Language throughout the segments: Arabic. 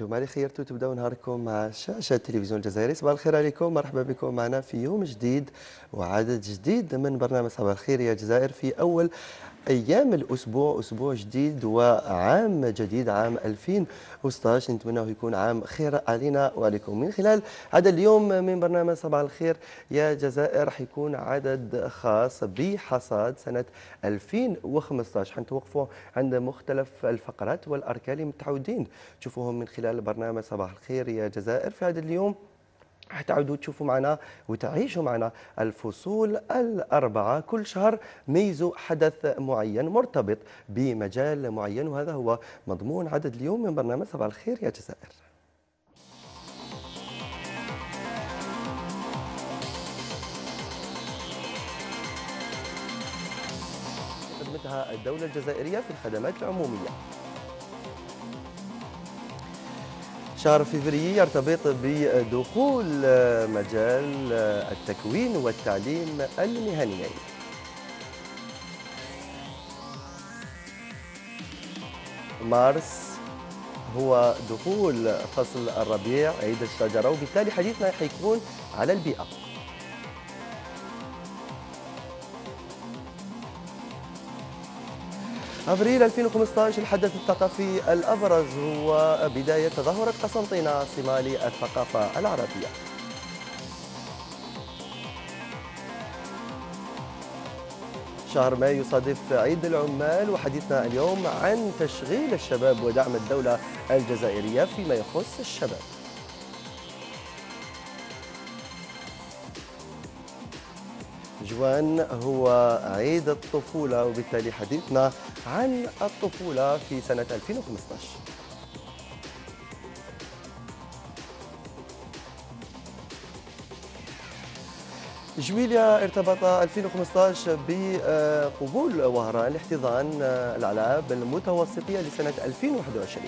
أنتم على خيرتوا تبداو نهاركم مع شاشة التلفزيون الجزائري. صباح الخير عليكم مرحبا بكم معنا في يوم جديد وعدد جديد من برنامج صباح الخير يا جزائر. في أول أيام الأسبوع أسبوع جديد وعام جديد عام 2016 نتمنى يكون عام خير علينا وعليكم. من خلال هذا اليوم من برنامج صباح الخير يا جزائر راح يكون عدد خاص بحصاد سنة 2015 حنتوقفوا عند مختلف الفقرات والأركان اللي متعودين تشوفوهم من خلال برنامج صباح الخير يا جزائر. في هذا اليوم حتعودوا تشوفوا معنا وتعيشوا معنا الفصول الأربعة. كل شهر ميزوا حدث معين مرتبط بمجال معين وهذا هو مضمون عدد اليوم من برنامج صباح الخير يا جزائر. خدمتها الدولة الجزائرية في الخدمات العمومية. شهر فبراير يرتبط بدخول مجال التكوين والتعليم المهنيين مارس هو دخول فصل الربيع عيد الشجرة وبالتالي حديثنا حيكون على البيئة. أفريل 2015 الحدث الثقافي الأبرز هو بداية تظاهره قسنطينة عاصمه للثقافه العربية. شهر مايو يصادف عيد العمال وحديثنا اليوم عن تشغيل الشباب ودعم الدولة الجزائرية فيما يخص الشباب. جوان هو عيد الطفولة وبالتالي حديثنا عن الطفولة في سنة 2015 جويليا ارتبط 2015 بقبول وهران لاحتضان الألعاب المتوسطية لسنة 2021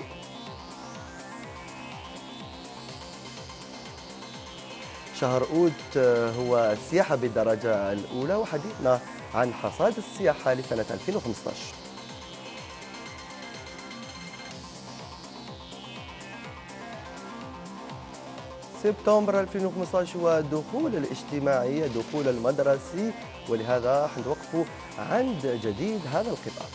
شهر أوت هو السياحة بالدرجة الأولى وحديثنا عن حصاد السياحة لسنة 2015 سبتمبر 2015 هو دخول الاجتماعي دخول المدرسي ولهذا حنوقفوا عند جديد هذا القطاع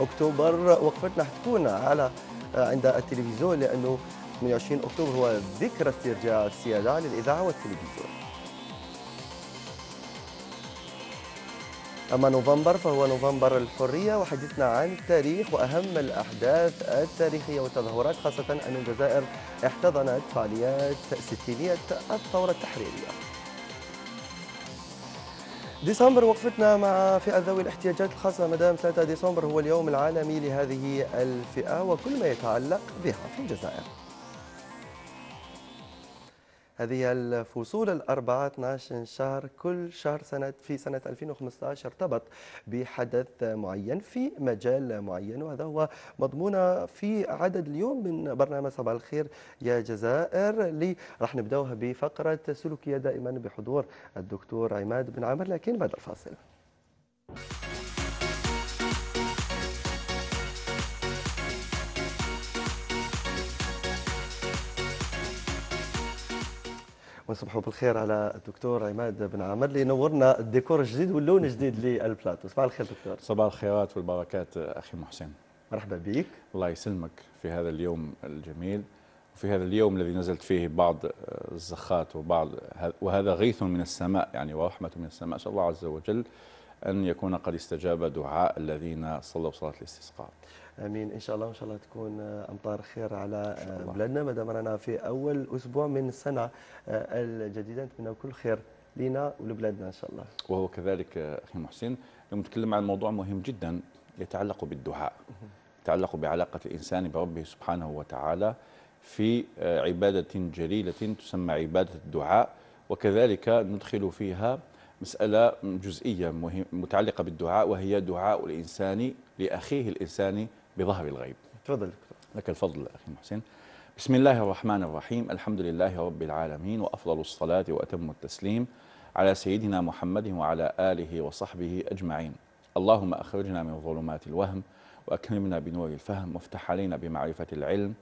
أكتوبر وقفتنا حتكون على عند التلفزيون لأنه 28 أكتوبر هو ذكرى استرجاع السيادة للإذاعة والتلفزيون. أما نوفمبر فهو نوفمبر الحرية وحديثنا عن التاريخ وأهم الأحداث التاريخية والتظاهرات خاصة أن الجزائر احتضنت فعاليات ستينية الثورة التحريرية. ديسمبر وقفتنا مع فئة ذوي الاحتياجات الخاصة. مدام 3 ديسمبر هو اليوم العالمي لهذه الفئة وكل ما يتعلق بها في الجزائر. هذه الفصول الأربعة 12 شهر كل شهر سنة في سنة 2015 ارتبط بحدث معين في مجال معين وهذا هو مضمون في عدد اليوم من برنامج صباح الخير يا جزائر اللي راح نبداوها بفقرة سلوكية دائما بحضور الدكتور عماد بن عامر لكن بعد الفاصل. ونصبحوا بالخير على الدكتور عماد بن عامر اللي نورنا الديكور الجديد واللون الجديد للبلاتو صباح الخير دكتور. صباح الخيرات والبركات أخي محسن. مرحبا بك. الله يسلمك في هذا اليوم الجميل وفي هذا اليوم الذي نزلت فيه بعض الزخات وبعض وهذا غيث من السماء يعني ورحمة من السماء. أسأل الله عز وجل أن يكون قد استجاب دعاء الذين صلوا صلاة الاستسقاء. آمين. إن شاء الله وإن شاء الله تكون أمطار خير على بلادنا. ما دام رانا في أول أسبوع من السنة الجديدة نتمنى كل خير لنا ولبلادنا إن شاء الله. وهو كذلك أخي محسن. نتكلم عن موضوع مهم جدا يتعلق بالدعاء. يتعلق بعلاقة الإنسان بربه سبحانه وتعالى في عبادة جليلة تسمى عبادة الدعاء. وكذلك ندخل فيها مسألة جزئية متعلقة بالدعاء وهي دعاء الإنسان لأخيه الإنسان بظهر الغيب. تفضل لك الفضل أخي محسن. بسم الله الرحمن الرحيم. الحمد لله رب العالمين وأفضل الصلاة وأتم التسليم على سيدنا محمد وعلى آله وصحبه أجمعين. اللهم أخرجنا من ظلمات الوهم وأكرمنا بنور الفهم وافتح علينا بمعرفة العلم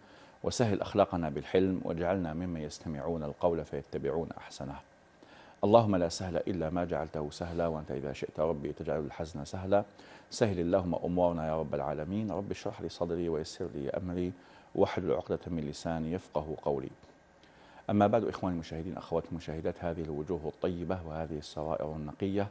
وسهل أخلاقنا بالحلم واجعلنا ممن يستمعون القول فيتبعون أحسنه. اللهم لا سهل إلا ما جعلته سهلا وأنت إذا شئت ربي تجعل الحزن سهلا. سهل اللهم أمورنا يا رب العالمين. رب اشرح لي صدري ويسر لي أمري واحلل عقدة من لساني يفقه قولي. أما بعد إخواني المشاهدين أخواتي المشاهدات هذه الوجوه الطيبة وهذه السرائر النقية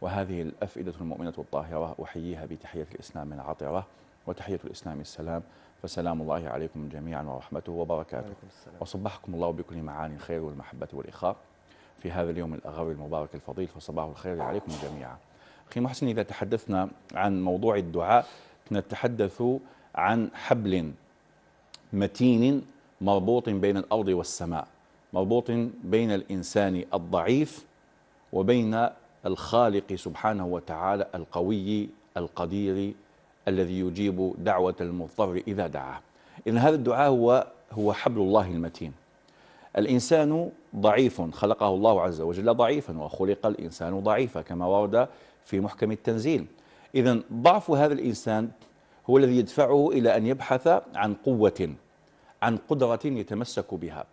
وهذه الأفئدة المؤمنة الطاهرة أحييها بتحية الإسلام العطرة وتحية الإسلام السلام. فسلام الله عليكم جميعا ورحمته وبركاته. وصبحكم الله بكل معاني الخير والمحبة والإخاء في هذا اليوم الأغر المبارك الفضيل. فصباح الخير عليكم جميعا. أخي محسن إذا تحدثنا عن موضوع الدعاء نتحدث عن حبل متين مربوط بين الأرض والسماء مربوط بين الإنسان الضعيف وبين الخالق سبحانه وتعالى القوي القدير الذي يجيب دعوة المضطر إذا دعاه. إن هذا الدعاء هو هو حبل الله المتين. الإنسان ضعيف خلقه الله عز وجل ضعيفا وخلق الإنسان ضعيفا كما ورد في محكم التنزيل. إذا ضعف هذا الإنسان هو الذي يدفعه إلى أن يبحث عن قوة عن قدرة يتمسك بها.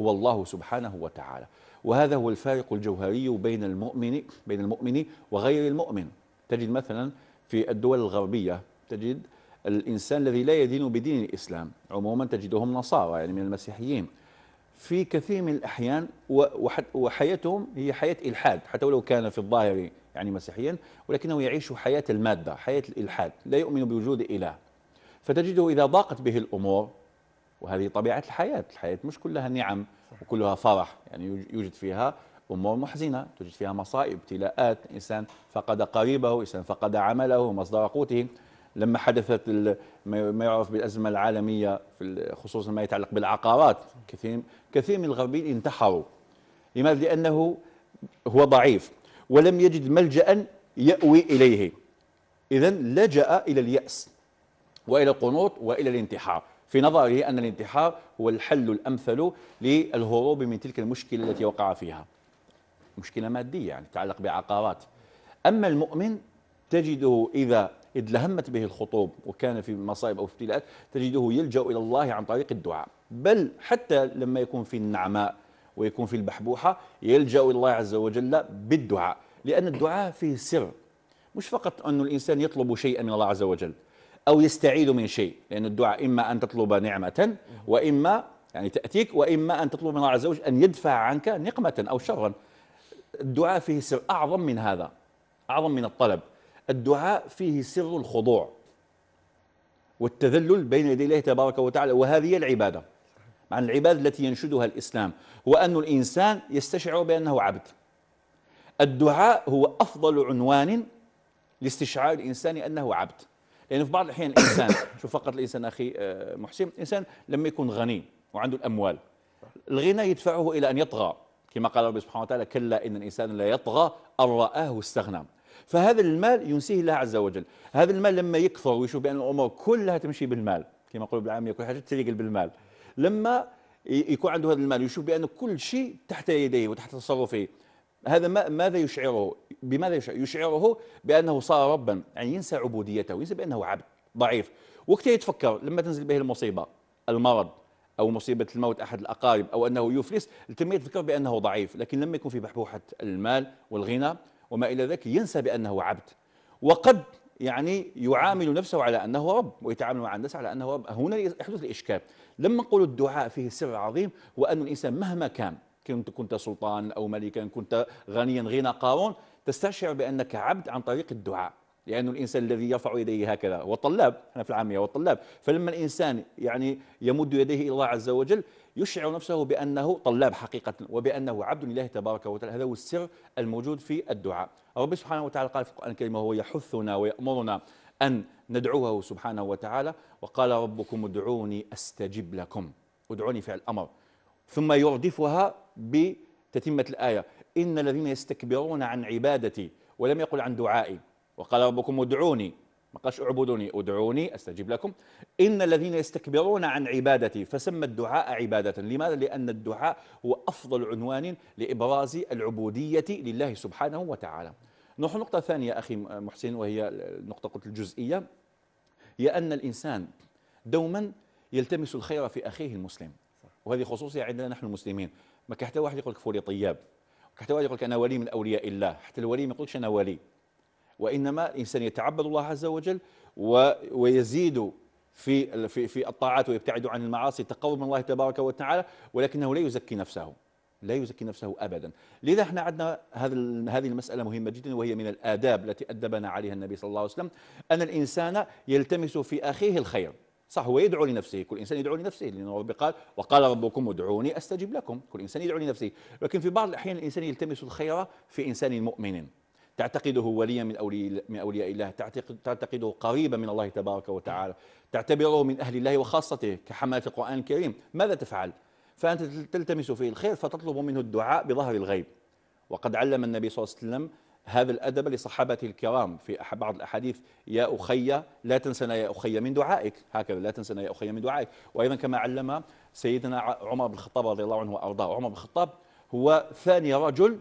هو الله سبحانه وتعالى. وهذا هو الفارق الجوهري بين المؤمن بين المؤمن وغير المؤمن. تجد مثلا في الدول الغربية تجد الإنسان الذي لا يدين بدين الإسلام. عموما تجدهم نصارى يعني من المسيحيين. في كثير من الأحيان وحياتهم هي حياة إلحاد. حتى ولو كان في الظاهر يعني مسيحيا ولكنه يعيش حياة المادة حياة الإلحاد لا يؤمن بوجود إله. فتجده إذا ضاقت به الأمور وهذه طبيعة الحياة الحياة مش كلها نعم وكلها فرح يعني يوجد فيها أمور محزنة توجد فيها مصائب ابتلاءات إنسان فقد قريبه إنسان فقد عمله مصدر قوته. لما حدثت ما يعرف بالأزمة العالمية في خصوصا ما يتعلق بالعقارات كثير كثير من الغربيين انتحروا. لماذا؟ لأنه هو ضعيف. ولم يجد ملجأ يأوي إليه. إذا لجأ إلى اليأس وإلى القنوط وإلى الانتحار. في نظره أن الانتحار هو الحل الأمثل للهروب من تلك المشكلة التي وقع فيها. مشكلة مادية يعني تتعلق بعقارات. أما المؤمن تجده إذا إذ لهمت به الخطوب وكان في مصائب أو ابتلاءات تجده يلجأ إلى الله عن طريق الدعاء. بل حتى لما يكون في النعماء ويكون في البحبوحة يلجأ الله عز وجل بالدعاء. لأن الدعاء فيه سر. مش فقط أن الإنسان يطلب شيئا من الله عز وجل أو يستعيد من شيء لأن الدعاء إما أن تطلب نعمة وإما يعني تأتيك وإما أن تطلب من الله عز وجل أن يدفع عنك نقمة أو شرا. الدعاء فيه سر. أعظم من هذا أعظم من الطلب. الدعاء فيه سر الخضوع والتذلل بين يدي الله تبارك وتعالى وهذه العبادة. مع العبادة التي ينشدها الإسلام هو أن الإنسان يستشعر بأنه عبد. الدعاء هو أفضل عنوان لاستشعار الإنسان أنه عبد. لأن في بعض الأحيان الإنسان شوف فقط الإنسان أخي آه، محسن الإنسان لما يكون غني وعنده الأموال. الغنى يدفعه إلى أن يطغى. كما قال ربي سبحانه وتعالى كلا إن الإنسان لا يطغى أن رآه استغنى. فهذا المال ينسيه الله عز وجل. هذا المال لما يكثر ويشوف بأن الأمور كلها تمشي بالمال كما يقول بالعامية كل حاجة تليق بالمال. لما يكون عنده هذا المال ويشوف بأن كل شيء تحت يديه وتحت تصرفه. هذا ما ماذا يشعره؟ بماذا يشعره يشعره بأنه صار ربا يعني ينسى عبوديته وينسى بأنه عبد ضعيف. وقتها يتفكر لما تنزل به المصيبة المرض أو مصيبة الموت أحد الأقارب أو أنه يفلس تم يتفكر بأنه ضعيف لكن لما يكون في بحبوحة المال والغنى وما إلى ذلك ينسى بأنه عبد. وقد يعني يعامل نفسه على أنه رب ويتعامل مع الناس على أنه رب. هنا يحدث الإشكال. لما نقول الدعاء فيه سر عظيم وأن الإنسان مهما كان كنت كنت سلطان أو ملكا كنت غنيا غنى قارون تستشعر بأنك عبد عن طريق الدعاء. لأن الإنسان الذي يرفع يديه هكذا هو الطلاب أنا في العامية هو الطلاب فلما الإنسان يعني يمد يديه إلى الله عز وجل يشعر نفسه بأنه طلاب حقيقة وبأنه عبد لله تبارك وتعالى. هذا هو السر الموجود في الدعاء. رب سبحانه وتعالى قال في القرآن الكريم وهو يحثنا ويأمرنا أن ندعوه سبحانه وتعالى وقال ربكم ادعوني أستجب لكم. ادعوني فعل الأمر. ثم يردفها بتتمة الآية. إن الذين يستكبرون عن عبادتي ولم يقل عن دعائي. وقال ربكم ادعوني. ما قالش اعبدوني. ادعوني أستجب لكم. إن الذين يستكبرون عن عبادتي فسمى الدعاء عبادة. لماذا؟ لأن الدعاء هو أفضل عنوان لإبراز العبودية لله سبحانه وتعالى. نروح نقطة ثانية أخي محسن وهي النقطة قلت الجزئية. هي أن الإنسان دوما يلتمس الخير في أخيه المسلم. وهذه خصوصية عندنا نحن المسلمين. ما حتى واحد يقول لك فولي طياب. حتى واحد يقول لك أنا ولي من أولياء الله. حتى الولي ما يقولش أنا ولي. وإنما الإنسان يتعبد الله عز وجل ويزيد في في في الطاعات ويبتعد عن المعاصي تقرب من الله تبارك وتعالى ولكنه لا يزكي نفسه. لا يزكي نفسه ابدا. لذا إحنا عندنا هذه المسألة مهمة جدا وهي من الآداب التي أدبنا عليها النبي صلى الله عليه وسلم أن الإنسان يلتمس في أخيه الخير. صح هو يدعو لنفسه كل إنسان يدعو لنفسه. لأن ربي قال وقال ربكم ادعوني أستجب لكم. كل إنسان يدعو لنفسه. لكن في بعض الأحيان الإنسان يلتمس الخير في إنسان مؤمن. تعتقده وليا من اولياء من أولياء الله تعتقد تعتقده قريبا من الله تبارك وتعالى. تعتبره من أهل الله وخاصته كحملة القرآن الكريم. ماذا تفعل؟ فأنت تلتمس فيه الخير فتطلب منه الدعاء بظهر الغيب. وقد علم النبي صلى الله عليه وسلم هذا الأدب لصحابته الكرام في بعض الأحاديث يا أخي لا تنسنا يا أخي من دعائك. هكذا لا تنسنا يا أخي من دعائك. وأيضا كما علم سيدنا عمر بن الخطاب رضي الله عنه وأرضاه. عمر بن الخطاب هو ثاني رجل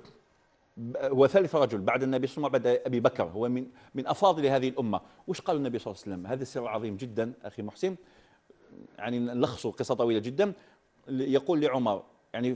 هو ثالث رجل بعد النبي صلى الله عليه وسلم بعد أبي بكر. هو من من أفاضل هذه الأمة. وش قال النبي صلى الله عليه وسلم؟ هذا السر عظيم جدا أخي محسن. يعني نلخصه قصه طويلة جدا. يقول لعمر يعني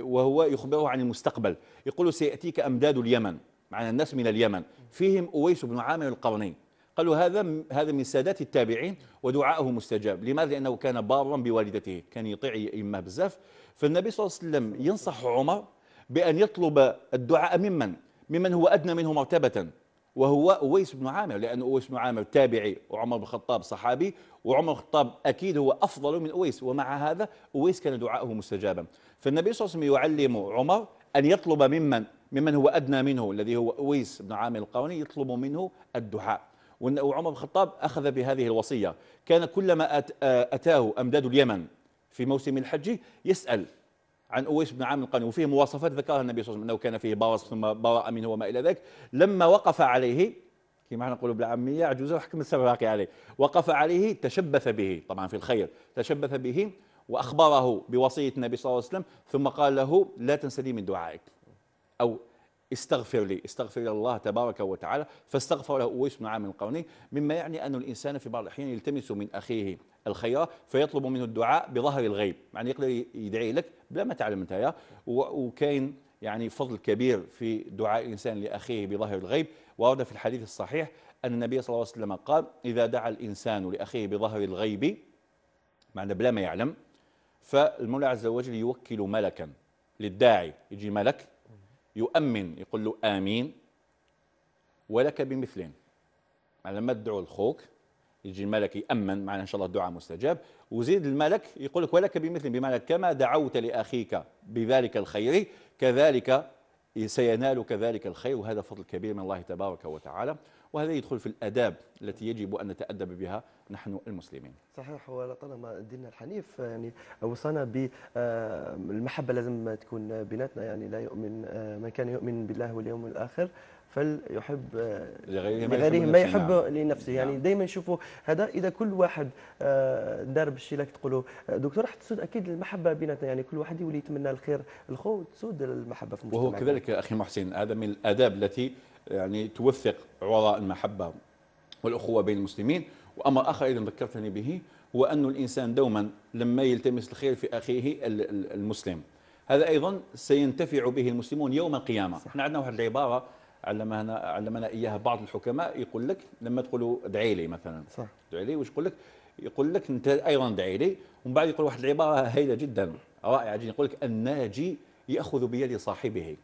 وهو يخبره عن المستقبل. يقول سيأتيك أمداد اليمن معنا الناس من اليمن. فيهم أويس بن عامر القرني. قالوا هذا هذا من سادات التابعين ودعاءه مستجاب. لماذا؟ لأنه كان بارا بوالدته كان يطيع يمه بزاف فالنبي صلى الله عليه وسلم ينصح عمر بأن يطلب الدعاء ممن؟ ممن هو أدنى منه مرتبة. وهو أويس بن عامر لأن أويس بن عامر تابعي وعمر بن الخطاب صحابي وعمر بن الخطاب أكيد هو أفضل من أويس ومع هذا أويس كان دعاؤه مستجابا. فالنبي صلى الله عليه وسلم يعلم عمر أن يطلب ممن ممن هو أدنى منه الذي هو أويس بن عامر القرني يطلب منه الدعاء. وعمر بن الخطاب أخذ بهذه الوصية. كان كلما أتاه أمداد اليمن في موسم الحج يسأل عن أويس بن عامر القرني وفيه مواصفات ذكرها النبي صلى الله عليه وسلم إنه كان فيه برص ثم براء منه وما إلى ذلك. لما وقف عليه كما نقول بالعامية عجوز وحكم السبب عليه. وقف عليه تشبث به طبعا في الخير تشبث به وأخبره بوصية النبي صلى الله عليه وسلم ثم قال له لا تنسني من دعائك. أو استغفر لي استغفر لي الله تبارك وتعالى فاستغفر له أويس بن عامر القرني مما يعني أن الإنسان في بعض الأحيان يلتمس من أخيه الخير فيطلب منه الدعاء بظهر الغيب يعني يقدر يدعي لك بلا ما تعلم أنت وكاين يعني فضل كبير في دعاء الإنسان لأخيه بظهر الغيب. ورد في الحديث الصحيح أن النبي صلى الله عليه وسلم قال إذا دعا الإنسان لأخيه بظهر الغيب معنى بلا ما يعلم فالمولى عز وجل يوكل ملكا للداعي. يجي ملك يؤمن يقول له آمين ولك بمثل لما تدعو لخوك يجي الملك يأمن معنا إن شاء الله الدعاء مستجاب. وزيد الملك يقول لك ولك بمثل بمعنى كما دعوت لأخيك بذلك الخير كذلك سينالك ذلك الخير. وهذا فضل كبير من الله تبارك وتعالى. وهذا يدخل في الآداب التي يجب أن نتأدب بها نحن المسلمين. صحيح ولطالما ديننا الحنيف يعني أوصانا بالمحبة لازم تكون بيناتنا يعني لا يؤمن من كان يؤمن بالله واليوم الآخر. فليحب لغيره, ما يحب نعم. لنفسه. يعني نعم. دائما نشوفوا هذا. إذا كل واحد آه، دار بالشيء لك تقولوا آه، دكتور راح تسود أكيد المحبة بيناتنا. يعني كل واحد يولي يتمنى الخير الخو تسود المحبة في المجتمع. وهو كذلك أخي محسن هذا من الآداب التي يعني توثق عراء المحبة والأخوة بين المسلمين. وأمر آخر أيضا ذكرتني به هو أن الإنسان دوما لما يلتمس الخير في أخيه المسلم. هذا أيضا سينتفع به المسلمون يوم القيامة. إحنا عندنا واحد العبارة علمنا علمنا إياها بعض الحكماء يقول لك لما تقولوا ادعي لي مثلا. صح. ادعي لي وش يقول لك؟ يقول لك أنت أيضا ادعي لي. ومن بعد يقول واحد العبارة هايلة جدا رائعة جدا. يقول لك الناجي يأخذ بيد صاحبه.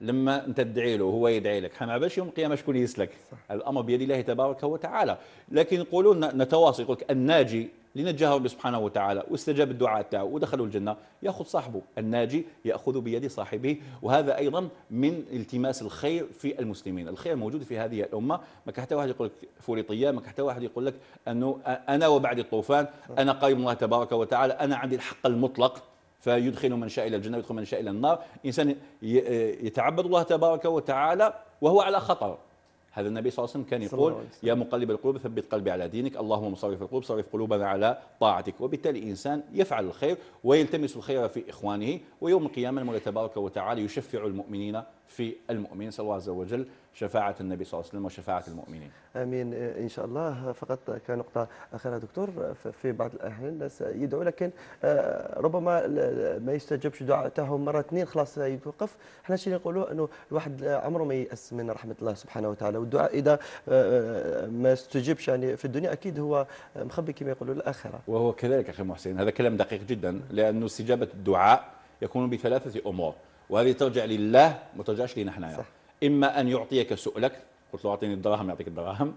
لما أنت تدعي له وهو يدعي لك. حما باش يوم القيامة شكون يسلك؟ صح. الأمر بيد الله تبارك وتعالى. لكن يقولون نتواصل يقول لك الناجي لنجاه ربي سبحانه وتعالى واستجاب الدعاء تاعه ودخلوا الجنة يأخذ صاحبه الناجي يأخذ بيد صاحبه وهذا أيضا من التماس الخير في المسلمين. الخير موجود في هذه الأمة. ما حتى واحد يقول لك فوري طياب ما حتى واحد يقول لك أنه أنا وبعد الطوفان أنا قريب الله تبارك وتعالى أنا عندي الحق المطلق فيدخل من شاء إلى الجنة ويدخل من شاء إلى النار. إنسان يتعبد الله تبارك وتعالى وهو على خطر. هذا النبي صلى الله عليه وسلم كان يقول يا مقلب القلوب ثبت قلبي على دينك اللهم مصرف القلوب صرف قلوبنا على طاعتك. وبالتالي الإنسان يفعل الخير ويلتمس الخير في إخوانه ويوم القيامة المولى تبارك وتعالى يشفع المؤمنين في المؤمنين. نسال الله عز وجل شفاعة النبي صلى الله عليه وسلم وشفاعة المؤمنين. آمين. إن شاء الله فقط كنقطة أخيرة دكتور في بعض الأحيان الناس يدعوا لكن آه، ربما ما يستجبش دعاء تاعهم مرة اثنين خلاص يتوقف. إحنا شي نقولوا؟ إنه الواحد عمره ما ييأس من رحمة الله سبحانه وتعالى. والدعاء إذا آه، ما استجبش يعني في الدنيا أكيد هو مخبي كما يقولوا الآخرة. وهو كذلك أخي محسن. هذا كلام دقيق جدا لأنه استجابة الدعاء يكون بثلاثة أمور وهذه ترجع لله ما ترجعش لنا إحنا إما أن يعطيك سؤلك قلت له أعطيني الدراهم يعطيك الدراهم.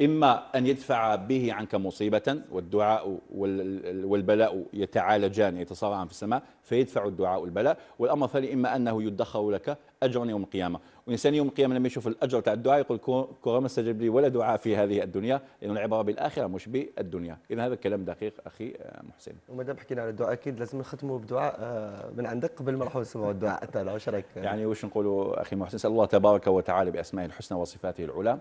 إما أن يدفع به عنك مصيبة والدعاء والبلاء يتعالجان يتصارعان في السماء فيدفع الدعاء والبلاء. والأمر الثاني إما أنه يدخر لك أجر يوم القيامة. والإنسان يوم القيامة لما يشوف الأجر تاع الدعاء يقول كرم استجب لي ولا دعاء في هذه الدنيا لأن العبارة بالآخرة مش بالدنيا. إذا هذا الكلام دقيق أخي محسن. وما دام حكينا على الدعاء أكيد لازم نختموا بدعاء آه، من عندك قبل ما نروحوا نسمعوا الدعاء. تاعنا واش رايك؟ يعني واش نقولوا أخي محسن؟ نسأل الله تبارك وتعالى بأسمائه الحسنى وصفاته العلى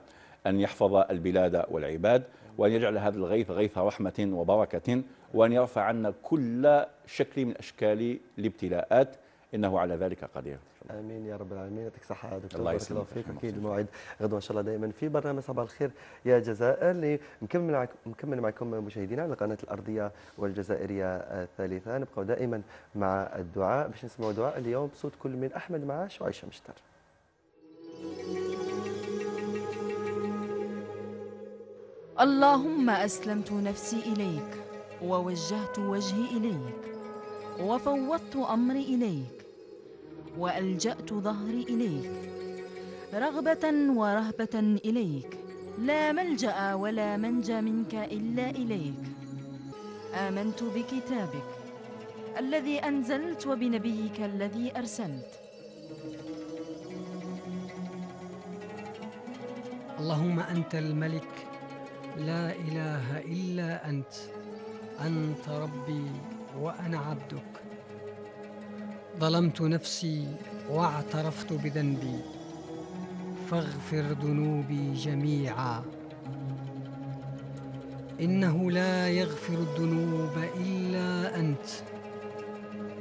أن يحفظ البلاد والعباد وأن يجعل هذا الغيث غيث رحمة وبركة وأن يرفع عنا كل شكل من أشكال الابتلاءات إنه على ذلك قدير. امين يا رب العالمين. يعطيك الصحه دكتور. الله يسلمك. فيك. أكيد الموعد غدوة إن شاء الله دائما في برنامج صباح الخير يا جزائر اللي نكمل معكم نكمل معكم مشاهدينا على القناة الأرضية والجزائرية الثالثة. نبقى دائما مع الدعاء. باش نسمعوا دعاء اليوم بصوت كل من أحمد معاش وعائشه مشتر. اللهم أسلمت نفسي إليك ووجهت وجهي إليك وفوضت أمري إليك وألجأت ظهري إليك. رغبة ورهبة إليك. لا ملجأ ولا منجى منك إلا إليك. آمنت بكتابك الذي أنزلت وبنبيك الذي أرسلت. اللهم أنت الملك. لا إله إلا أنت. أنت ربي وأنا عبدك. ظلمت نفسي واعترفت بذنبي. فاغفر ذنوبي جميعا. إنه لا يغفر الذنوب إلا أنت.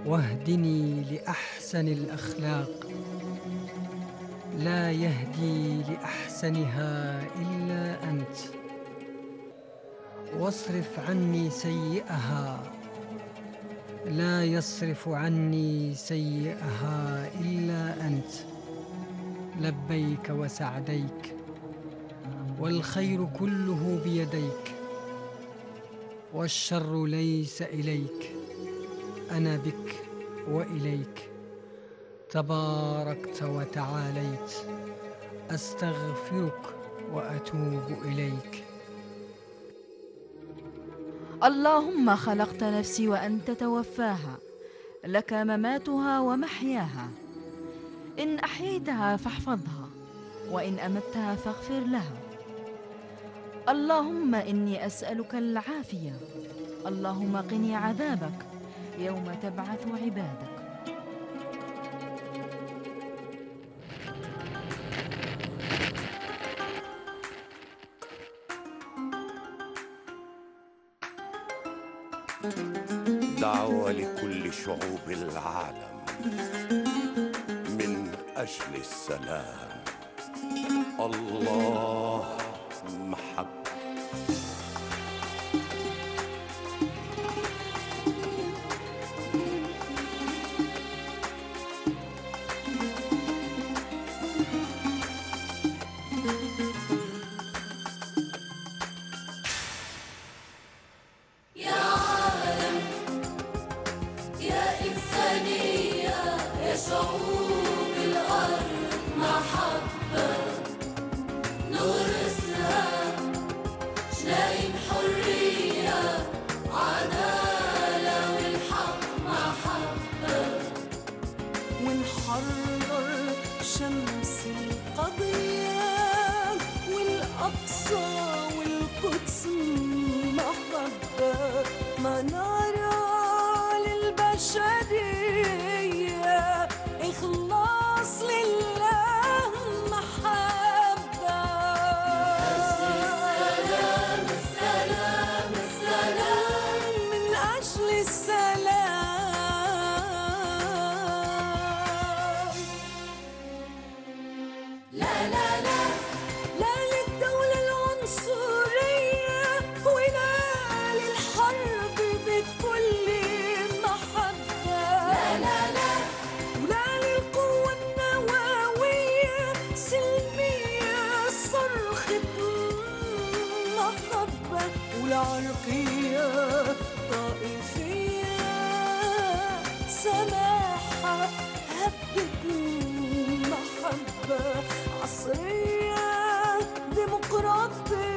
واهدني لأحسن الأخلاق. لا يهدي لأحسنها إلا أنت. واصرف عني سيئها. لا يصرف عني سيئها إلا أنت. لبيك وسعديك والخير كله بيديك والشر ليس إليك. أنا بك وإليك. تباركت وتعاليت. أستغفرك وأتوب إليك. اللهم خلقت نفسي وأنت توفاها لك مماتها ومحياها. إن أحييتها فاحفظها وإن أمتها فاغفر لها. اللهم إني أسألك العافية اللهم قني عذابك يوم تبعث عبادك. شعوب العالم من أجل السلام. الله محب God's been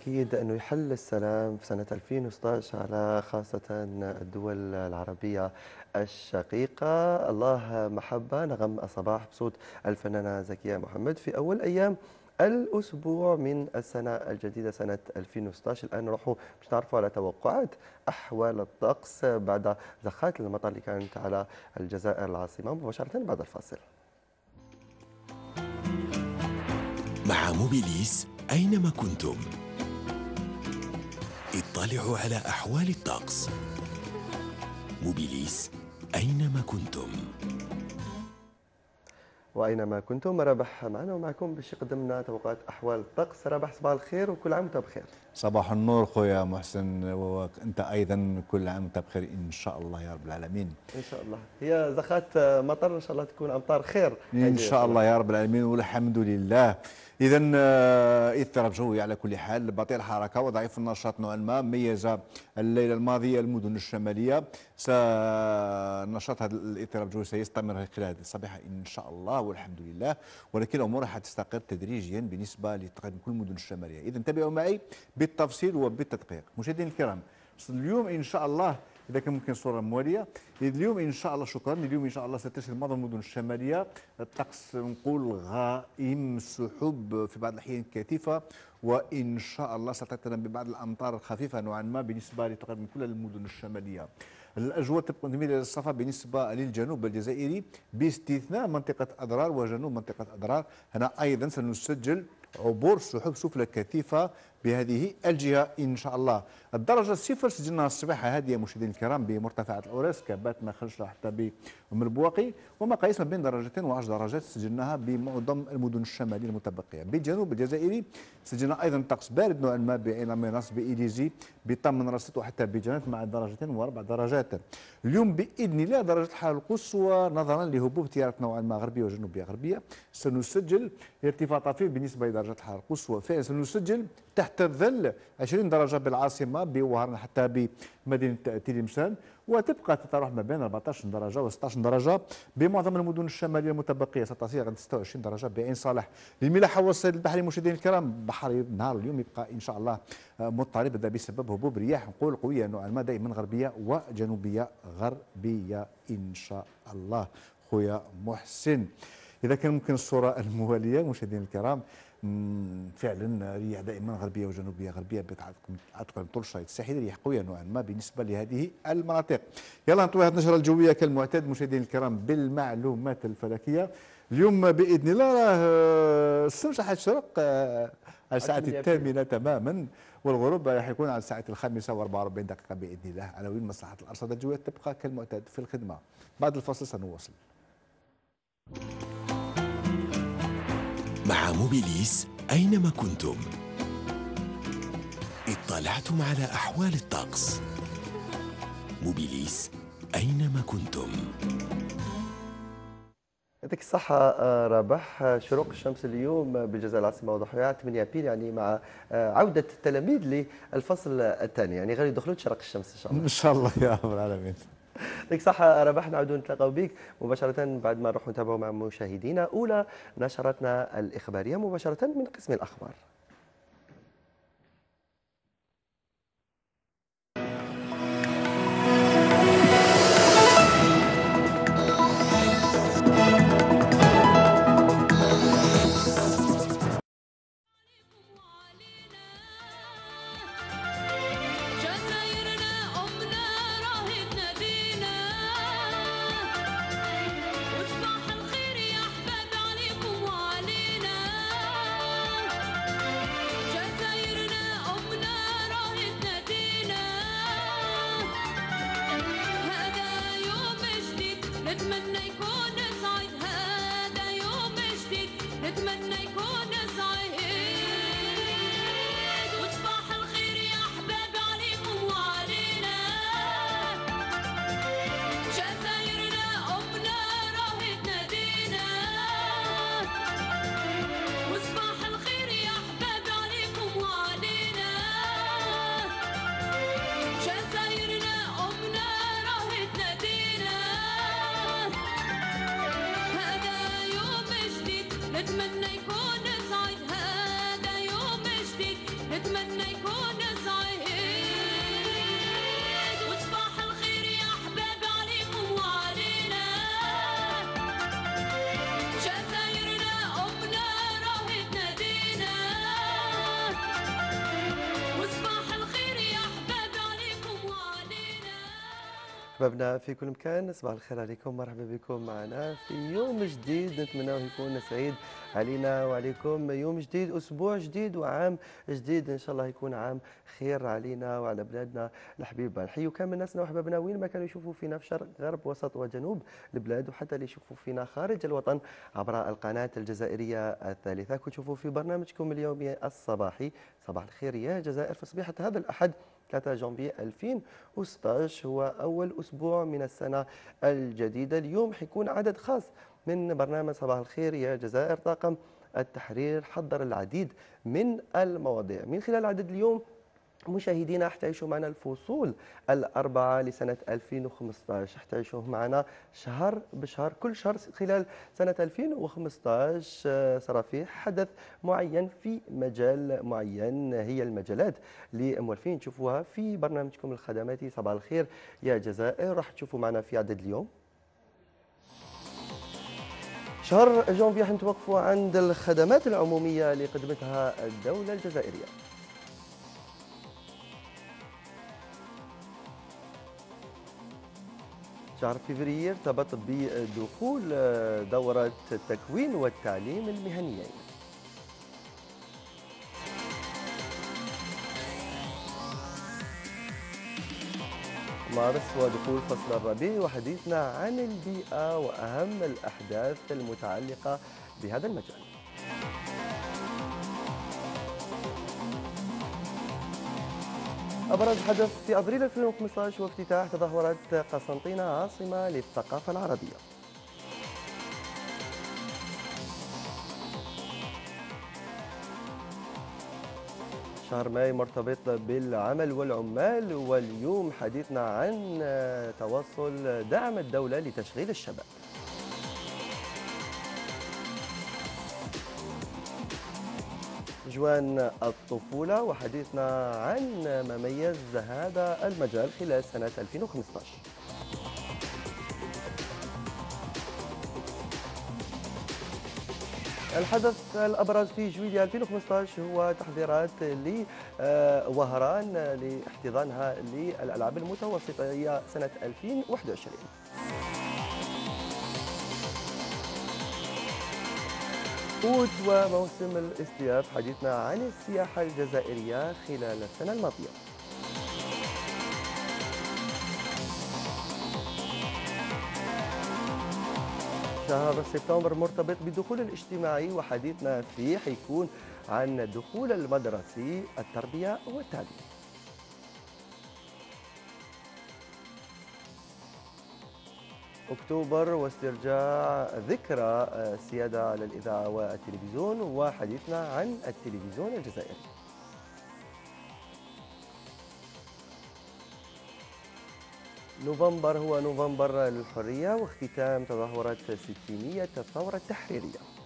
أكيد أنه يحل السلام في سنة 2016 على خاصة الدول العربية الشقيقة. الله محبة نغم الصباح بصوت الفنانة زكية محمد في أول أيام الأسبوع من السنة الجديدة سنة 2016 الآن نروح باش نعرفوا على توقعات أحوال الطقس بعد زخات المطر اللي كانت على الجزائر العاصمة. مباشرة بعد الفاصل. مع موبيليس أينما كنتم. اطلعوا على أحوال الطقس. موبيليس أينما كنتم؟ وأينما كنتم رابح معنا ومعكم باش يقدم لنا توقعات أحوال الطقس. رابح صباح الخير وكل عام وأنت بخير. صباح النور خويا محسن وانت أيضا كل عام وانت بخير إن شاء الله يا رب العالمين. إن شاء الله. هي زخات مطر إن شاء الله تكون أمطار خير. إن شاء الله يا رب العالمين والحمد لله. اذا اضطراب جوي على كل حال بطيء الحركه وضعيف النشاط نوعا ما ميز الليلة الماضية المدن الشمالية. سنشاط هذا الاضطراب الجوي سيستمر خلال الصباح إن شاء الله والحمد لله. ولكن الأمور حتستقر تدريجيا بالنسبة لتقريبا كل المدن الشمالية. اذا انتبهوا معي بالتفصيل وبالتدقيق. مشاهدينا الكرام اليوم إن شاء الله إذا كان ممكن صورة موالية. اليوم إن شاء الله شكرا. اليوم إن شاء الله ستشهد معظم المدن الشمالية. الطقس نقول غائم سحب في بعض الأحيان كثيفة وإن شاء الله ستعتنى ببعض الأمطار الخفيفة نوعا ما بالنسبة لتقريبا كل المدن الشمالية. الأجواء تبقى تميل إلى الصفا بالنسبة للجنوب الجزائري باستثناء منطقة أضرار وجنوب منطقة أضرار. هنا أيضا سنسجل عبور سحب سفلى كثيفة بهذه الجهة إن شاء الله. الدرجة الصفر سجلناها الصباح هذه مشاهدينا الكرام بمرتفعات الاورس كباتنة خنشلة حتى بام البواقي ومقاييس ما بين درجتين و10 درجات سجلناها بمعظم المدن الشمالية المتبقية. بالجنوب الجزائري سجلنا أيضا طقس بارد نوعا ما بعين أمناس بايليزي بتمنراست وحتى بجانت مع درجتين وأربع درجات. اليوم بإذن الله درجة الحرارة القصوى نظرا لهبوب تيارات نوعا ما غربية وجنوبية غربية. سنسجل ارتفاع طفيف بالنسبة لدرجة الحرارة القصوى. فعلا سنسجل تحت الظل 20 درجة بالعاصمة بوهران حتى بمدينة تلمسان وتبقى تتراوح ما بين 14 درجة و 16 درجة بمعظم المدن الشمالية المتبقية. ستصل عند 26 درجة بعين صالح؟ للملاحه والصيد البحري مشاهدينا الكرام. بحر نهار اليوم يبقى إن شاء الله مضطرب. هذا بسبب هبوب رياح نقول قويه نوعا ما دائما غربية وجنوبية غربية إن شاء الله. خويا محسن. إذا كان ممكن الصورة الموالية مشاهدينا الكرام فعلا رياح دائما غربية وجنوبية غربية بتعتقد طول الشريط الساحلي رياح قوية نوعا ما بالنسبة لهذه المناطق. يلا نطوي هذه النشرة الجوية كالمعتاد مشاهدينا الكرام بالمعلومات الفلكية. اليوم بإذن الله راه الشمس حتشرق آه، على الساعة الثامنة تماما والغروب راح يكون على الساعة الخامسة و44 دقيقة بإذن الله. عناوين مصلحة الارصاد الجوية تبقى كالمعتاد في الخدمة. بعد الفاصل سنواصل. مع موبيليس أينما كنتم. اطلعتم على أحوال الطقس. موبيليس أينما كنتم. يعطيك الصحة آه، رابح. شروق الشمس اليوم بالجزائر العاصمة وضحايا 8 أبريل يعني مع آه، عودة التلاميذ للفصل الثاني. يعني غير يدخلوا تشرق الشمس إن شاء الله. إن شاء الله يا رب العالمين. يعطيك الصحة رابح نعودوا نتلاقاو بك. مباشرة بعد ما نروحوا نتابعوا مع مشاهدينا أولى نشرتنا الإخبارية مباشرة من قسم الأخبار. أحبابنا في كل مكان صباح الخير عليكم مرحبا بكم معنا في يوم جديد. نتمنى يكون سعيد علينا وعليكم. يوم جديد أسبوع جديد وعام جديد. إن شاء الله يكون عام خير علينا وعلى بلادنا. الحبيبة نحيي كامل ناسنا وأحبابنا وين ما كانوا يشوفوا فينا في شرق غرب وسط وجنوب البلاد وحتى اللي يشوفوا فينا خارج الوطن عبر القناة الجزائرية الثالثة. كنتوا في برنامجكم اليومي الصباحي. صباح الخير يا جزائر. في صبيحة هذا الأحد 3 جانفي 2016 هو أول أسبوع من السنة الجديدة. اليوم حيكون عدد خاص. من برنامج صباح الخير يا جزائر طاقم التحرير حضر العديد من المواضيع. من خلال عدد اليوم مشاهدينا حتعيشوا معنا الفصول الأربعة لسنة 2015 حتعيشوا معنا شهر بشهر كل شهر خلال سنة 2015 آه، صار فيه حدث معين في مجال معين هي المجالات اللي موالفين تشوفوها في برنامجكم الخدماتي. صباح الخير يا جزائر. راح تشوفوا معنا في عدد اليوم. شهر جانفي حنتوقفوا عند الخدمات العمومية اللي قدمتها الدولة الجزائرية. شهر فبراير ارتبط بدخول دورة التكوين والتعليم المهنيين مارس ودخول فصل الربيع وحديثنا عن البيئة وأهم الأحداث المتعلقة بهذا المجال. أبرز حدث في أبريل 2015 وافتتاح تظاهرة قسنطينة عاصمة للثقافة العربية. شهر ماي مرتبط بالعمل والعمال واليوم حديثنا عن توصل دعم الدولة لتشغيل الشباب. جوان الطفولة وحديثنا عن ما ميز هذا المجال خلال سنة 2015 الحدث الأبرز في جويليا 2015 هو تحضيرات لوهران لاحتضانها للألعاب المتوسطية سنة 2021 قوت وموسم الاستياف حديثنا عن السياحة الجزائرية خلال السنة الماضية. شهر سبتمبر مرتبط بالدخول الاجتماعي وحديثنا فيه حيكون عن الدخول المدرسي التربية والتعليم. أكتوبر واسترجاع ذكرى السيادة على الإذاعة والتلفزيون وحديثنا عن التلفزيون الجزائري. نوفمبر هو نوفمبر الحرية واختتام تظاهرة ستينية الثورة التحريرية.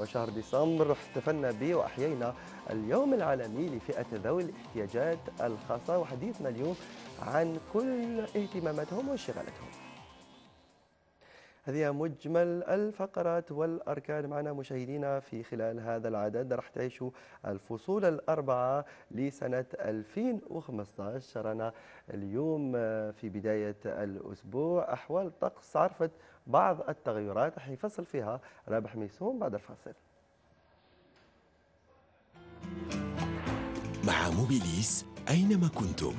وشهر ديسمبر احتفلنا به وأحيينا اليوم العالمي لفئة ذوي الاحتياجات الخاصة وحديثنا اليوم عن كل اهتماماتهم وانشغالاتهم. هذه مجمل الفقرات والأركان. معنا مشاهدينا في خلال هذا العدد راح تعيشوا الفصول الأربعة لسنة 2015 شرنا اليوم في بداية الأسبوع أحوال طقس عرفت بعض التغيرات راح يفصل فيها رابح ميسون بعد الفاصل. مع موبيليس أينما كنتم.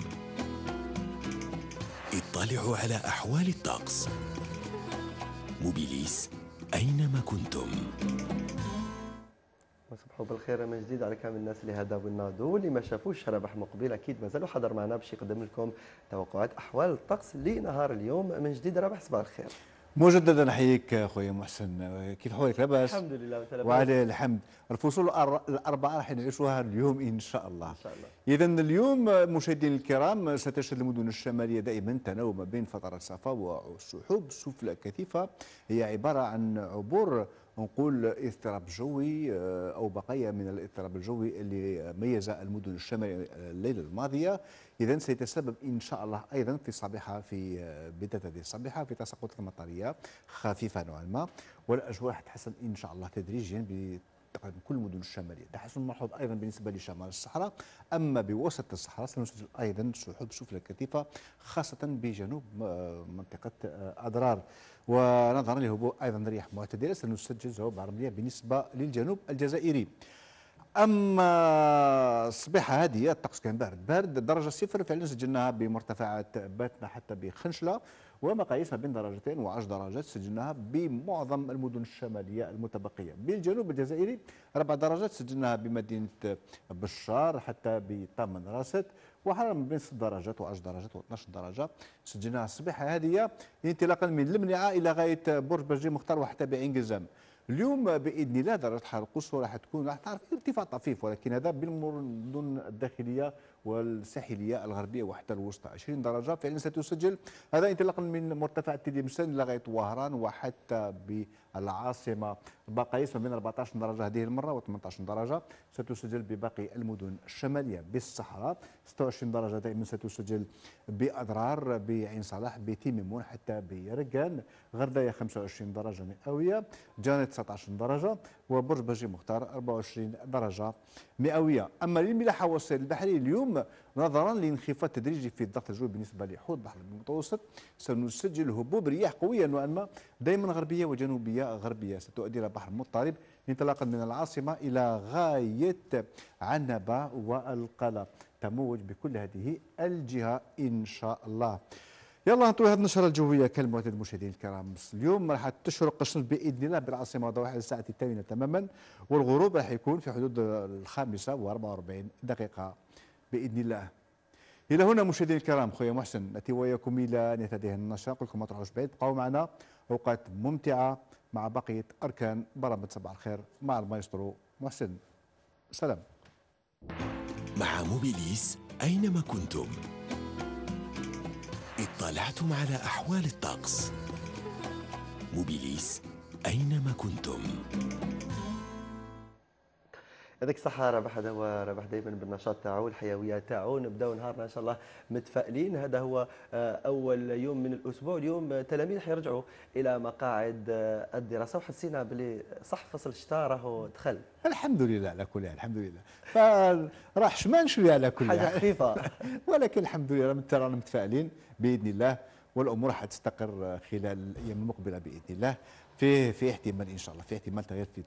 اطلعوا على أحوال الطقس. موبيليس أينما كنتم. وصبحوا بالخير من جديد على كامل الناس اللي هذا والنادو اللي ما شافوش ربح مقبل أكيد مازالوا حضر معنا باش يقدم لكم توقعات أحوال الطقس لنهار اليوم. من جديد ربح صباح الخير. مجددا نحييك اخويا محسن. كيف حوالك؟ لاباس؟ الحمد لله وتلبس. وعلى الحمد. الفصول الأربعة راح نعيشوها اليوم إن شاء الله. إن شاء الله. اذا اليوم مشاهدينا الكرام ستشهد المدن الشمالية دائما تناوب ما بين فترات صفا وسحوب سفلى كثيفة. هي عبارة عن عبور نقول اضطراب جوي آه، أو بقايا من الاضطراب الجوي اللي ميز المدن الشمالية الليلة الماضية. اذا سيتسبب إن شاء الله أيضا في الصباحه في آه، بداية هذه الصباحة في تساقطات مطرية خفيفة نوعا ما. والأجواء تتحسن إن شاء الله تدريجيا تقريبا كل المدن الشمالية، تحسن ملحوظ أيضا بالنسبة لشمال الصحراء، أما بوسط الصحراء سنسجل أيضا سحب سفلى كثيفة خاصة بجنوب آه، منطقة آه، اضرار، ونظرا لهبوط أيضا رياح معتدلة سنسجل ذهوب عربيه بالنسبة للجنوب الجزائري. أما الصبيحه هذه الطقس كان بارد. بارد درجة صفر فعلا سجلناها بمرتفعات باتنا حتى بخنشلة. ومقاييس ما بين درجتين و10 درجات سجلناها بمعظم المدن الشمالية المتبقية. بالجنوب الجزائري أربع درجات سجلناها بمدينة بشار حتى بطمن راست وحرارة ما بين 6 درجات و10 درجات و12 درجة سجلناها الصبيحه هذه انطلاقا من المنيعه إلى غاية برج برجي مختار وحتى بعين قزام اليوم بإذن الله درجة الحراره القصوى راح تكون راح تعرف ارتفاع طفيف ولكن هذا بالمدن الداخلية والساحليه الغربية وحتى الوسطى. 20 درجة فعلا ستسجل. هذا انطلاقا من مرتفع تلمسان لغايه وهران وحتى بالعاصمة بقايس بين 14 درجة هذه المرة و18 درجة. ستسجل بباقي المدن الشمالية بالصحراء. 26 درجة دائما ستسجل بأضرار بعين صلاح بتيميمون حتى بركان غرداية 25 درجة مئوية. جانت 19 درجة. وبرج بجي مختار 24 درجة مئوية. أما للملاحة والسير البحري اليوم نظرا لانخفاض تدريجي في الضغط الجوي بالنسبة لحوض البحر المتوسط. سنسجل هبوب رياح قوية نوعا ما دائما غربية وجنوبية غربية. ستؤدي إلى بحر مضطرب انطلاقا من العاصمة إلى غاية عنبة والقلة تموج بكل هذه الجهة إن شاء الله. يلا نطوي هذه النشرة الجوية كالمعتاد المشاهدين الكرام. اليوم راح تشرق الشمس بإذن الله بالعاصمة وضوحها الساعة الثامنة تماما والغروب راح يكون في حدود الخامسة و44 دقيقة بإذن الله. إلى هنا مشاهدينا الكرام خويا محسن نأتي وإياكم إلى نهاية هذه النشرة. نقول لكم ما تروحوش بعيد بقوا معنا أوقات ممتعة مع بقية أركان برامج صباح الخير مع المايسترو محسن. سلام. مع موبيليس أينما كنتم. اطلعتم على أحوال الطقس. موبيليس أينما كنتم. يعطيك الصحة رابح هذا هو رابح دائما بالنشاط تاعو الحيوية تاعو نبداو نهارنا إن شاء الله متفائلين. هذا هو آه، أول يوم من الأسبوع. اليوم التلاميذ حيرجعوا إلى مقاعد آه، الدراسة. وحسينا بلي صح فصل الشتاء راهو دخل. الحمد لله على كل حال الحمد لله. فراح شمان شوية على كل حاجة حال. خفيفة. ولكن الحمد لله رانا متفائلين بإذن الله والأمور حتستقر خلال الأيام المقبلة بإذن الله. فيه في احتمال إن شاء الله في احتمال تغيير في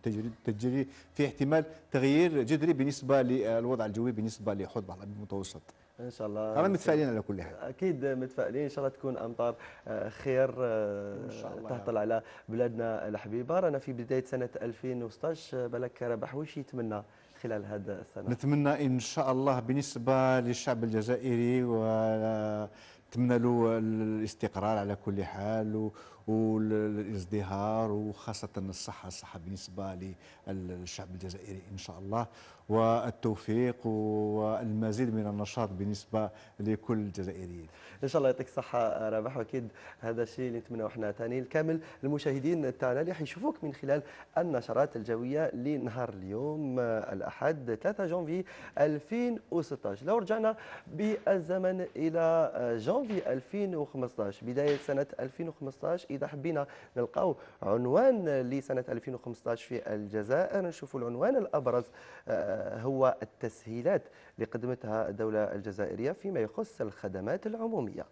التجري في احتمال تغيير جذري بالنسبة للوضع الجوي بالنسبة لحوض الأبيض المتوسط. إن شاء الله رانا متفائلين على كل حال. أكيد متفائلين. إن شاء الله تكون أمطار آه، خير آه، إن شاء الله. تهطل على بلادنا الحبيبة. رانا في بداية سنة 2016 بالك ربح وش يتمنى خلال هذا السنة؟ نتمنى إن شاء الله بالنسبة للشعب الجزائري ونتمنى له الاستقرار على كل حال و- والازدهار وخاصة الصحة الصحة بالنسبة للشعب الجزائري إن شاء الله. والتوفيق والمزيد من النشاط بالنسبة لكل الجزائريين. إن شاء الله يعطيك الصحة ربح وأكيد هذا الشيء اللي نتمناه إحنا ثاني الكامل. المشاهدين تاعنا اللي حيشوفوك من خلال النشرات الجوية لنهار اليوم الأحد 3 جونفي 2016 لو رجعنا بالزمن إلى جونفي 2015 بداية سنة 2015 إذا حبينا نلقاو عنوان لسنة 2015 في الجزائر نشوفوا العنوان الأبرز آه، هو التسهيلات اللي قدمتها الدولة الجزائرية فيما يخص الخدمات العمومية.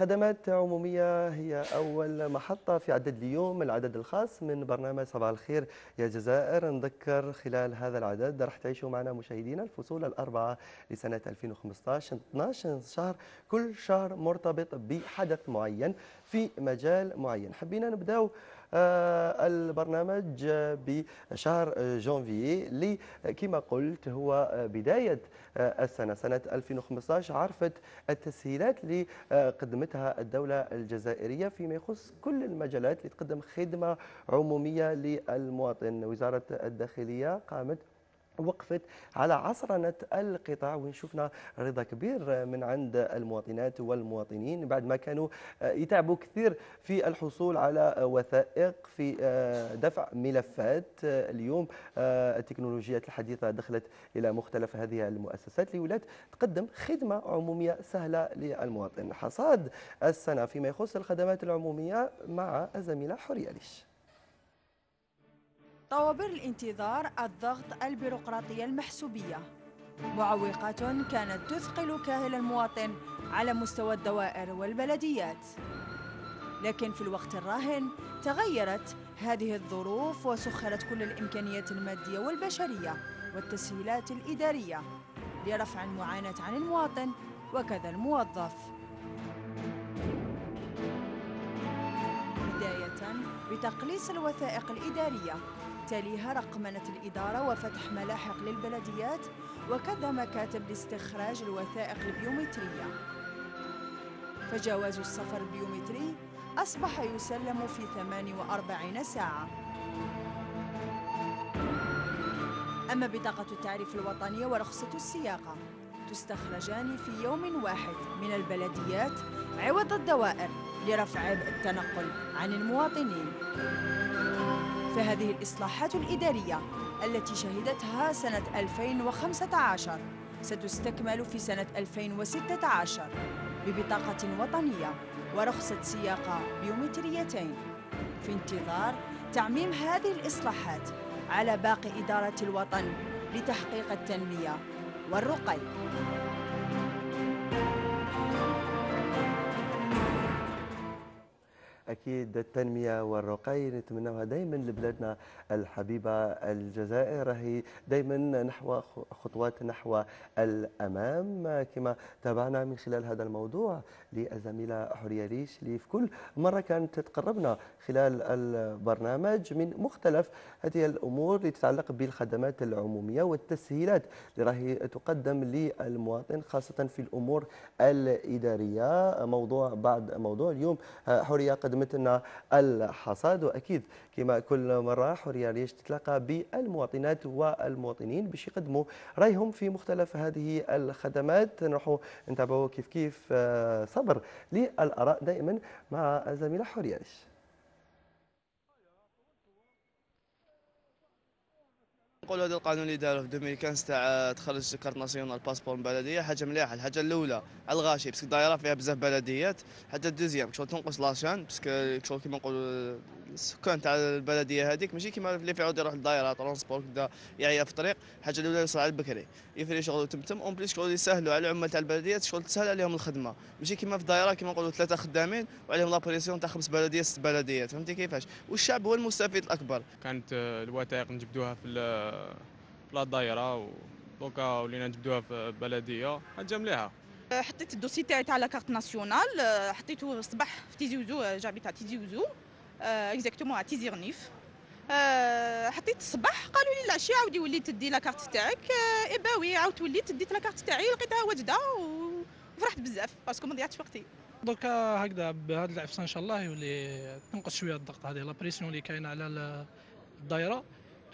خدمات عمومية هي أول محطة في عدد اليوم العدد الخاص من برنامج صباح الخير. يا جزائر نذكر خلال هذا العدد راح تعيشوا معنا مشاهدينا الفصول الأربعة لسنة 2015 12 شهر كل شهر مرتبط بحدث معين في مجال معين. حبينا نبداو البرنامج آه، بشهر آه، جانفيي اللي كما قلت هو بداية آه، السنة سنة 2015 عرفت التسهيلات اللي قدمتها الدولة الجزائرية فيما يخص كل المجالات اللي تقدم خدمة عمومية للمواطن. وزارة الداخلية قامت وقفت على عصرنة القطاع وين شفنا رضا كبير من عند المواطنات والمواطنين بعد ما كانوا يتعبوا كثير في الحصول على وثائق في آه، دفع ملفات. آه، اليوم آه، التكنولوجيات الحديثة دخلت إلى مختلف هذه المؤسسات اللي ولات تقدم خدمة عمومية سهلة للمواطن. حصاد السنة فيما يخص الخدمات العمومية مع الزميلة حورية ليش. طوابير الانتظار الضغط البيروقراطية المحسوبية. معوقات كانت تثقل كاهل المواطن على مستوى الدوائر والبلديات. لكن في الوقت الراهن تغيرت هذه الظروف وسخرت كل الإمكانيات المادية والبشرية والتسهيلات الإدارية لرفع المعاناة عن المواطن وكذا الموظف. بداية بتقليص الوثائق الإدارية. تليها رقمنة الإدارة وفتح ملاحق للبلديات وكذا مكاتب لاستخراج الوثائق البيومترية. فجواز السفر البيومتري أصبح يسلم في 48 ساعة. أما بطاقة التعريف الوطنية ورخصة السياقة تستخرجان في يوم واحد من البلديات عوض الدوائر لرفع التنقل عن المواطنين. فهذه الإصلاحات الإدارية التي شهدتها سنة 2015 ستستكمل في سنة 2016 ببطاقة وطنية ورخصة سياقة بيومتريتين في انتظار تعميم هذه الإصلاحات على باقي إدارة الوطن لتحقيق التنمية والرقي. أكيد التنمية والرقي نتمناها دائما لبلادنا الحبيبة الجزائر. راهي دائما نحو خطوات نحو الأمام. كما تابعنا من خلال هذا الموضوع للزميلة حورية ريش اللي في كل مرة كانت تقربنا خلال البرنامج من مختلف هذه الأمور اللي تتعلق بالخدمات العمومية والتسهيلات اللي راهي تقدم للمواطن خاصة في الأمور الإدارية. موضوع بعد موضوع اليوم حورية قدمت لنا الحصاد وأكيد كما كل مرة حوريه ريش تتلاقى بالمواطنات والمواطنين باش يقدموا رأيهم في مختلف هذه الخدمات. نروحوا نتابعوا كيف كيف آه، صبر للآراء دائما مع الزميله حوريه ريش نقول هذا القانون اللي داروا في 2015 تاع تخرج كارت ناسيونال باسبور من بلدية حاجة مليحة. الحاجة الأولى على الغاشي parce que الدائرة فيها بزاف بلديات. حاجة ال deuxième شغل تنقص la chaîne parce que شغل كيما نقولوا السكان تاع البلدية هذيك ماشي كيما اللي في عود يروح للدائرة transport كذا يعيا في الطريق. الحاجة الأولى يوصل على البكري. يفري شغل تمتم. en plus شغل يسهلوا على العمال تاع البلديات شغل تسهل عليهم الخدمة. ماشي كيما في الدائرة كيما نقولوا ثلاثة خدامين وعليهم la pression تاع خمس بلديات ست بلديات. فهمتي كيفاش؟ والشعب هو المستفيد الأكبر. كانت آه، الوثائق نجبدوها في ال- في la daïra دوكا ولينا نجبدوها في البلديه حاجة مليحه حطيت ال dossier تاعي تاع la carte nationale آه، حطيته الصباح في تيزي وزو آه، جابي تاع تيزي وزو exactement على تيزي غنيف. آه، حطيت الصباح قالوا لي العشيه عاودي ولي تدي la carte تاعك. آه، eh ben oui عاودت وليت ديت la carte تاعي لقيتها واجدة وفرحت بزاف parce que ما ضيعتش وقتي. دوكا هكذا بهذا العفسة إن شاء الله يولي تنقص شوية الضغط هذه la pression اللي كاينة على ال- الدائره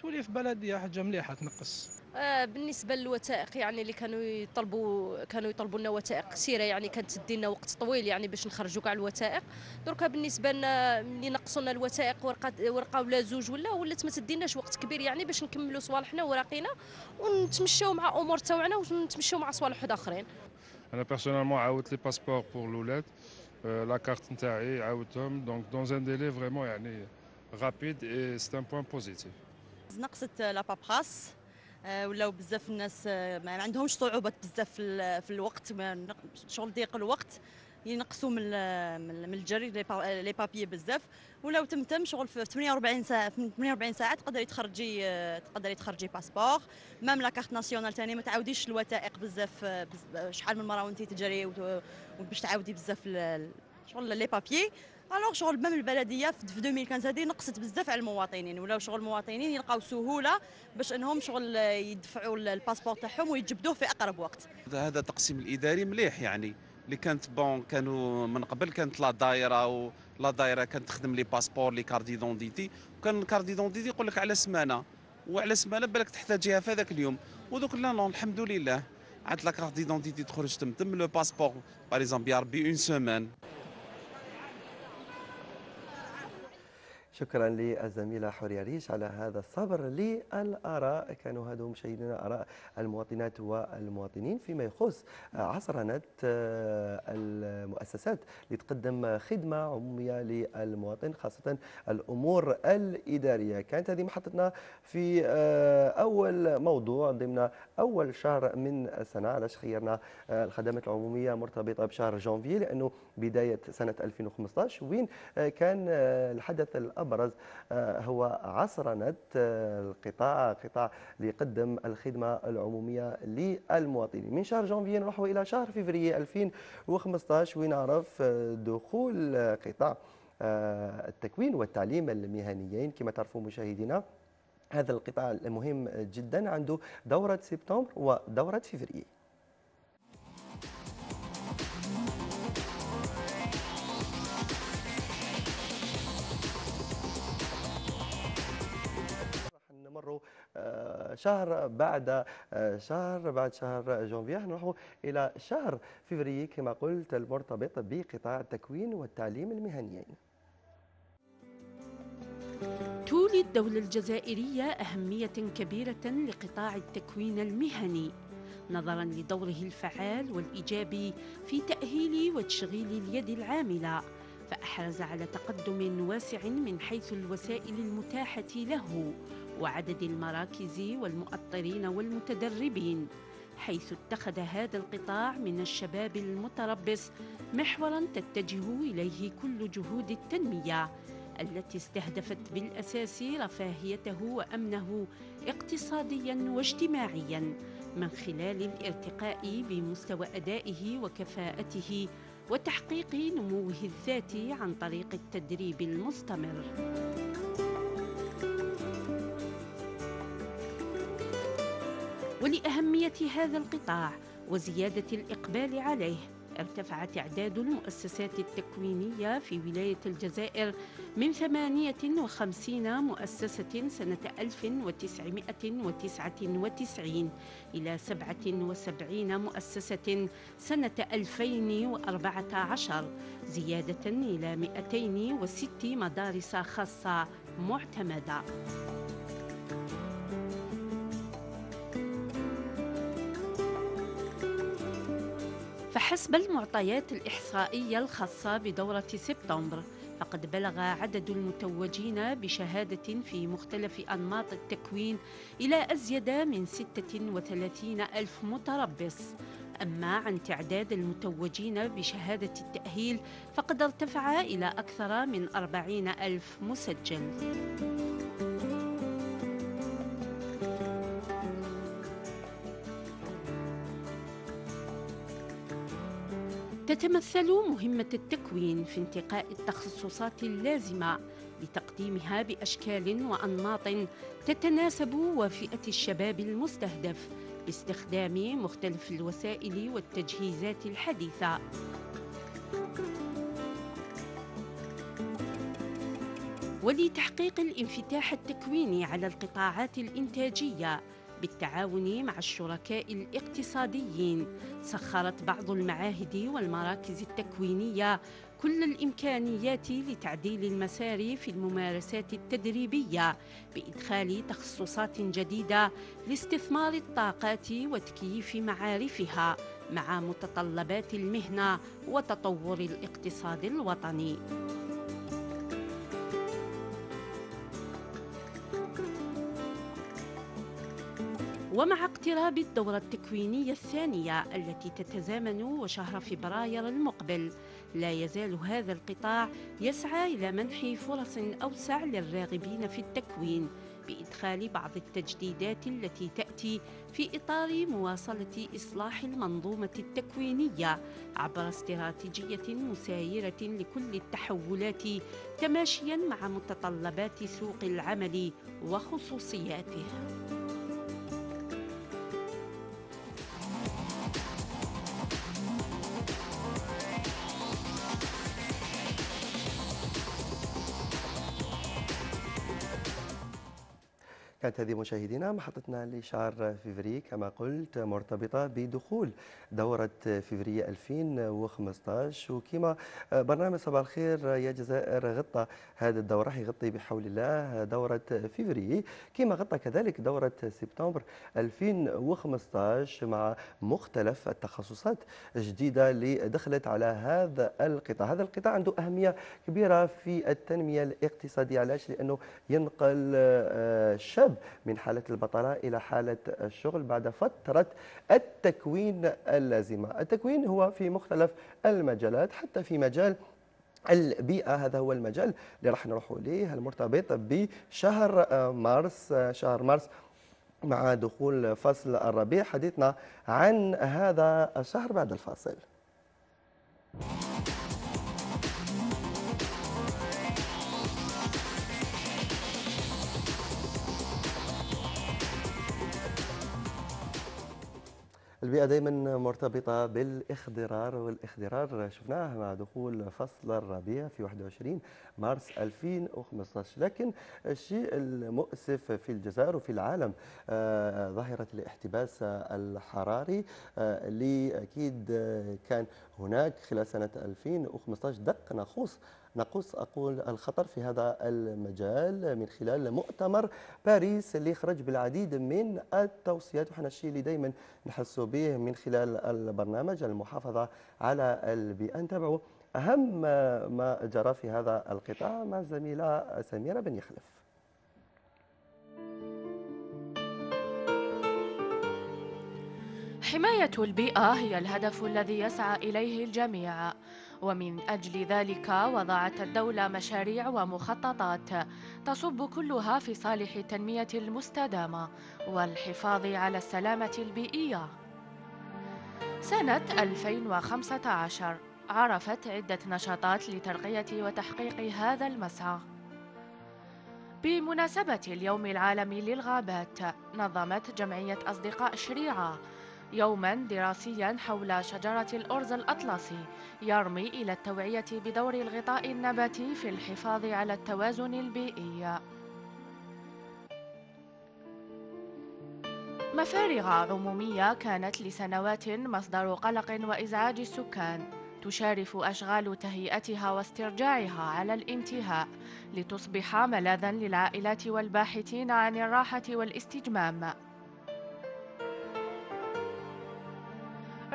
تولي في بلديه حاجة مليحة تنقص. آه، بالنسبة للوثائق يعني اللي كانوا يطلبوا كانوا يطلبوا لنا وثائق قصيره يعني كانت تدي لنا وقت طويل يعني باش نخرجوا كاع الوثائق. دركا بالنسبة لنا ملي نقصوا لنا الوثائق ورقه ورقة ولا زوج ولا ولات ما تديناش وقت كبير يعني باش نكملوا صوالحنا وراقينا ونتمشاو مع امور تاوعنا ونتمشاو مع صوالح آخرين. أنا personnellement عاودت لي passeport pour الاولاد la carte نتاعي عاودتهم donc dans un délai vraiment يعني rapide et c'est un point positif نقصت la paperasse. آه، ولاو بزاف الناس آه، ما عندهمش صعوبات بزاف في, ال- في الوقت شغل ضيق الوقت. ينقصوا من من ال- من الجري لي لي بابي بزاف. ولاو تمتم شغل في 48 ساعة في 48 ساعه تقدري تخرجي آه، تقدري تخرجي passeport. même la carte nationale ثاني ما تعاوديش الوثائق بزاف آه، بز- شحال من مرة وانت تجري وباش تعاودي بزاف شغل les papiers alors شغل même البلدية في في 2015 هذه نقصت بزاف على المواطنين ولاو شغل المواطنين يلقاو سهولة باش إنهم شغل يدفعوا ال passeport تاعهم ويجبدوه في أقرب وقت. هذا التقسيم الإداري مليح يعني اللي كانت bon كانوا من قبل كانت la daïra و la daïra كانت تخدم les passeports les cartes d'identité وكان ال carte d'identité يقول لك على سمانة وعلى سمانة بالك تحتاجيها في هذاك اليوم. ودوك là non الحمد لله. عاد la carte d'identité تخرج تمتم le passeport par exemple يا ربي une semaine شكرا للزميلة حورية ريش على هذا الصبر. للآراء كانوا هذو مشاهدينا آراء المواطنات والمواطنين فيما يخص عصرنة آه، المؤسسات لتقدم خدمة عمومية للمواطن خاصة الأمور الإدارية. كانت هذه محطتنا في آه، أول موضوع ضمن أول شهر من السنة علاش خيرنا آه، الخدمات العمومية مرتبطة بشهر جانفي لأنه بداية سنة 2015 وين كان الحدث الأبرز آه، هو عصرنة آه، القطاع قطاع ليقدم الخدمة العمومية للمواطنين. من شهر جانفي نروح إلى شهر فبراير 2015 وين عرف آه، دخول قطاع التكوين والتعليم المهنيين. كما تعرفون مشاهدينا هذا القطاع المهم جدا عنده دورة سبتمبر ودورة فبراير شهر بعد آه، شهر بعد شهر جانفي نروحوا إلى شهر فبراير كما قلت المرتبط بقطاع التكوين والتعليم المهنيين. تولي الدولة الجزائرية أهمية كبيرة لقطاع التكوين المهني نظرا لدوره الفعال والإيجابي في تأهيل وتشغيل اليد العاملة فأحرز على تقدم واسع من حيث الوسائل المتاحة له. وعدد المراكز والمؤطرين والمتدربين حيث اتخذ هذا القطاع من الشباب المتربص محورا تتجه إليه كل جهود التنمية التي استهدفت بالأساس رفاهيته وأمنه اقتصاديا واجتماعيا من خلال الارتقاء بمستوى أدائه وكفاءته وتحقيق نموه الذاتي عن طريق التدريب المستمر. ولأهمية هذا القطاع وزيادة الإقبال عليه ارتفع تعداد المؤسسات التكوينية في ولاية الجزائر من 58 مؤسسة سنة 1999 إلى 77 مؤسسة سنة 2014 زيادة إلى 206 مدارس خاصة معتمدة. فحسب المعطيات الإحصائية الخاصة بدورة سبتمبر فقد بلغ عدد المتوجين بشهادة في مختلف أنماط التكوين إلى أزيد من 36 ألف متربص. أما عن تعداد المتوجين بشهادة التأهيل فقد ارتفع إلى أكثر من 40 ألف مسجل. تتمثل مهمة التكوين في انتقاء التخصصات اللازمة لتقديمها بأشكال وأنماط تتناسب وفئة الشباب المستهدف باستخدام مختلف الوسائل والتجهيزات الحديثة. ولتحقيق الانفتاح التكويني على القطاعات الإنتاجية بالتعاون مع الشركاء الاقتصاديين. سخرت بعض المعاهد والمراكز التكوينية كل الإمكانيات لتعديل المسار في الممارسات التدريبية بإدخال تخصصات جديدة لاستثمار الطاقات وتكييف معارفها مع متطلبات المهنة وتطور الاقتصاد الوطني. ومع اقتراب الدورة التكوينية الثانية التي تتزامن وشهر فبراير المقبل لا يزال هذا القطاع يسعى إلى منح فرص أوسع للراغبين في التكوين بإدخال بعض التجديدات التي تأتي في إطار مواصلة إصلاح المنظومة التكوينية عبر استراتيجية مسايرة لكل التحولات تماشيا مع متطلبات سوق العمل وخصوصياته. كانت هذه مشاهدينا محطتنا لشهر فيفري كما قلت مرتبطة بدخول دورة فيفري 2015 وكما برنامج صباح الخير يا جزائر غطى هذا الدورة يغطي بحول الله دورة فيفري. كما غطى كذلك دورة سبتمبر 2015 مع مختلف التخصصات الجديدة اللي دخلت على هذا القطاع. هذا القطاع عنده أهمية كبيرة في التنمية الاقتصادية. علاش؟ لأنه ينقل الشاب من حالة البطالة إلى حالة الشغل بعد فترة التكوين اللازمة. التكوين هو في مختلف المجالات حتى في مجال البيئة هذا هو المجال اللي راح نروح ليه المرتبط بشهر مارس. شهر مارس مع دخول فصل الربيع حديثنا عن هذا الشهر بعد الفاصل. البيئة دائما مرتبطة بالإخضرار والإخضرار. شفناه مع دخول فصل الربيع في 21 مارس 2015 لكن الشيء المؤسف في الجزائر وفي العالم آه ظاهرة الاحتباس الحراري. آه اللي أكيد كان هناك خلال سنة 2015 دق ناقوس نقص أقول الخطر في هذا المجال من خلال مؤتمر باريس اللي خرج بالعديد من التوصيات. وحنا الشيء اللي دائما نحس به من خلال البرنامج المحافظة على البيئة. نتابعوا أهم ما جرى في هذا القطاع مع الزميلة سميرة بن يخلف. حماية البيئة هي الهدف الذي يسعى إليه الجميع. ومن أجل ذلك وضعت الدولة مشاريع ومخططات تصب كلها في صالح التنمية المستدامة والحفاظ على السلامة البيئية. سنة 2015 عرفت عدة نشاطات لترقية وتحقيق هذا المسعى. بمناسبة اليوم العالمي للغابات نظمت جمعية أصدقاء شريعة يوما دراسيا حول شجرة الأرز الأطلسي يرمي إلى التوعية بدور الغطاء النباتي في الحفاظ على التوازن البيئي. مفارغ عمومية كانت لسنوات مصدر قلق وإزعاج السكان تشارف أشغال تهيئتها واسترجاعها على الانتهاء لتصبح ملاذا للعائلات والباحثين عن الراحة والاستجمام.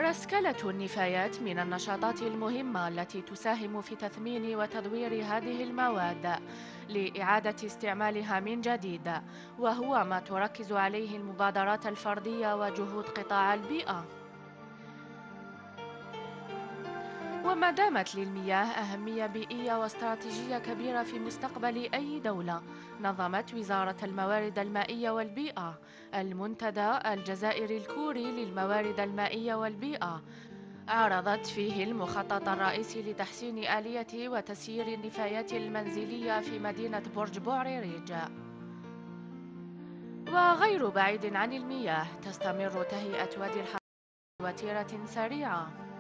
رسكلة النفايات من النشاطات المهمة التي تساهم في تثمين وتدوير هذه المواد لإعادة استعمالها من جديد وهو ما تركز عليه المبادرات الفردية وجهود قطاع البيئة. وما دامت للمياه أهمية بيئية واستراتيجية كبيرة في مستقبل أي دولة نظمت وزارة الموارد المائية والبيئة المنتدى الجزائري الكوري للموارد المائية والبيئة. عرضت فيه المخطط الرئيسي لتحسين آلية وتسيير النفايات المنزلية في مدينة برج بوعريريج وغير بعيد عن المياه تستمر تهيئة وادي الحمام بوتيرة سريعة.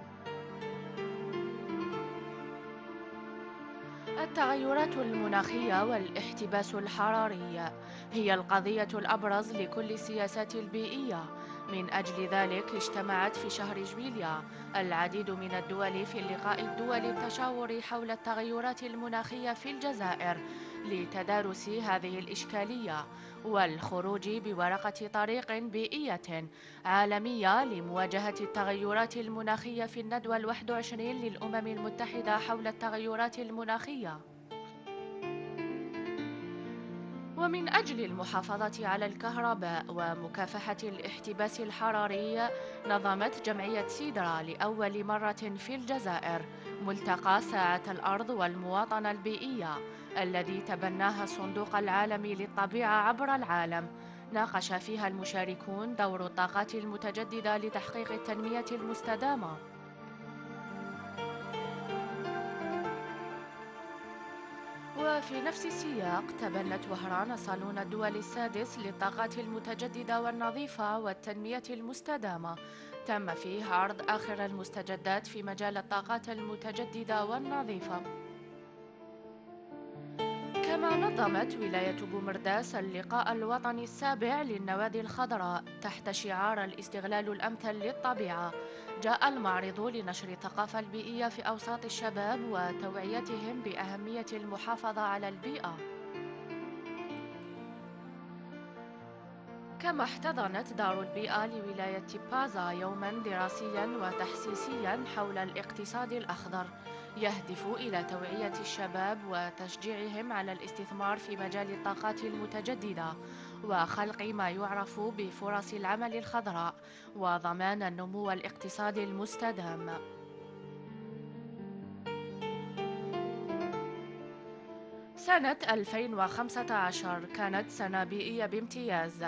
التغيرات المناخية والاحتباس الحراري هي القضية الأبرز لكل السياسات البيئية. من أجل ذلك اجتمعت في شهر جويليا العديد من الدول في اللقاء الدولي التشاوري حول التغيرات المناخية في الجزائر لتدارس هذه الإشكالية. والخروج بورقة طريق بيئية عالمية لمواجهة التغيرات المناخية في الندوة الواحد وعشرين للأمم المتحدة حول التغيرات المناخية. ومن أجل المحافظة على الكهرباء ومكافحة الاحتباس الحراري نظمت جمعية سيدرا لأول مرة في الجزائر ملتقى ساعة الأرض والمواطنة البيئية الذي تبناها الصندوق العالمي للطبيعة عبر العالم. ناقش فيها المشاركون دور الطاقات المتجددة لتحقيق التنمية المستدامة. وفي نفس السياق تبنت وهران صالون الدول السادس للطاقات المتجددة والنظيفة والتنمية المستدامة. تم فيه عرض آخر المستجدات في مجال الطاقات المتجددة والنظيفة. كما نظمت ولاية بومرداس اللقاء الوطني السابع للنوادي الخضراء تحت شعار الاستغلال الأمثل للطبيعة. جاء المعرض لنشر الثقافة البيئية في أوساط الشباب وتوعيتهم بأهمية المحافظة على البيئة. كما احتضنت دار البيئة لولاية بازا يوما دراسيا وتحسيسيا حول الاقتصاد الأخضر. يهدف إلى توعية الشباب وتشجيعهم على الاستثمار في مجال الطاقات المتجددة وخلق ما يعرف بفرص العمل الخضراء وضمان النمو الاقتصادي المستدام. سنة 2015 كانت سنة بيئية بامتياز.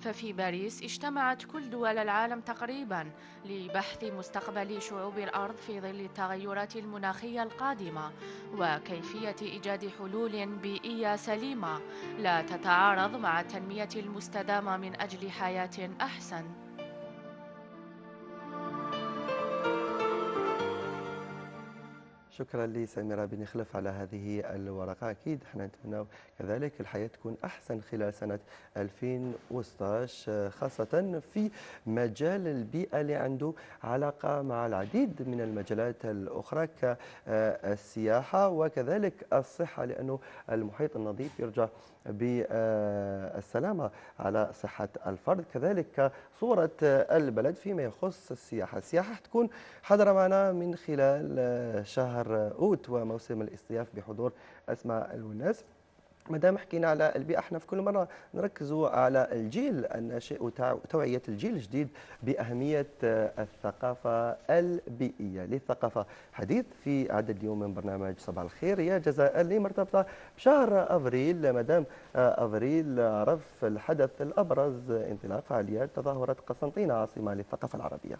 ففي باريس اجتمعت كل دول العالم تقريبا لبحث مستقبل شعوب الأرض في ظل التغيرات المناخية القادمة وكيفية إيجاد حلول بيئية سليمة لا تتعارض مع التنمية المستدامة من أجل حياة أحسن. شكرا لسميرة بن خلف على هذه الورقة. أكيد إحنا نتمنى كذلك الحياة تكون أحسن خلال سنة 2016 خاصة في مجال البيئة اللي عنده علاقة مع العديد من المجالات الأخرى كالسياحة وكذلك الصحة لأنه المحيط النظيف يرجع بالسلامة على صحة الفرد. كذلك صورة البلد فيما يخص السياحة. السياحة تكون حاضرة معنا من خلال شهر أوت وموسم الاصطياف بحضور أسماء الوناس ما دام حكينا على البيئة إحنا في كل مرة نركزوا على الجيل الناشئ وتوعية الجيل الجديد بأهمية آه، الثقافة البيئية. للثقافة. حديث في عدد اليوم من برنامج صباح الخير. يا جزائر اللي مرتبطة بشهر أفريل. ما دام آه، أفريل عرف الحدث الأبرز انطلاق فعاليات تظاهرة قسنطينة عاصمة للثقافة العربية.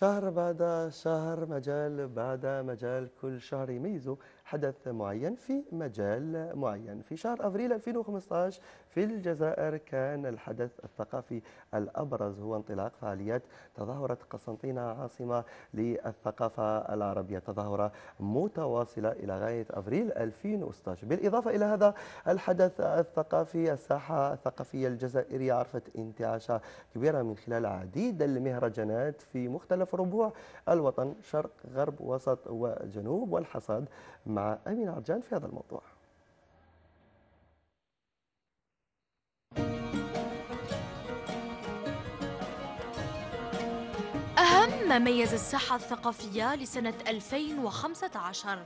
شهر بعد شهر مجال بعد مجال كل شهر يميزه حدث معين في مجال معين. في شهر أفريل 2015 في الجزائر كان الحدث الثقافي الأبرز هو انطلاق فعاليات تظاهرة قسنطينة عاصمة للثقافة العربية. تظاهرة متواصلة إلى غاية أفريل 2016 بالإضافة إلى هذا الحدث الثقافي الساحة الثقافية الجزائرية عرفت انتعاشة كبيرة من خلال عديد المهرجانات في مختلف ربوع الوطن شرق غرب وسط وجنوب والحصاد مع أمين عرجان في هذا الموضوع. ما ميز الساحة الثقافية لسنة 2015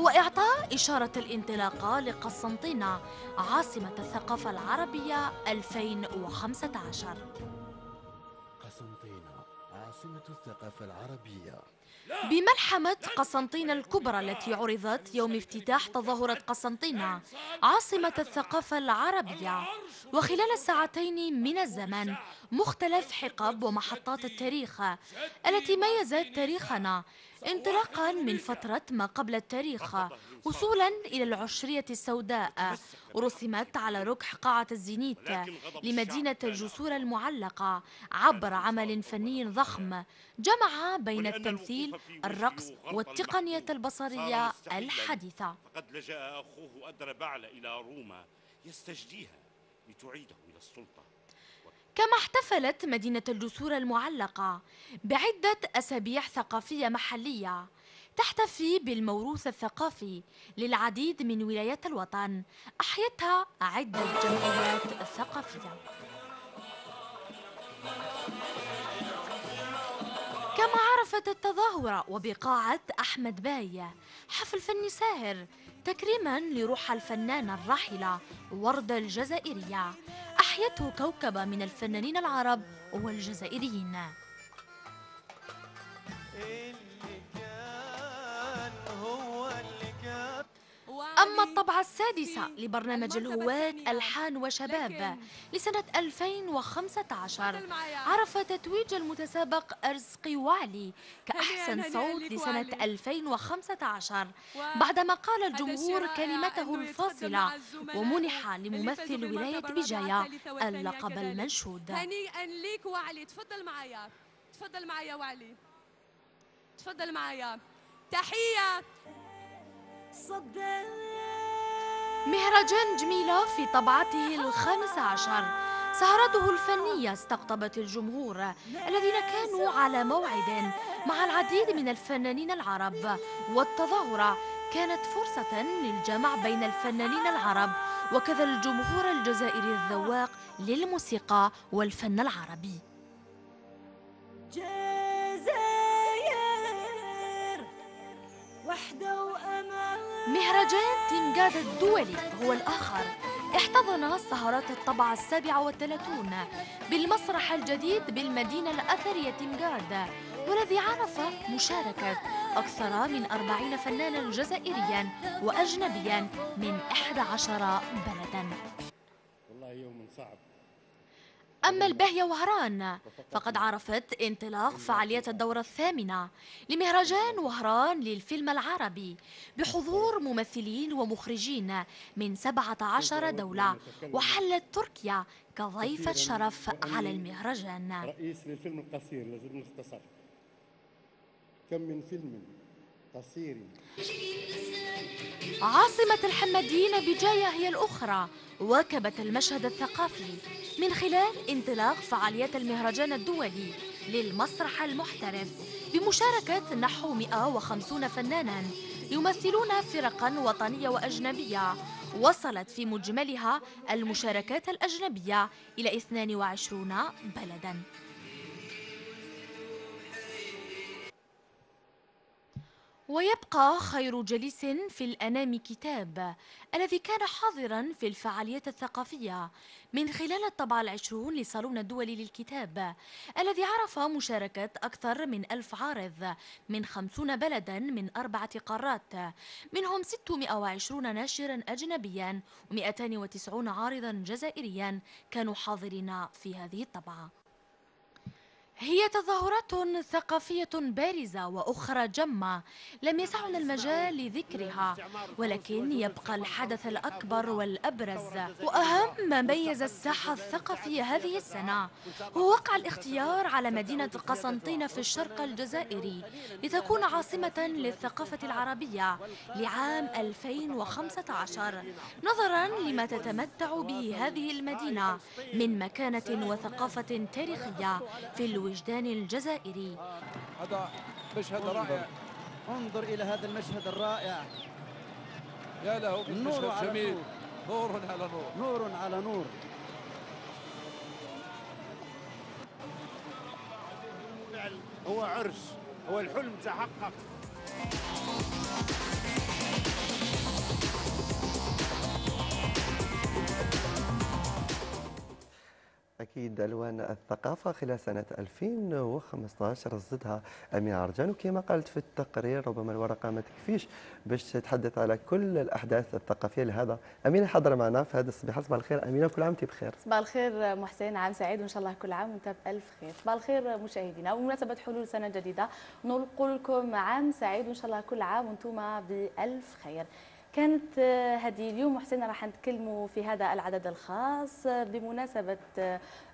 هو إعطاء إشارة الانطلاقة لقسنطينة عاصمة الثقافة العربية 2015 قسنطينة عاصمة الثقافة العربية. بملحمة قسنطينة الكبرى التي عرضت يوم افتتاح تظاهرة قسنطينة عاصمة الثقافة العربية. وخلال ساعتين من الزمن مختلف حقب ومحطات التاريخ التي ميزت تاريخنا انطلاقا من فترة ما قبل التاريخ. وصولا إلى العشرية السوداء. رسمت على ركح قاعة الزينيت لمدينة الجسور المعلقة عبر عمل فني ضخم. جمع بين التمثيل الرقص والتقنية البصرية الحديثة. فقد لجأ أخوه أدربعل إلى روما يستجديها لتعيده إلى السلطة. كما احتفلت مدينة الجسور المعلقة بعدة أسابيع ثقافية محلية. تحتفي بالموروث الثقافي للعديد من ولايات الوطن أحيتها عدة جمعيات ثقافية. كما عرفت التظاهرة وبقاعة أحمد باي حفل فني ساهر تكريما لروح الفنانة الراحلة وردة الجزائرية أحيته كوكبة من الفنانين العرب والجزائريين. الطبعة السادسة لبرنامج الهواة ألحان وشباب لسنة 2015 عرف تتويج المتسابق أرزقي وعلي كأحسن صوت لسنة 2015 بعدما قال الجمهور كلمته الفاصلة ومنح لممثل ولاية بجاية اللقب المنشود هنيئا ليك وعلي تفضل معايا. تفضل معايا وعلي تفضل معايا. تحية. مهرجان جميلة في طبعته الخامسة عشر. سهرته الفنية استقطبت الجمهور الذين كانوا على موعد مع العديد من الفنانين العرب والتظاهرة كانت فرصة للجمع بين الفنانين العرب وكذا الجمهور الجزائري الذواق للموسيقى والفن العربي. جزائر وأمان مهرجان تيمجاد الدولي هو الآخر. احتضن سهرات الطبعة السابعة والثلاثون بالمسرح الجديد بالمدينة الأثرية تيمجاد والذي عرف مشاركة أكثر من أربعين فنانا جزائريا وأجنبيا من 11 بلدا. والله يوم صعب. أما الباهية وهران فقد عرفت انطلاق فعاليات الدورة الثامنة لمهرجان وهران للفيلم العربي بحضور ممثلين ومخرجين من 17 دولة وحلت تركيا كضيفة شرف على المهرجان. رئيس للفيلم القصير لازم نختصر. كم من فيلم قصير؟ عاصمة الحماديين بجاية هي الأخرى واكبت المشهد الثقافي من خلال انطلاق فعاليات المهرجان الدولي للمسرح المحترف بمشاركة نحو 150 فنانا يمثلون فرقا وطنية وأجنبية. وصلت في مجملها المشاركات الأجنبية إلى 22 بلداً. ويبقى خير جليس في الأنام كتاب الذي كان حاضرا في الفعاليات الثقافية من خلال الطبعة العشرون لصالون الدولي للكتاب الذي عرف مشاركة أكثر من ألف عارض من خمسون بلدا من أربعة قارات منهم 620 ناشرا أجنبيا و290 عارضا جزائريا كانوا حاضرين في هذه الطبعة. هي تظاهرات ثقافية بارزة وأخرى جمة لم يسعنا المجال لذكرها ولكن يبقى الحدث الأكبر والأبرز وأهم ما ميز الساحة الثقافية هذه السنة هو وقع الاختيار على مدينة قسنطينة في الشرق الجزائري لتكون عاصمة للثقافة العربية لعام 2015 نظرا لما تتمتع به هذه المدينة من مكانة وثقافة تاريخية في الوجدان الجزائري. هذا مشهد رائع. انظر إلى هذا المشهد الرائع. يا له من نور مشهد على جميل. نور. نور على نور. نور على نور. هو عرس. هو الحلم تحقق. أكيد ألوان الثقافة خلال سنة 2015 رصدتها أمينة عرجان وكما قالت في التقرير ربما الورقة ما تكفيش باش تتحدث على كل الأحداث الثقافية لهذا. أمينة حاضرة معنا في هذا الصباح صباح الخير. أمينة كل عام وأنت بخير؟ صباح الخير محسن عام سعيد وإن شاء الله كل عام وأنت بألف خير. صباح الخير مشاهدينا. وبمناسبه حلول سنة جديدة نقول لكم عام سعيد وإن شاء الله كل عام وأنتم بألف خير. كانت آه، هذه اليوم محسن راح نتكلموا في هذا العدد الخاص آه، بمناسبة آه، آه،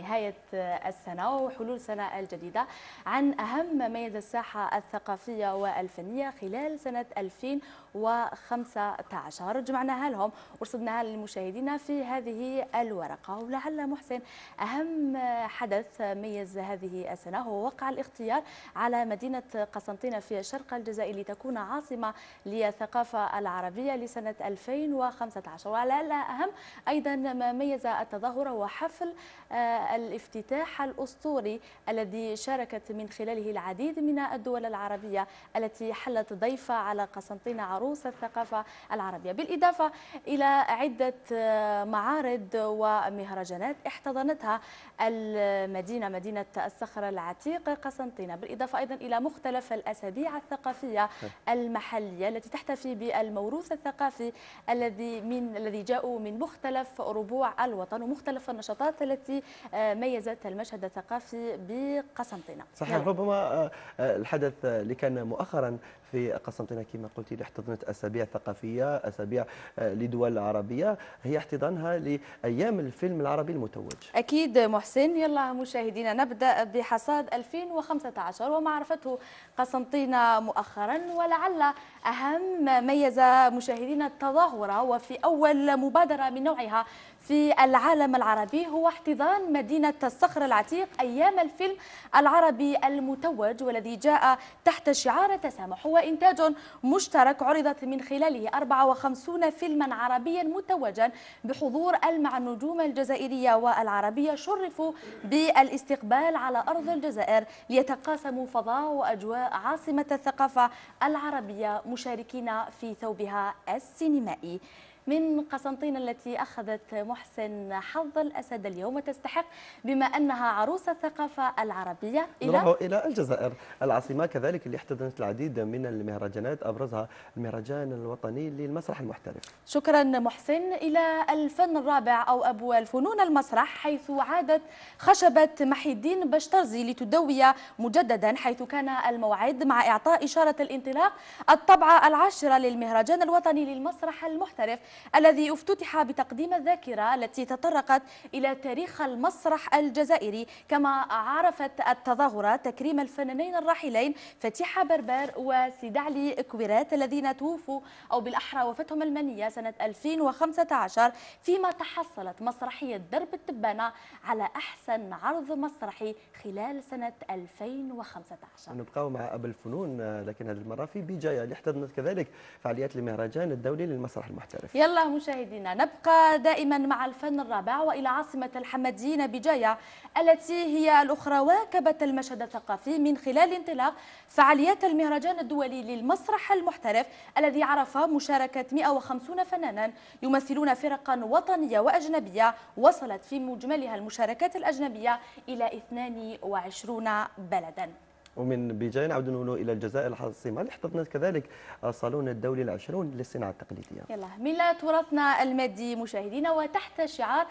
نهاية آه، السنة وحلول السنة الجديدة عن أهم ما ميز الساحة الثقافية والفنية خلال سنة 2015 جمعناها لهم ورصدناها للمشاهدين في هذه الورقة. ولعل محسن أهم حدث ميز هذه السنة هو وقع الاختيار على مدينة قسنطينة في الشرق الجزائري لتكون عاصمة للثقافة العربية لسنة 2015 ولعل أهم أيضا ما ميز التظاهر هو حفل آه، الافتتاح الأسطوري الذي شاركت من خلاله العديد من الدول العربية التي حلت ضيفة على قسنطينة عروس الثقافة العربية. بالإضافة إلى عدة آه، معارض ومهرجانات احتضنتها المدينة مدينة الصخر العتيق قسنطينة. بالإضافة أيضا إلى مختلف الأسابيع الثقافية المحلية التي تحتفي بالموروث الثقافي الذي من الذي جاءوا من مختلف ربوع الوطن ومختلف النشاطات التي آه، ميزت المشهد الثقافي بقسنطينة. صحيح يلا. ربما آه، آه، الحدث اللي كان مؤخرا في قسنطينة كما قلت احتضنت أسابيع ثقافية أسابيع لدول عربية. هي احتضانها لأيام الفيلم العربي المتوج. أكيد محسن. يلا مشاهدينا نبدأ بحصاد 2015 وما عرفته قسنطينة مؤخرا ولعل أهم ميز مشاهدينا التظاهرة وفي أول مبادرة من نوعها في العالم العربي هو احتضان مدينة الصخر العتيق أيام الفيلم العربي المتوج والذي جاء تحت شعار تسامح هو إنتاج مشترك عرضت من خلاله 54 فيلما عربيا متوجا بحضور ألمع النجوم الجزائرية والعربية شرفوا بالاستقبال على أرض الجزائر ليتقاسموا فضاء وأجواء عاصمة الثقافة العربية مشاركين في ثوبها السينمائي. من قسنطينة التي أخذت محسن حظ الأسد اليوم وتستحق بما أنها عروس الثقافة العربية. نروح إلى إلى الجزائر. العاصمة كذلك اللي احتضنت العديد من المهرجانات أبرزها المهرجان الوطني للمسرح المحترف. شكرا محسن. إلى الفن الرابع أو أبو الفنون المسرح حيث عادت خشبة محي الدين بشترزي لتدوي مجددا حيث كان الموعد مع إعطاء إشارة الانطلاق الطبعة العاشرة للمهرجان الوطني للمسرح المحترف. الذي افتتح بتقديم الذاكرة التي تطرقت إلى تاريخ المسرح الجزائري. كما عرفت التظاهرة تكريم الفنانين الراحلين فتيحة بربر وسيد علي كويرات الذين توفوا أو بالأحرى وفتهم المنية سنة 2015 فيما تحصلت مسرحية درب التبانة على أحسن عرض مسرحي خلال سنة 2015 نبقاو مع أب الفنون لكن هذه المرة في بجاية. اللي احتضنت كذلك فعاليات المهرجان الدولي للمسرح المحترف. يلا مشاهدينا نبقى دائما مع الفن الرابع وإلى عاصمة الحمديين بجاية التي هي الأخرى واكبت المشهد الثقافي من خلال انطلاق فعاليات المهرجان الدولي للمسرح المحترف الذي عرف مشاركة 150 فنانا يمثلون فرقا وطنية وأجنبية وصلت في مجملها المشاركات الأجنبية إلى 22 بلدا. ومن بجاية نعود نقول إلى الجزائر العاصمة اللي احتضنت كذلك الصالون الدولي العشرون للصناعة التقليدية. يلا من تراثنا المادي مشاهدينا وتحت شعار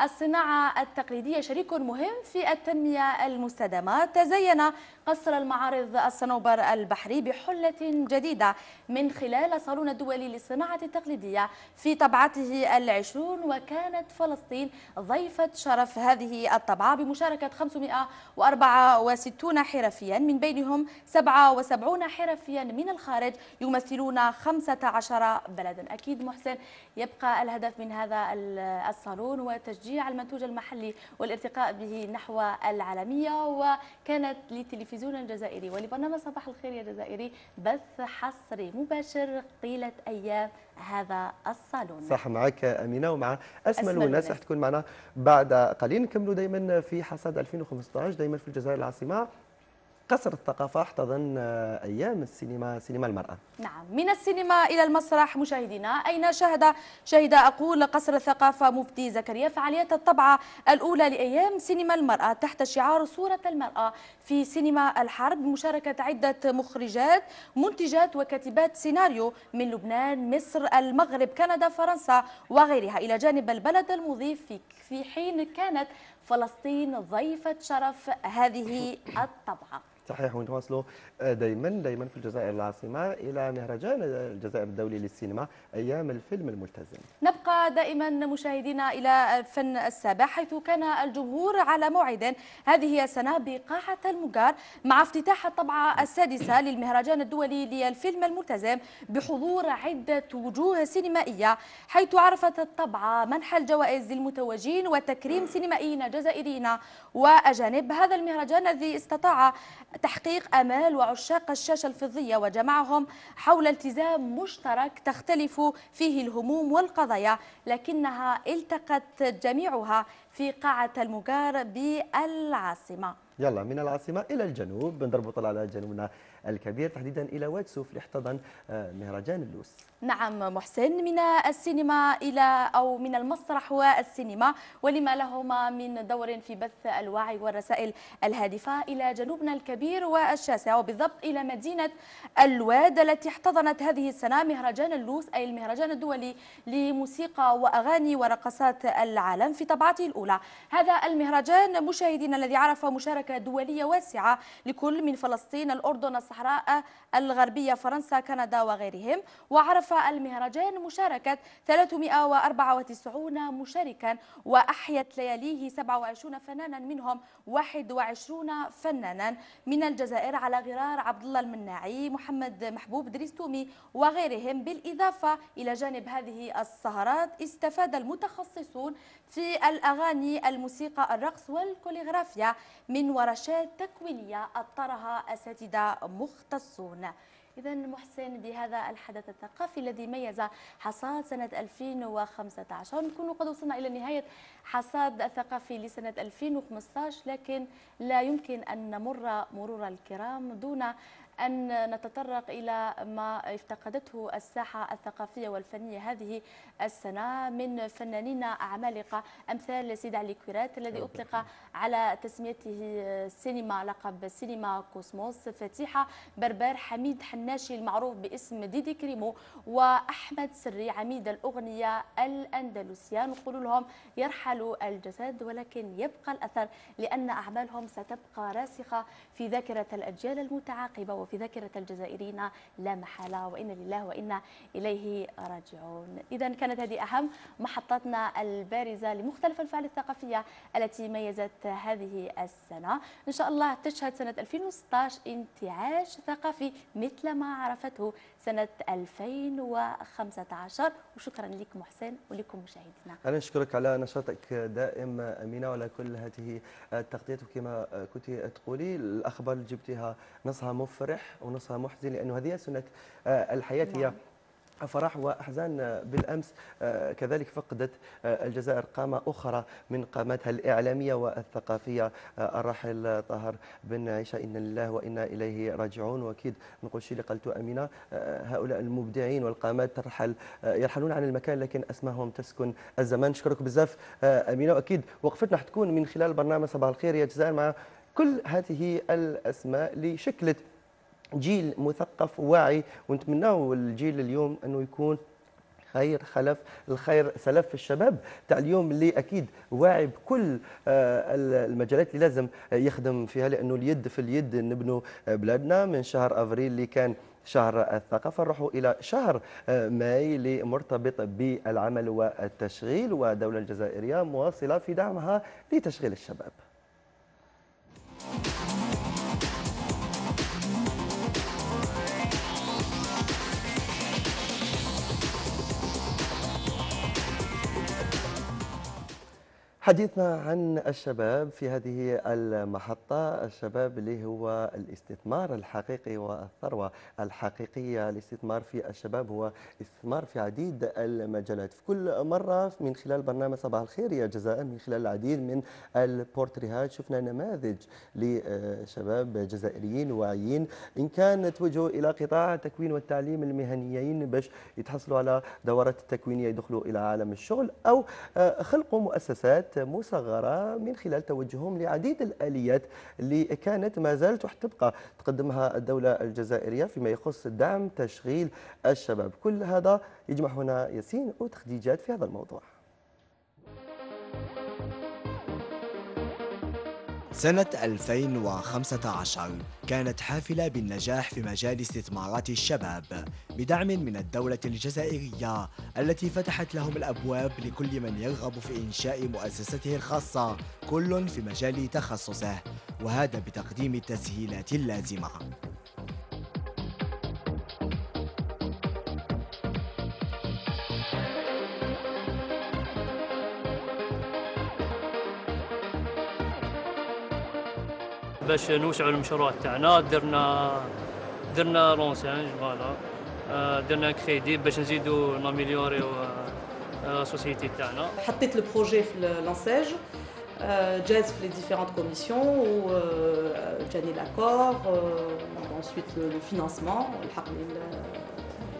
الصناعة التقليدية شريك مهم في التنمية المستدامة. تزين قصر المعارض الصنوبر البحري بحلة جديدة من خلال صالون الدولي للصناعة التقليدية في طبعته العشرون وكانت فلسطين ضيفة شرف هذه الطبعة بمشاركة 564 حرفيا من بينهم 77 حرفيا من الخارج يمثلون 15 بلدا. أكيد محسن يبقى الهدف من هذا الصالون وتشجيع المنتوج المحلي والارتقاء به نحو العالمية وكانت للتلفزيون الجزائري. ولبرنامج صباح الخير يا جزائري بث حصري مباشر طيلة أيام هذا الصالون. صح معك أمينة ومع الوناس الوناس. راح تكون معنا بعد قليل. نكملوا دائما في حصاد 2015 دائما في الجزائر العاصمة. قصر الثقافة احتضن آه، أيام السينما سينما المرأة. نعم. من السينما إلى المسرح مشاهدينا أين شهد شهد أقول قصر الثقافة مفتي زكريا فعاليات الطبعة الأولى لأيام سينما المرأة تحت شعار صورة المرأة في سينما الحرب بمشاركة عدة مخرجات منتجات وكاتبات سيناريو من لبنان مصر المغرب كندا فرنسا وغيرها. إلى جانب البلد المضيف في حين كانت فلسطين ضيفة شرف هذه الطبعة. صحيح ونواصلوا دائما دائما في الجزائر العاصمة إلى مهرجان الجزائر الدولي للسينما أيام الفيلم الملتزم. نبقى دائما مشاهدينا إلى الفن السابع حيث كان الجمهور على موعد. هذه السنة بقاعة المجار مع افتتاح الطبعة السادسة للمهرجان الدولي للفيلم الملتزم بحضور عدة وجوه سينمائية حيث عرفت الطبعة منح الجوائز للمتوجين وتكريم سينمائيين جزائريين وأجانب. هذا المهرجان الذي استطاع تحقيق آمال وعشاق الشاشة الفضية وجمعهم حول التزام مشترك تختلف فيه الهموم والقضايا لكنها التقت جميعها في قاعة المجار بالعاصمة. يلا من العاصمة إلى الجنوب نضربوا طلع على جنوبنا. الكبير تحديدا إلى واد سوف اللي احتضن آه، مهرجان اللوس. نعم محسن من السينما إلى أو من المسرح والسينما ولما لهما من دور في بث الوعي والرسائل الهادفة إلى جنوبنا الكبير والشاسع وبالضبط إلى مدينة الواد التي احتضنت هذه السنة مهرجان اللوس أي المهرجان الدولي لموسيقى وأغاني ورقصات العالم في طبعته الأولى. هذا المهرجان مشاهدينا الذي عرف مشاركة دولية واسعة لكل من فلسطين الأردن الصحراء الغربية فرنسا كندا وغيرهم. وعرف المهرجان مشاركة 394 مشاركا وأحيت لياليه 27 فنانا منهم 21 فنانا. من الجزائر على غرار عبد الله المناعي محمد محبوب دريس تومي وغيرهم. بالإضافة إلى جانب هذه السهرات استفاد المتخصصون في الأغاني الموسيقى الرقص والكوليغرافيا من ورشات تكوينية أطرها أساتذة مختصون. إذا محسن بهذا الحدث الثقافي الذي ميز حصاد سنة 2015 نكون قد وصلنا إلى نهاية حصاد الثقافي لسنة 2015 لكن لا يمكن أن نمر مرور الكرام دون أن نتطرق إلى ما افتقدته الساحة الثقافية والفنية. هذه السنة من فنانين عمالقة أمثال سيد علي كويرات الذي أطلق على تسميته سينما لقب سينما كوسموس. فتيحة بربر حميد حناشي المعروف باسم ديدي كريمو وأحمد سري عميد الأغنية الأندلسية. نقول لهم يرحل الجسد ولكن يبقى الأثر لأن أعمالهم ستبقى راسخة في ذاكرة الأجيال المتعاقبة. في ذاكرة الجزائريين لا محالة وإنا لله وإنا إليه راجعون. إذا كانت هذه أهم محطاتنا البارزة لمختلف الفعال الثقافية التي ميزت هذه السنة. إن شاء الله تشهد سنة 2016 انتعاش ثقافي مثل ما عرفته سنة 2015 وشكرا لك محسن ولكم مشاهدينا. أنا أشكرك على نشاطك دائم أمينة وعلى كل هذه التغطيات وكما كنت تقولي. الأخبار اللي جبتيها نصها مفرح ونصها محزن لأنه هذه سنة الحياة هي نعم. فرح وأحزان بالأمس. آه، كذلك فقدت آه، الجزائر قامة أخرى من قاماتها الإعلامية والثقافية. آه، الراحل طاهر بن عيشة إنا لله وإنا إليه راجعون. وأكيد نقول شيء اللي قلته أمينة. هؤلاء المبدعين والقامات ترحل يرحلون عن المكان لكن اسمائهم تسكن الزمان. نشكرك بزاف أمينة. وأكيد وقفتنا حتكون من خلال برنامج صباح الخير يا جزائر مع كل هذه الأسماء اللي شكلت جيل مثقف واعي ونتمناه الجيل اليوم أنه يكون خير خلف الخير سلف الشباب. تاع اليوم اللي أكيد واعي بكل آه، المجالات اللي لازم يخدم فيها لأنه اليد في اليد نبنوا بلادنا. من شهر أفريل اللي كان شهر الثقافة نروحوا إلى شهر آه، ماي اللي مرتبط بالعمل والتشغيل والدولة الجزائرية مواصلة في دعمها لتشغيل الشباب. حديثنا عن الشباب في هذه المحطة. الشباب اللي هو الاستثمار الحقيقي والثروة الحقيقية. الاستثمار في الشباب هو استثمار في عديد المجالات. في كل مرة من خلال برنامج صباح الخير يا جزائر من خلال العديد من البورتريهات شفنا نماذج لشباب جزائريين واعيين. إن كان توجهوا إلى قطاع التكوين والتعليم المهنيين باش يتحصلوا على دورات تكوينية يدخلوا إلى عالم الشغل أو خلقوا مؤسسات مصغرة من خلال توجههم لعديد الآليات اللي كانت ما زالت وحتبقى تقدمها الدولة الجزائرية فيما يخص دعم تشغيل الشباب. كل هذا يجمع هنا ياسين وتخديجات في هذا الموضوع. سنة 2015 كانت حافلة بالنجاح في مجال استثمارات الشباب بدعم من الدولة الجزائرية التي فتحت لهم الأبواب لكل من يرغب في إنشاء مؤسسته الخاصة كل في مجال تخصصه وهذا بتقديم التسهيلات اللازمة. باش نوسعوا المشروع تاعنا. درنا درنا l'ANSEJ voilà. آه، درنا كريدي باش نزيدوا ن améliorer و ال société تاعنا. حطيت ال projet في l'ANSEJ جاز في les différentes commissions وجاني l'accord ensuite le financement الحق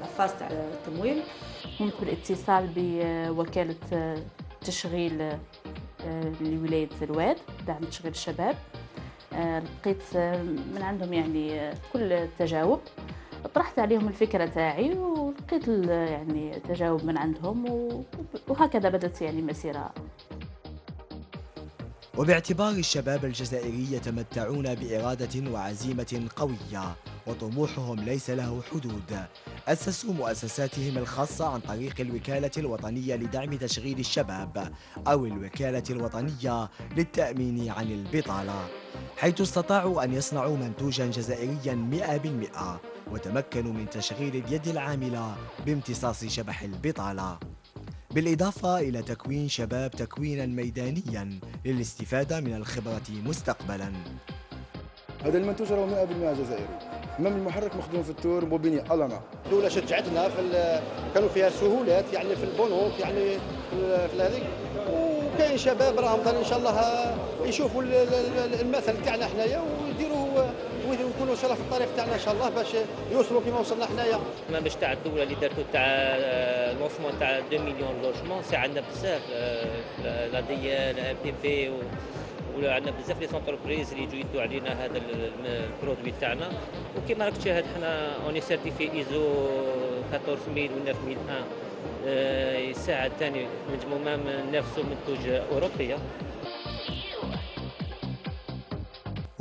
la phase تاع التمويل. قمت بالاتصال بوكالة تشغيل لولاية زرواد دعم تشغيل الشباب. لقيت من عندهم يعني كل التجاوب طرحت عليهم الفكرة تاعي ولقيت يعني تجاوب من عندهم وهكذا بدأت يعني مسيرة. وباعتبار الشباب الجزائري يتمتعون بإرادة وعزيمة قوية وطموحهم ليس له حدود. أسسوا مؤسساتهم الخاصة عن طريق الوكالة الوطنية لدعم تشغيل الشباب أو الوكالة الوطنية للتأمين عن البطالة حيث استطاعوا أن يصنعوا منتوجا جزائريا 100% وتمكنوا من تشغيل اليد العاملة بامتصاص شبح البطالة. بالإضافة إلى تكوين شباب تكوينا ميدانيا للاستفادة من الخبرة مستقبلا. هذا المنتوج راه 100% جزائري. مام المحرك مخدوم في التور موبيني الانا الدولة شجعتنا في كانوا فيها سهولات يعني في البنوك يعني في هذيك وكاين شباب راهم إن شاء الله يشوفوا المثل تاعنا حنايا ويديروا ويكونوا في الطريق تاعنا إن شاء الله باش يوصلوا كما وصلنا حنايا. باش تاع الدولة اللي دارتو تاع لونسمون تاع 2 مليون لوجمون ساعدنا بزاف لا دي لا إم تي بي ولا عندنا بزاف لي سونتربريز اللي يجوا يدوا علينا هذا البرودوي تاعنا. وكما راك تشاهد حنا on est certifié ISO 14000 و 9001 يساعد ثاني نجمو même نفسه منتوج أوروبية.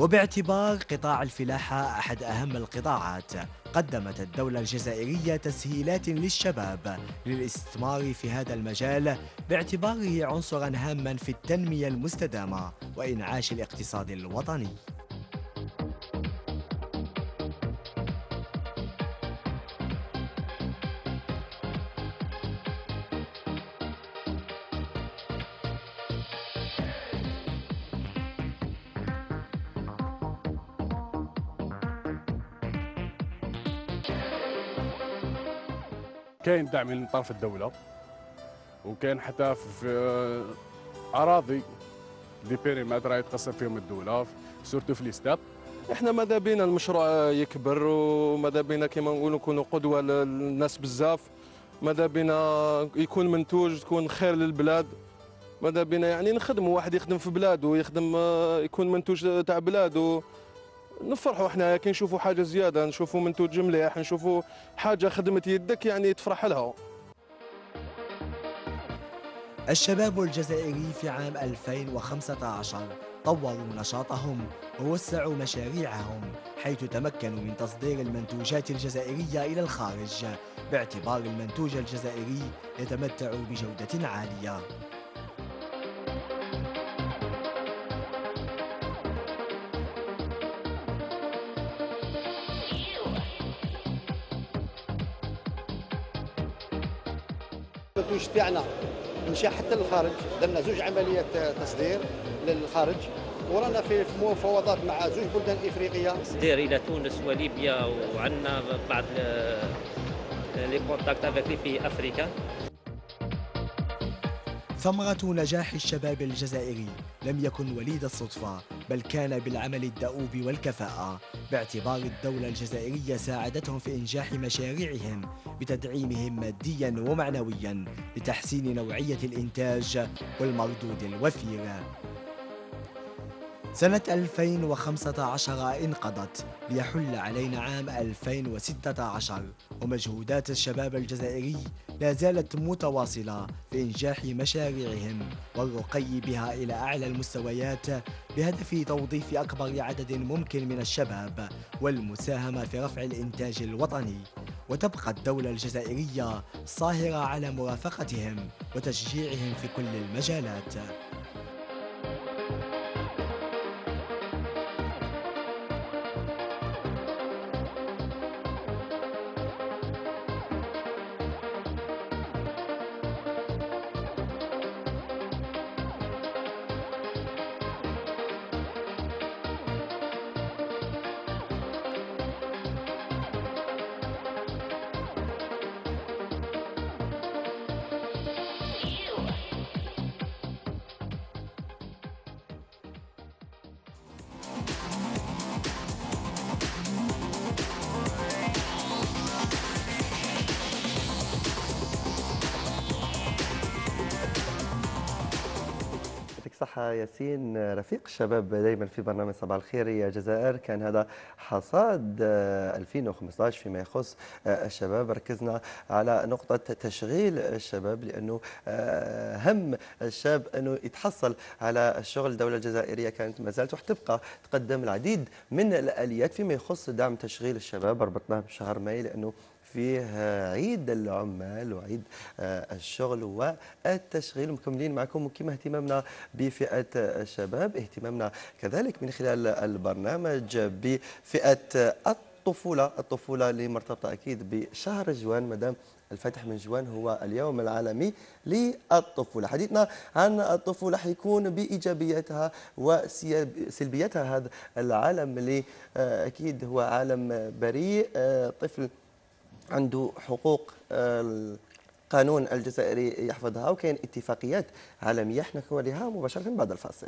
وباعتبار قطاع الفلاحة أحد أهم القطاعات قدمت الدولة الجزائرية تسهيلات للشباب للاستثمار في هذا المجال باعتباره عنصرا هاما في التنمية المستدامة وإنعاش الاقتصاد الوطني. كاين دعم من طرف الدولة وكاين حتى في أراضي des périmètres يتقسم فيهم الدولة surtout في ليستات إحنا ماذا بينا؟ المشروع يكبر وماذا بينا؟ كما نقولوا نكونوا قدوة للناس بزاف. ماذا بينا؟ يكون منتوج تكون خير للبلاد. ماذا بينا؟ يعني نخدموا واحد يخدم في بلاده يخدم يكون منتوج تاع بلاده نفرحوا إحنا كي نشوفوا حاجة زيادة نشوفوا منتوج مليح نشوفوا حاجة خدمت يدك يعني تفرح لها. الشباب الجزائري في عام 2015 طوروا نشاطهم ووسعوا مشاريعهم حيث تمكنوا من تصدير المنتوجات الجزائرية إلى الخارج باعتبار المنتوج الجزائري يتمتع بجودة عالية. المنتوج تاعنا مشى حتى للخارج. درنا زوج عمليات تصدير للخارج. ورانا في مفاوضات مع زوج بلدان إفريقية. تصدير إلى تونس وليبيا وعندنا بعض les contacts avec les pays africains ثمرة نجاح الشباب الجزائري. لم يكن وليد الصدفة بل كان بالعمل الدؤوب والكفاءة. باعتبار الدولة الجزائرية ساعدتهم في إنجاح مشاريعهم بتدعيمهم ماديا ومعنويا لتحسين نوعية الإنتاج والمردود الوفير. سنة 2015 انقضت ليحل علينا عام 2016 ومجهودات الشباب الجزائري لا زالت متواصلة في إنجاح مشاريعهم والرقي بها إلى أعلى المستويات بهدف توظيف أكبر عدد ممكن من الشباب والمساهمة في رفع الإنتاج الوطني. وتبقى الدولة الجزائرية صاهرة على مرافقتهم وتشجيعهم في كل المجالات. رفيق الشباب دائما في برنامج صباح الخير يا جزائر. كان هذا حصاد 2015 فيما يخص الشباب. ركزنا على نقطة تشغيل الشباب لأنه هم الشاب أنه يتحصل على الشغل. الدولة الجزائرية كانت ما زالت وحتبقى تقدم العديد من الآليات فيما يخص دعم تشغيل الشباب. ربطناه بشهر ماي لأنه فيه عيد العمال وعيد الشغل والتشغيل. مكملين معكم وكما اهتمامنا بفئة الشباب اهتمامنا كذلك من خلال البرنامج بفئة الطفولة الطفولة اللي مرتبطة أكيد بشهر جوان. مدام الفتح من جوان هو اليوم العالمي للطفولة. حديثنا عن الطفولة حيكون بإيجابياتها وسلبياتها هذا العالم اللي أكيد هو عالم بريء طفل عنده حقوق القانون الجزائري يحفظها وكاين اتفاقيات عالمية إحنا نوريها مباشرة بعد الفاصل.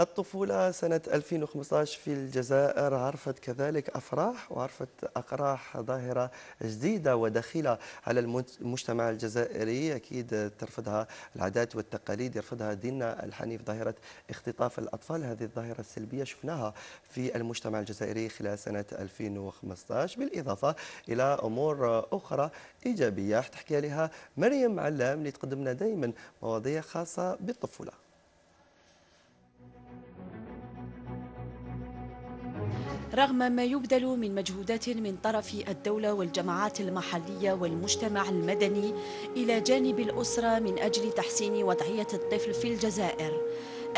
الطفولة سنة 2015 في الجزائر عرفت كذلك أفراح وعرفت أقراح ظاهرة جديدة ودخيلة على المجتمع الجزائري. أكيد ترفضها العادات والتقاليد يرفضها ديننا الحنيف ظاهرة اختطاف الأطفال. هذه الظاهرة السلبية شفناها في المجتمع الجزائري خلال سنة 2015 بالإضافة إلى أمور أخرى إيجابية تحكي لها مريم علام اللي تقدمنا دائما مواضيع خاصة بالطفولة. رغم ما يبذل من مجهودات من طرف الدولة والجماعات المحلية والمجتمع المدني إلى جانب الأسرة من أجل تحسين وضعية الطفل في الجزائر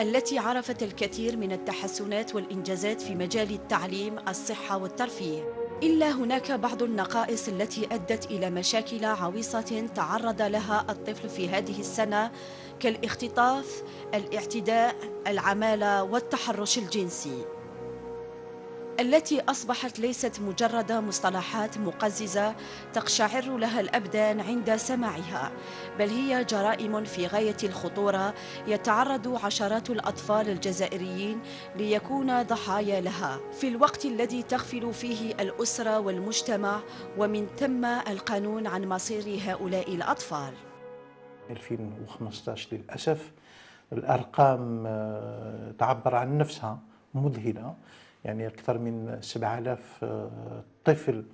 التي عرفت الكثير من التحسنات والإنجازات في مجال التعليم الصحة والترفيه. إلا هناك بعض النقائص التي أدت إلى مشاكل عويصة تعرض لها الطفل في هذه السنة كالاختطاف، الاعتداء، العمالة والتحرش الجنسي. التي أصبحت ليست مجرد مصطلحات مقززة تقشعر لها الأبدان عند سماعها بل هي جرائم في غاية الخطورة يتعرض عشرات الأطفال الجزائريين ليكون ضحايا لها. في الوقت الذي تغفل فيه الأسرة والمجتمع ومن ثم القانون عن مصير هؤلاء الأطفال. 2015 للأسف الأرقام آه، تعبر عن نفسها مذهلة. يعني أكثر من 7000 آه، طفل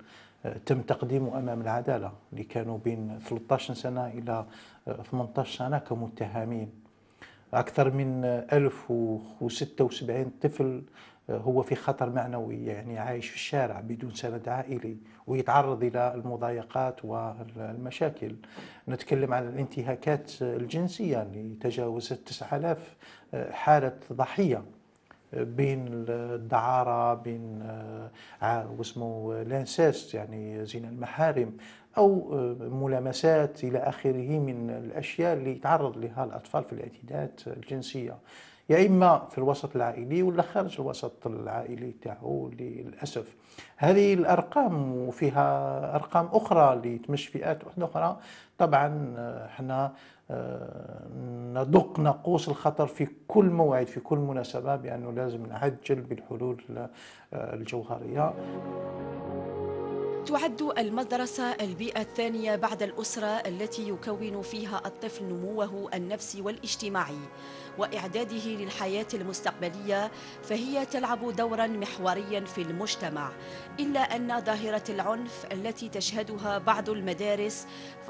آه، تم تقديمه أمام العدالة اللي كانوا بين 13 سنة إلى 18 سنة كمتهمين. أكثر من 1076 طفل آه، هو في خطر معنوي يعني عايش في الشارع بدون سند عائلي ويتعرض إلى المضايقات والمشاكل. نتكلم عن الانتهاكات الجنسية اللي تجاوزت 9000 حالة ضحية. بين الدعارة بين آه، واسمه لانسيست يعني زنا المحارم أو آه، ملامسات إلى آخره من الأشياء اللي يتعرض لها الأطفال في الاعتداءات الجنسية. يا إما في الوسط العائلي ولا خارج الوسط العائلي تاعو للأسف. هذه الأرقام وفيها أرقام أخرى لتمش فئات أخرى. طبعا آه، ندق ناقوس الخطر في كل موعد في كل مناسبة بأنه لازم نعجل بالحلول الجوهرية. تعد المدرسة البيئة الثانية بعد الأسرة التي يكون فيها الطفل نموه النفسي والاجتماعي. وإعداده للحياة المستقبلية فهي تلعب دورا محوريا في المجتمع. إلا أن ظاهرة العنف التي تشهدها بعض المدارس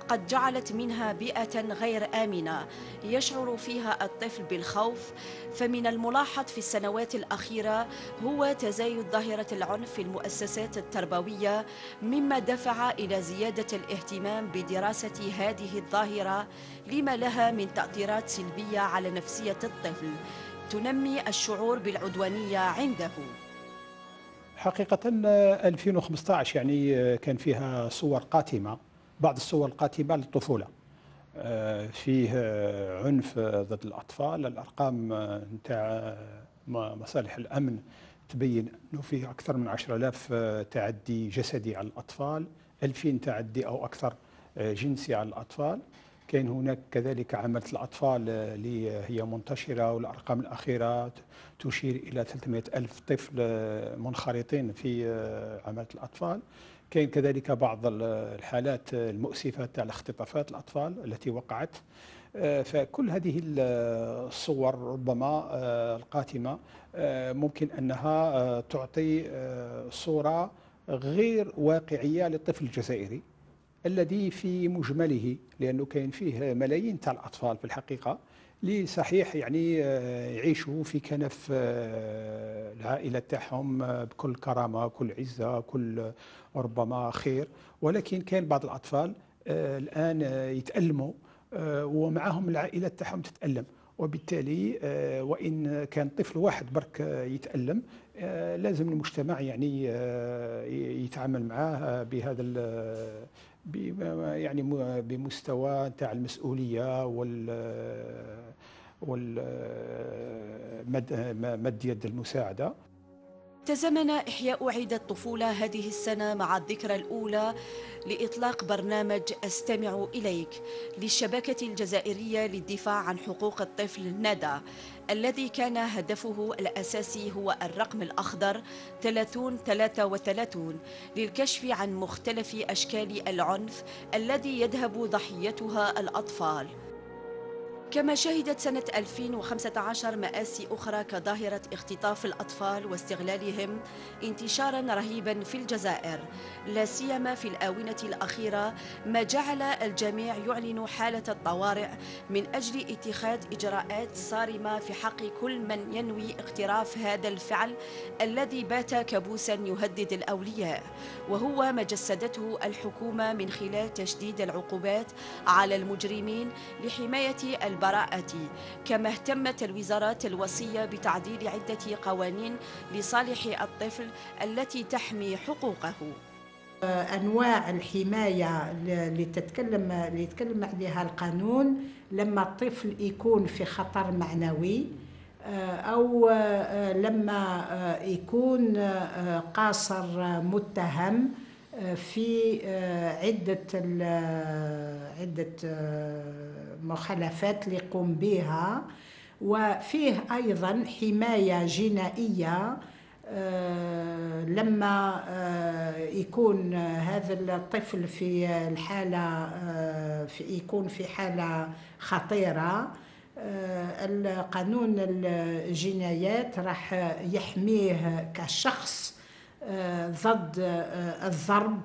قد جعلت منها بيئة غير آمنة يشعر فيها الطفل بالخوف. فمن الملاحظ في السنوات الأخيرة هو تزايد ظاهرة العنف في المؤسسات التربوية مما دفع إلى زيادة الاهتمام بدراسة هذه الظاهرة لما لها من تأثيرات سلبية على نفسية الطفل تنمي الشعور بالعدوانية عنده. حقيقة 2015 يعني كان فيها صور قاتمة بعض الصور القاتمة للطفولة. آه، فيه عنف ضد الأطفال الأرقام نتاع مصالح الأمن تبين أنه فيه أكثر من 10000 تعدي جسدي على الأطفال 2000 تعدي أو أكثر آه، جنسي على الأطفال. كاين هناك كذلك عملة الأطفال اللي هي منتشرة والأرقام الأخيرة تشير إلى 300 ألف طفل منخرطين في عملة الأطفال. كاين كذلك بعض الحالات المؤسفة تاع الاختطافات الأطفال التي وقعت. فكل هذه الصور ربما القاتمة ممكن أنها تعطي صورة غير واقعية للطفل الجزائري. الذي في مجمله لأنه كاين فيه ملايين تاع الأطفال في الحقيقة اللي صحيح يعني آه، يعيشوا في كنف آه، العائلة تاعهم آه، بكل كرامة كل عزة كل ربما خير. ولكن كاين بعض الأطفال الآن يتألموا ومعهم العائلة تاعهم تتألم. وبالتالي وإن كان طفل واحد برك يتألم لازم المجتمع يعني يتعامل معاه بهذا يعني بمستوى تاع المسؤولية وال وال مد يد المساعدة. تزامن إحياء عيد الطفولة هذه السنة مع الذكرى الأولى لإطلاق برنامج أستمع إليك للشبكة الجزائرية للدفاع عن حقوق الطفل ندى الذي كان هدفه الأساسي هو الرقم الأخضر 3033 للكشف عن مختلف أشكال العنف الذي يذهب ضحيتها الأطفال. كما شهدت سنة 2015 مآسي أخرى كظاهرة اختطاف الأطفال واستغلالهم انتشارا رهيبا في الجزائر لا سيما في الآونة الأخيرة ما جعل الجميع يعلن حالة الطوارئ من أجل اتخاذ إجراءات صارمة في حق كل من ينوي اقتراف هذا الفعل الذي بات كابوسا يهدد الأولياء. وهو ما جسدته الحكومة من خلال تشديد العقوبات على المجرمين لحماية البراءة كما اهتمت الوزارات الوصية بتعديل عدة قوانين لصالح الطفل التي تحمي حقوقه. أنواع الحماية اللي تتكلم اللي يتكلم عليها القانون لما الطفل يكون في خطر معنوي أو لما يكون قاصر متهم في عدة عدة مخالفات اللي يقوم بها وفيه أيضا حماية جنائية لما يكون هذا الطفل في الحالة في يكون في حالة خطيرة القانون الجنايات راح يحميه كشخص ضد الضرب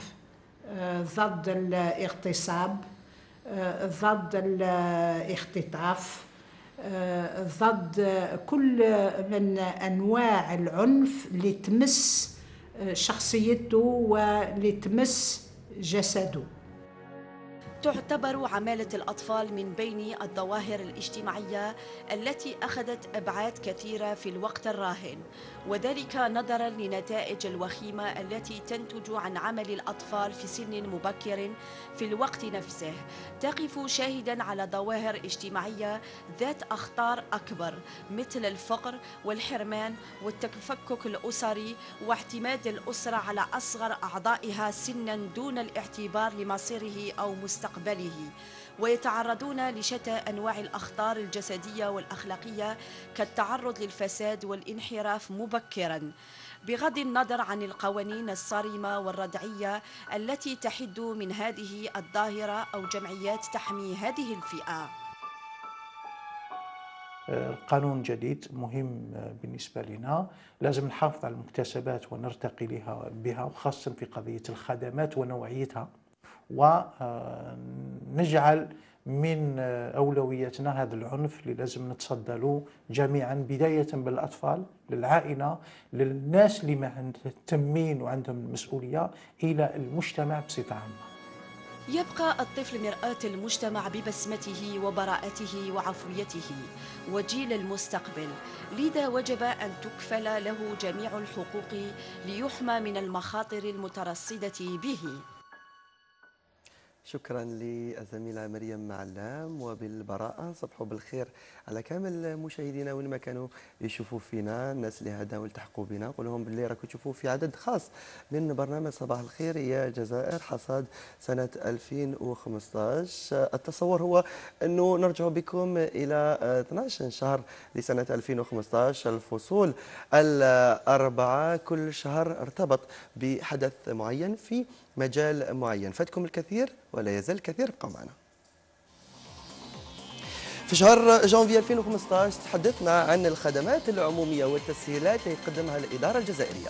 ضد الاغتصاب. ضد الاختطاف ضد كل من أنواع العنف اللي تمس شخصيته واللي تمس جسده. تعتبر عمالة الأطفال من بين الظواهر الاجتماعية التي أخذت أبعاد كثيرة في الوقت الراهن. وذلك نظرا لنتائج الوخيمة التي تنتج عن عمل الأطفال في سن مبكر في الوقت نفسه. تقف شاهدا على ظواهر اجتماعية ذات أخطار أكبر مثل الفقر والحرمان والتفكك الأسري واعتماد الأسرة على أصغر أعضائها سنا دون الاعتبار لمصيره أو مستقبله. ويتعرضون لشتى أنواع الأخطار الجسدية والأخلاقية كالتعرض للفساد والانحراف مبكرا. بغض النظر عن القوانين الصارمة والردعية التي تحد من هذه الظاهرة أو جمعيات تحمي هذه الفئة. القانون جديد مهم بالنسبة لنا. لازم نحافظ على المكتسبات ونرتقي لها بها وخاصة في قضية الخدمات ونوعيتها. ونجعل من أولوياتنا هذا العنف اللي لازم نتصدى له جميعا بداية بالأطفال للعائلة للناس اللي مهتمين وعندهم المسؤولية إلى المجتمع بصفة عامة. يبقى الطفل مرآة المجتمع ببسمته وبراءته وعفويته وجيل المستقبل. لذا وجب أن تكفل له جميع الحقوق ليحمى من المخاطر المترصدة به. شكرا للزميلة مريم معلام وبالبراءة صبحوا بالخير على كامل مشاهدينا وين ما كانوا يشوفوا فينا. الناس اللي هداوا التحقوا بنا نقول لهم باللي راكم تشوفوا في عدد خاص من برنامج صباح الخير يا جزائر حصاد سنة 2015 التصور هو أنه نرجع بكم إلى 12 شهر لسنة 2015 الفصول الأربعة كل شهر ارتبط بحدث معين في مجال معين. فاتكم الكثير ولا يزال الكثير. ابقوا معنا. في شهر جانفي 2015 تحدثنا عن الخدمات العمومية والتسهيلات اللي تقدمها الإدارة الجزائرية.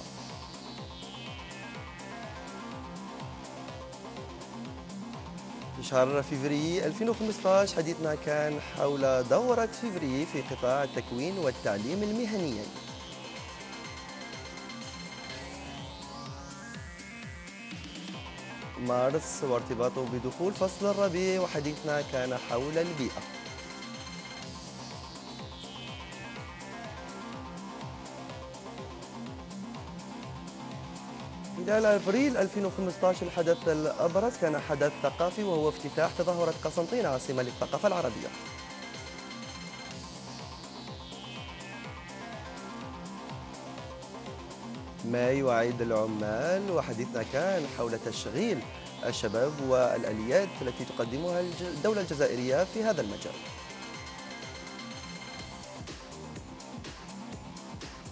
في شهر فيفري 2015 حديثنا كان حول دورة فيفري في قطاع التكوين والتعليم المهنيين مارس وارتباطه بدخول فصل الربيع وحديثنا كان حول البيئة خلال أبريل 2015 الحدث الأبرز كان حدث ثقافي وهو افتتاح تظاهرة قسنطين عاصمة للثقافة العربية. ما يوعد العمال وحديثنا كان حول تشغيل الشباب والآليات التي تقدمها الدولة الجزائرية في هذا المجال.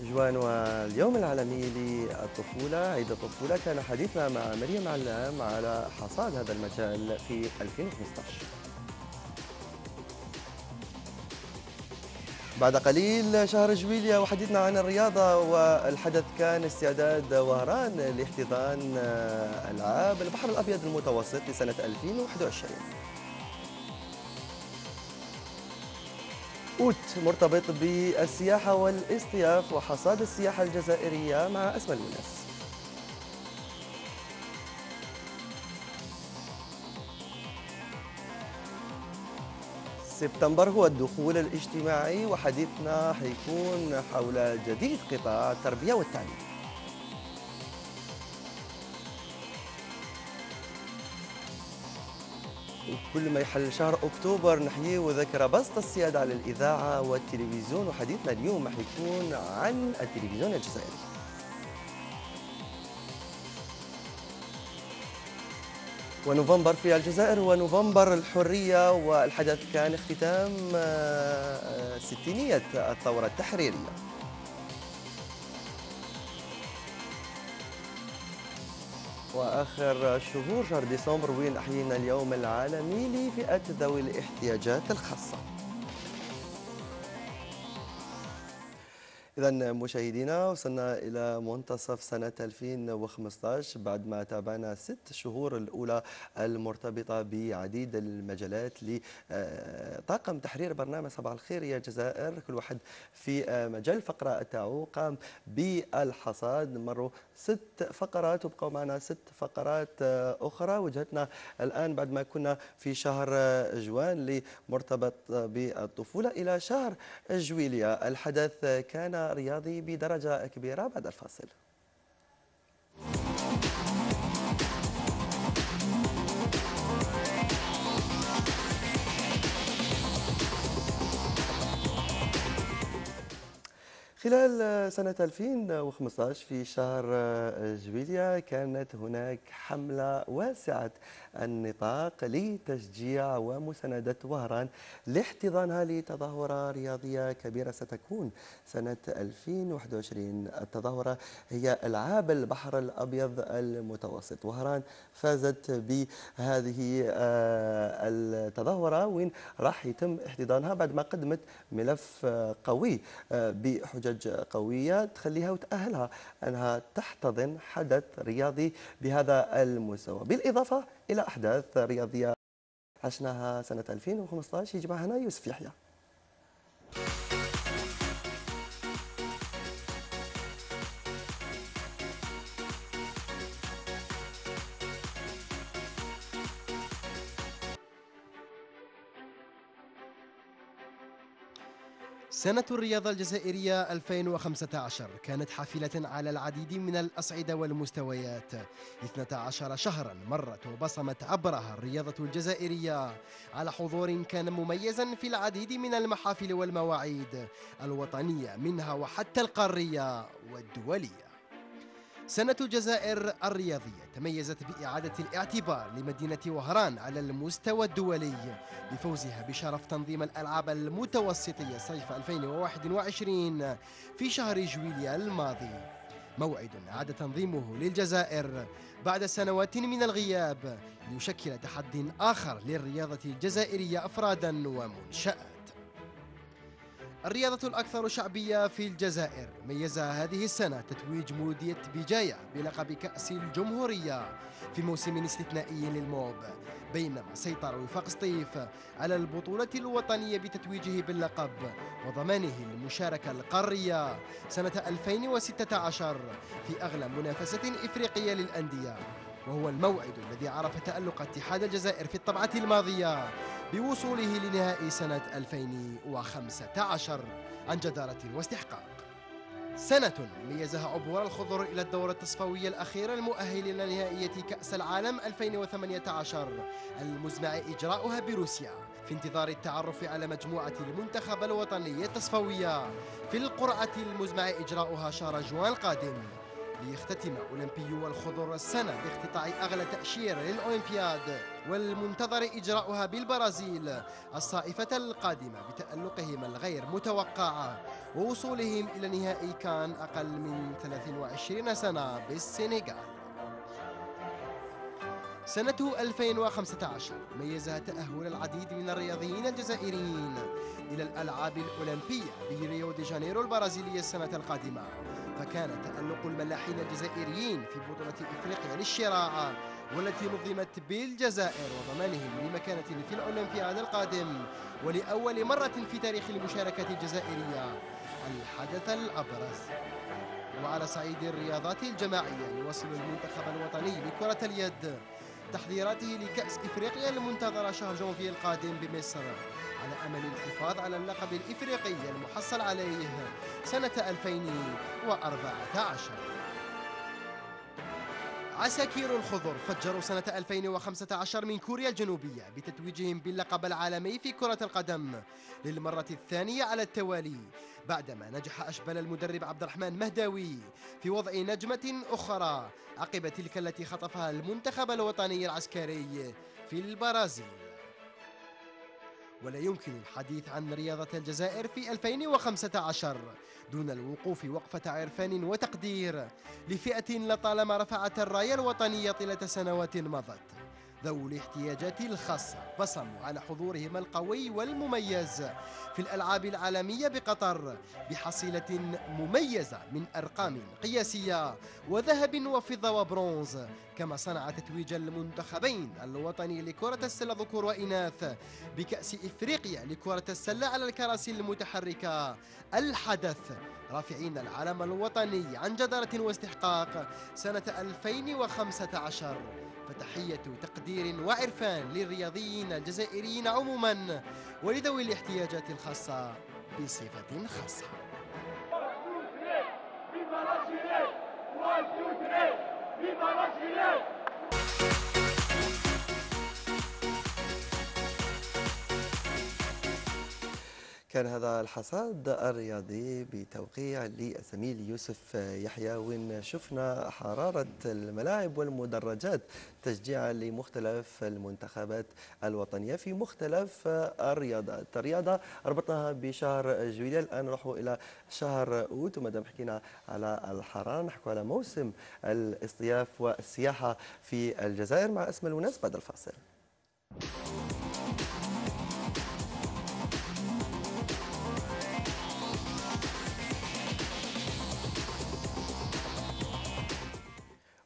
جوان واليوم العالمي للطفولة عيد الطفولة كان حديثنا مع مريم علام على حصاد هذا المجال في 2015 بعد قليل شهر جويليا وحديثنا عن الرياضة والحدث كان استعداد وهران لاحتضان ألعاب البحر الأبيض المتوسط لسنة 2021 أوت مرتبط بالسياحة والاصطياف وحصاد السياحة الجزائرية مع أسمى الوناس سبتمبر هو الدخول الاجتماعي وحديثنا حيكون حول جديد قطاع التربية والتعليم. وكل ما يحل شهر أكتوبر نحيي وذكرى بسط السيادة على الإذاعة والتلفزيون وحديثنا اليوم حيكون عن التلفزيون الجزائري. ونوفمبر في الجزائر ونوفمبر الحرية والحدث كان اختتام آه، ستينية الثورة التحريرية وآخر شهور شهر ديسمبر وين أحيينا اليوم العالمي لفئة ذوي الاحتياجات الخاصة. إذا مشاهدينا وصلنا إلى منتصف سنة 2015 بعد ما تابعنا ست شهور الأولى المرتبطة بعديد المجالات لطاقم تحرير برنامج صباح الخير يا جزائر. كل واحد في آه، مجال الفقرة تاعو قام بالحصاد. مروا ست فقرات وبقوا معنا ست فقرات آه، أخرى. وجهتنا الآن بعد ما كنا في شهر آه، جوان لمرتبط آه، بالطفولة إلى شهر جويليا الحدث آه، كان رياضي بدرجة كبيرة بعد الفاصل. خلال سنة 2015 في شهر جويليا كانت هناك حملة واسعة النطاق لتشجيع ومساندة وهران لاحتضانها لتظاهرة رياضية كبيرة ستكون. سنة 2021 التظاهرة هي ألعاب البحر الأبيض المتوسط. وهران فازت بهذه آه، التظاهرة وين راح يتم احتضانها بعد ما قدمت ملف قوي آه، بحجج قوية تخليها وتأهلها أنها تحتضن حدث رياضي بهذا المستوى بالإضافة إلى أحداث رياضية عشناها سنة 2015 يجمع هنا يوسف يحيى. سنة الرياضة الجزائرية 2015 كانت حافلة على العديد من الأصعدة والمستويات. 12 شهرا مرت وبصمت عبرها الرياضة الجزائرية. على حضور كان مميزا في العديد من المحافل والمواعيد الوطنية منها وحتى القارية والدولية. سنة الجزائر الرياضية تميزت بإعادة الاعتبار لمدينة وهران على المستوى الدولي بفوزها بشرف تنظيم الألعاب المتوسطية صيف 2021 في شهر جويليا الماضي. موعد عاد تنظيمه للجزائر بعد سنوات من الغياب ليشكل تحد آخر للرياضة الجزائرية أفرادا ومنشآت الرياضة الأكثر شعبية في الجزائر. ميزها هذه السنة تتويج مولودية بجاية بلقب كأس الجمهورية في موسم استثنائي للموب بينما سيطر وفاق سطيف على البطولة الوطنية بتتويجه باللقب وضمانه المشاركة القارية سنة 2016 في أغلى منافسة إفريقية للأندية وهو الموعد الذي عرف تألق اتحاد الجزائر في الطبعة الماضية بوصوله لنهائي سنة 2015 عن جدارة واستحقاق. سنة ميزها عبور الخضر إلى الدورة التصفوية الأخيرة المؤهلة لنهائية كأس العالم 2018 المزمع إجراؤها بروسيا في انتظار التعرف على مجموعة المنتخب الوطني التصفوية. في القرعة المزمع إجراؤها شهر جوان القادم ليختتم أولمبيو الخضر السنة باختطاع أغلى تأشيرة للأولمبياد والمنتظر إجراؤها بالبرازيل الصائفة القادمة بتألقهم الغير متوقع ووصولهم إلى نهائي كان أقل من 23 سنة بالسنغال. سنة 2015 ميزها تأهل العديد من الرياضيين الجزائريين إلى الألعاب الأولمبية بريو دي جانيرو البرازيلية السنة القادمة. فكان تألق الملاحين الجزائريين في بطولة إفريقيا للشراع والتي نظمت بالجزائر وضمانهم لمكانة في الأولمبياد القادم ولأول مرة في تاريخ المشاركة الجزائرية الحدث الأبرز. وعلى صعيد الرياضات الجماعية يواصل المنتخب الوطني لكرة اليد تحضيراته لكأس إفريقيا المنتظرة شهر جونفي القادم بمصر على أمل الحفاظ على اللقب الإفريقي المحصل عليه سنة 2014 عساكير الخضر فجروا سنة 2015 من كوريا الجنوبية بتتويجهم باللقب العالمي في كرة القدم للمرة الثانية على التوالي بعدما نجح أشبل المدرب عبد الرحمن مهداوي في وضع نجمة أخرى عقب تلك التي خطفها المنتخب الوطني العسكري في البرازيل. ولا يمكن الحديث عن رياضة الجزائر في 2015 دون الوقوف وقفة عرفان وتقدير لفئة لطالما رفعت الراية الوطنية طيلة سنوات مضت. ذوي الاحتياجات الخاصة بصموا على حضورهم القوي والمميز في الألعاب العالمية بقطر بحصيلة مميزة من أرقام قياسية وذهب وفضة وبرونز كما صنع تتويج المنتخبين الوطني لكرة السلة ذكور وإناث بكأس إفريقيا لكرة السلة على الكراسي المتحركة. الحدث رافعين العلم الوطني عن جدارة واستحقاق سنة 2015 فتحية تقدير وعرفان للرياضيين الجزائريين عموما ولذوي الاحتياجات الخاصة بصفة خاصة. كان هذا الحصاد الرياضي بتوقيع لزميل يوسف يحيى وين شفنا حرارة الملاعب والمدرجات تشجيعا لمختلف المنتخبات الوطنية في مختلف الرياضات. الرياضة ربطناها بشهر جويلية الآن نروح إلى شهر أوت. ومادام حكينا على الحرارة نحكي على موسم الاصطياف والسياحة في الجزائر مع اسم الوناس بعد الفاصل.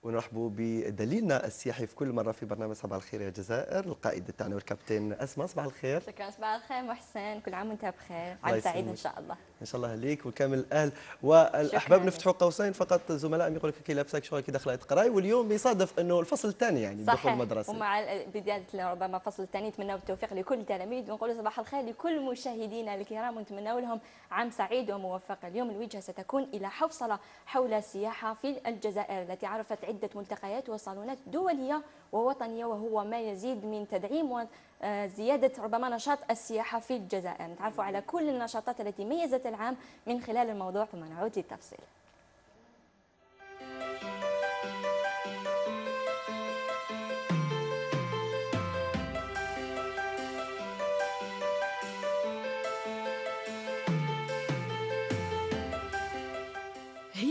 ونرحبوا بدليلنا السياحي في كل مرة في برنامج صباح الخير يا جزائر. القائد تاعنا والكابتن أسماء صباح الخير. شكرا صباح الخير محسن. كل عام وأنت بخير. عام سعيد إن شاء الله. إن شاء الله ليك وكامل الأهل. والأحباب. نفتحوا قوسين فقط. زملاء يقول لك كي لابسك شغل كي دخلت تقرأي. واليوم يصادف إنه الفصل الثاني يعني دخول المدرسة. ومع بداية ربما الفصل الثاني نتمنى التوفيق لكل التلاميذ. ونقول صباح الخير لكل مشاهدينا الكرام. ونتمنى لهم عام سعيد وموفق. اليوم الوجهة ستكون إلى حوصلة حول السياحة في الجزائر التي عرفت عدة ملتقيات وصالونات دولية ووطنية وهو ما يزيد من تدعيم وزياده ربما نشاط السياحة في الجزائر. نتعرف على كل النشاطات التي ميزت العام من خلال الموضوع ثم نعود للتفصيل.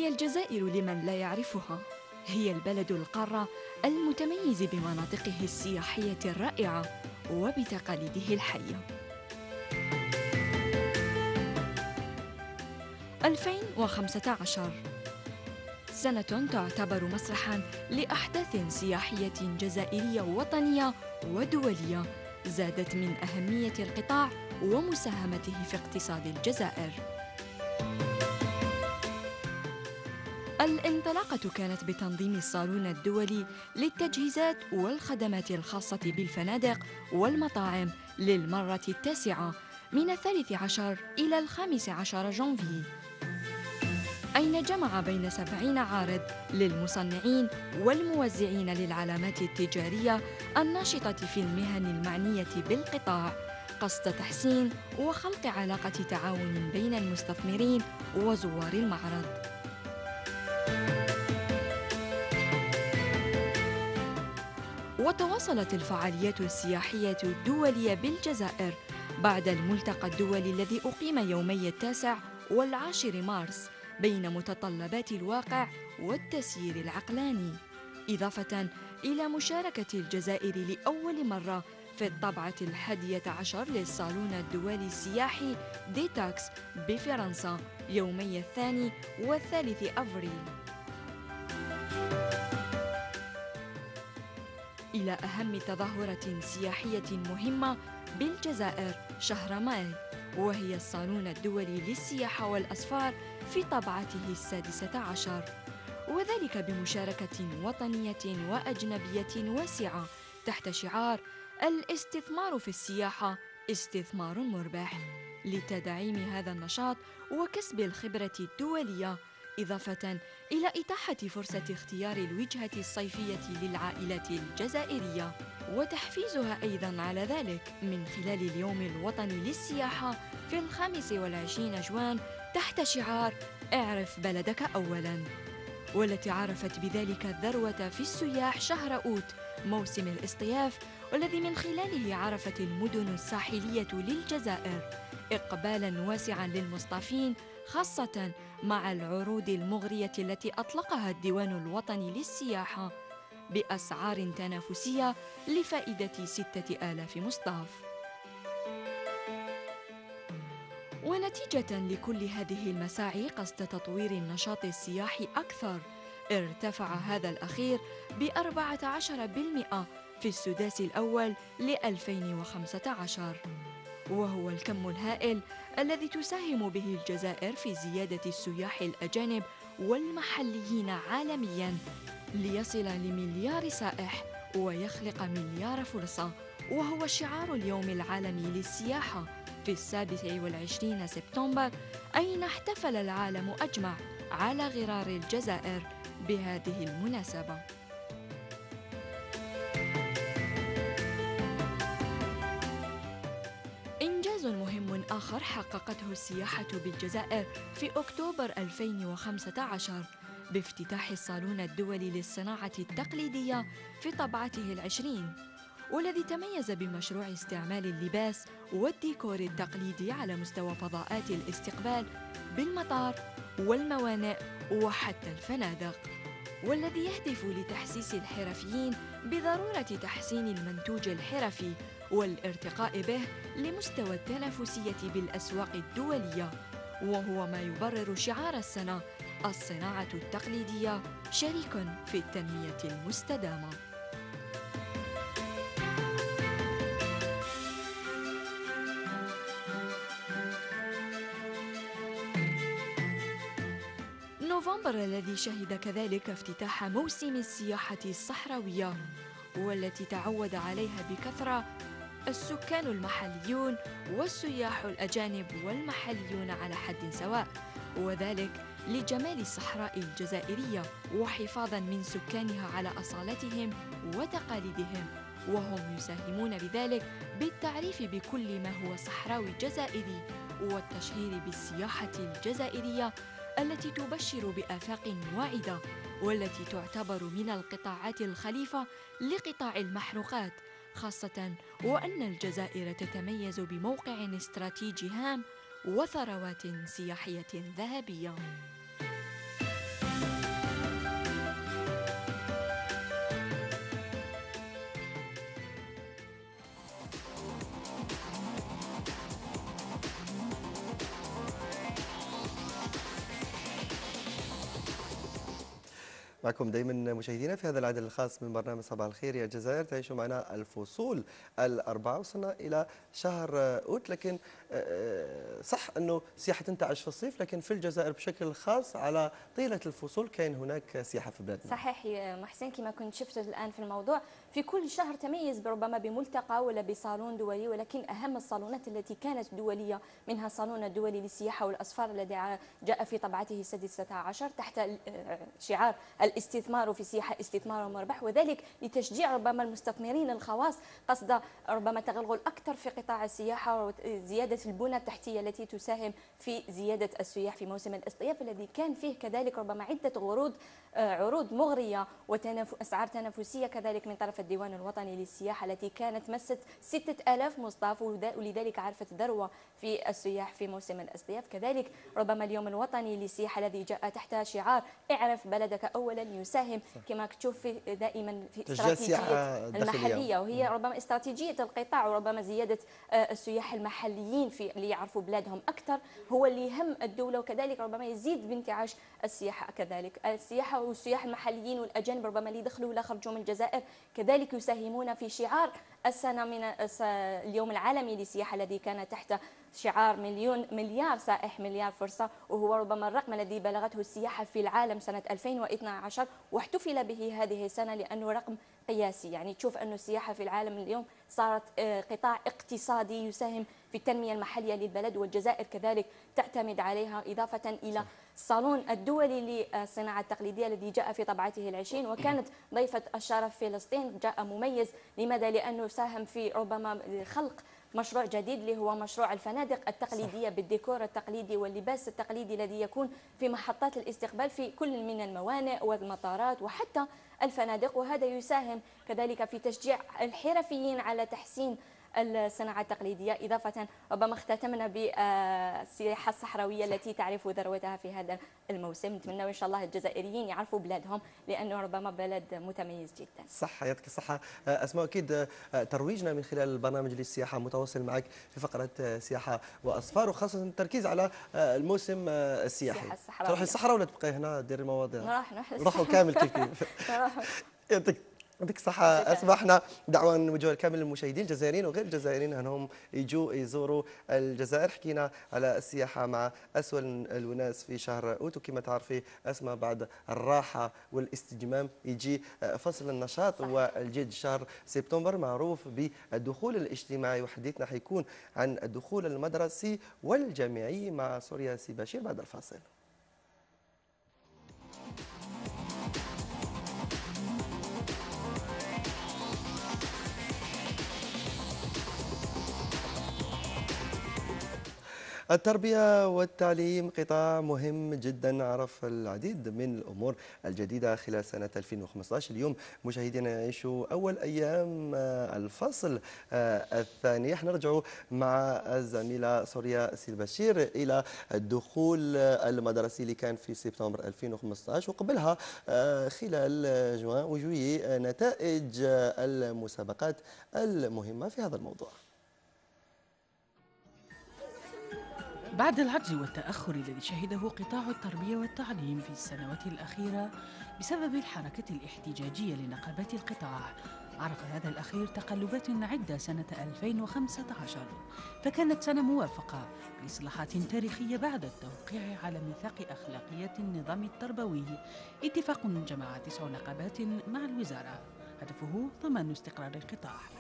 الجزائر لمن لا يعرفها. هي البلد القارة المتميز بمناطقه السياحية الرائعة وبتقاليده الحية. 2015 سنة تعتبر مسرحا لأحداث سياحية جزائرية وطنية ودولية زادت من أهمية القطاع ومساهمته في اقتصاد الجزائر. الانطلاقة كانت بتنظيم الصالون الدولي للتجهيزات والخدمات الخاصة بالفنادق والمطاعم للمرة التاسعة من الثالث عشر إلى الخامس عشر جانفي. أين جمع بين سبعين عارض للمصنعين والموزعين للعلامات التجارية الناشطة في المهن المعنية بالقطاع قصد تحسين وخلق علاقة تعاون بين المستثمرين وزوار المعرض؟ وتواصلت الفعاليات السياحية الدولية بالجزائر بعد الملتقى الدولي الذي أقيم يومي التاسع والعاشر مارس بين متطلبات الواقع والتسيير العقلاني إضافة إلى مشاركة الجزائر لأول مرة في الطبعة الحادية عشر للصالون الدولي السياحي DITEX بفرنسا يومي الثاني والثالث أفريل. إلى أهم تظاهرة سياحية مهمة بالجزائر شهر ماي وهي الصالون الدولي للسياحة والأسفار في طبعته السادسة عشر. وذلك بمشاركة وطنية وأجنبية واسعة تحت شعار الاستثمار في السياحة استثمار مربح لتدعيم هذا النشاط وكسب الخبرة الدولية إضافة إلى إتاحة فرصة اختيار الوجهة الصيفية للعائلات الجزائرية وتحفيزها أيضا على ذلك من خلال اليوم الوطني للسياحة في الخامس والعشرين جوان تحت شعار اعرف بلدك أولا والتي عرفت بذلك الذروة في السياح شهر أوت موسم الاصطياف والذي من خلاله عرفت المدن الساحلية للجزائر إقبالا واسعا للمصطافين خاصة مع العروض المغرية التي أطلقها الديوان الوطني للسياحة بأسعار تنافسية لفائدة ستة آلاف مصطاف ونتيجة لكل هذه المساعي قصد تطوير النشاط السياحي أكثر ارتفع هذا الأخير عشر بالمئة في السداس الأول ل 2015 وهو الكم الهائل الذي تساهم به الجزائر في زيادة السياح الأجانب والمحليين عالمياً ليصل لمليار سائح ويخلق مليار فرصة. وهو شعار اليوم العالمي للسياحة في السابع والعشرين سبتمبر أين احتفل العالم أجمع على غرار الجزائر بهذه المناسبة. مهم آخر حققته السياحة بالجزائر في أكتوبر 2015 بافتتاح الصالون الدولي للصناعة التقليدية في طبعته العشرين والذي تميز بمشروع استعمال اللباس والديكور التقليدي على مستوى فضاءات الاستقبال بالمطار والموانئ وحتى الفنادق والذي يهدف لتحسيس الحرفيين بضرورة تحسين المنتوج الحرفي والارتقاء به لمستوى التنافسية بالأسواق الدولية وهو ما يبرر شعار السنة الصناعة التقليدية شريك في التنمية المستدامة. نوفمبر الذي شهد كذلك افتتاح موسم السياحة الصحراوية والتي تعود عليها بكثرة السكان المحليون والسياح الأجانب والمحليون على حد سواء وذلك لجمال الصحراء الجزائرية وحفاظا من سكانها على أصالتهم وتقاليدهم وهم يساهمون بذلك بالتعريف بكل ما هو صحراوي جزائري والتشهير بالسياحة الجزائرية التي تبشر بآفاق واعدة والتي تعتبر من القطاعات الخليفة لقطاع المحروقات خاصة وأن الجزائر تتميز بموقع استراتيجي هام وثروات سياحية ذهبية. معكم دائما مشاهدينا في هذا العدد الخاص من برنامج صباح الخير يا جزائر. تعيشوا معنا الفصول الأربعة وصلنا إلى شهر أوت لكن صح أنه سياحة تنتعش في الصيف لكن في الجزائر بشكل خاص على طيلة الفصول كاين هناك سياحة في بلادنا. صحيح يا محسن كما كنت شفت الآن في الموضوع في كل شهر تميز ربما بملتقى ولا بصالون دولي ولكن أهم الصالونات التي كانت دولية منها الصالون الدولي للسياحة والأسفار الذي جاء في طبعته السادسة عشر تحت شعار الاستثمار في السياحة استثمار مربح وذلك لتشجيع ربما المستثمرين الخواص قصد ربما تغلغل أكثر في قطاع السياحة وزيادة كافة البنى التحتية التي تساهم في زيادة السياح في موسم الاصطياف الذي كان فيه كذلك ربما عدة عروض آه، عروض مغرية وأسعار تنافسية كذلك من طرف الديوان الوطني للسياحة التي كانت مست 6000 مصطاف ولذلك عرفت ذروة في السياح في موسم الاصطياف. كذلك ربما اليوم الوطني للسياحة الذي جاء تحت شعار اعرف بلدك أولا يساهم كما تشوف دائما في استراتيجية المحلية وهي ربما استراتيجية القطاع وربما زيادة آه، السياح المحليين في ليعرفوا بلادهم أكثر هو اللي يهم الدولة وكذلك ربما يزيد بانتعاش السياحة كذلك. السياحة والسياح المحليين والأجانب ربما اللي دخلوا ولا خرجوا من الجزائر كذلك يساهمون في شعار السنة من اليوم العالمي للسياحة الذي كان تحت شعار مليون مليار سائح مليار فرصة وهو ربما الرقم الذي بلغته السياحة في العالم سنة 2012 واحتفل به هذه السنة لأنه رقم قياسي. يعني تشوف أن السياحة في العالم اليوم صارت آه، قطاع اقتصادي يساهم في التنمية المحلية للبلد والجزائر كذلك تعتمد عليها إضافة إلى الصالون الدولي للصناعة التقليدية الذي جاء في طبعته العشرين وكانت ضيفة الشرف فلسطين. جاء مميز لماذا؟ لأنه ساهم في ربما خلق مشروع جديد اللي هو مشروع الفنادق التقليدية صح. بالديكور التقليدي واللباس التقليدي الذي يكون في محطات الاستقبال في كل من الموانئ والمطارات وحتى الفنادق وهذا يساهم كذلك في تشجيع الحرفيين على تحسين الصناعة التقليدية إضافة ربما اختتمنا بالسياحة الصحراوية التي تعرف ذروتها في هذا الموسم. نتمنى إن شاء الله الجزائريين يعرفوا بلادهم لأنه ربما بلد متميز جدا. صح يعطيك الصحة أسماء أكيد ترويجنا من خلال البرنامج للسياحة متواصل معك في فقرة سياحة وأصفار وخاصة التركيز على الموسم السياحي. تروحي الصحراء ولا تبقي هنا ديري المواضيع؟ نروح نروح كامل كيف كيف. يعطيك يعطيك الصحة أصبحنا دعوة نوجه كامل المشاهدين الجزائريين وغير الجزائريين أنهم يجوا يزوروا الجزائر. حكينا على السياحة مع أسول الوناس في شهر أوت. وكما تعرفي أسمى بعد الراحة والاستجمام يجي فصل النشاط والجد. شهر سبتمبر معروف بالدخول الاجتماعي. وحديثنا حيكون عن الدخول المدرسي والجامعي مع سوريا سي بشير بعد الفاصل. التربية والتعليم قطاع مهم جدا عرف العديد من الأمور الجديدة خلال سنة 2015 اليوم مشاهدينا يعيشوا أول أيام الفصل الثاني. نرجع مع الزميلة سوريا سيلبشير إلى الدخول المدرسي اللي كان في سبتمبر 2015 وقبلها خلال جوان وجوي نتائج المسابقات المهمة في هذا الموضوع. بعد العجز والتأخر الذي شهده قطاع التربية والتعليم في السنوات الأخيرة بسبب الحركة الاحتجاجية لنقابات القطاع عرف هذا الأخير تقلبات عدة سنة 2015 فكانت سنة موافقة بإصلاحات تاريخية بعد التوقيع على ميثاق أخلاقيات النظام التربوي. اتفاق جمع تسع نقابات مع الوزارة. هدفه ضمان استقرار القطاع.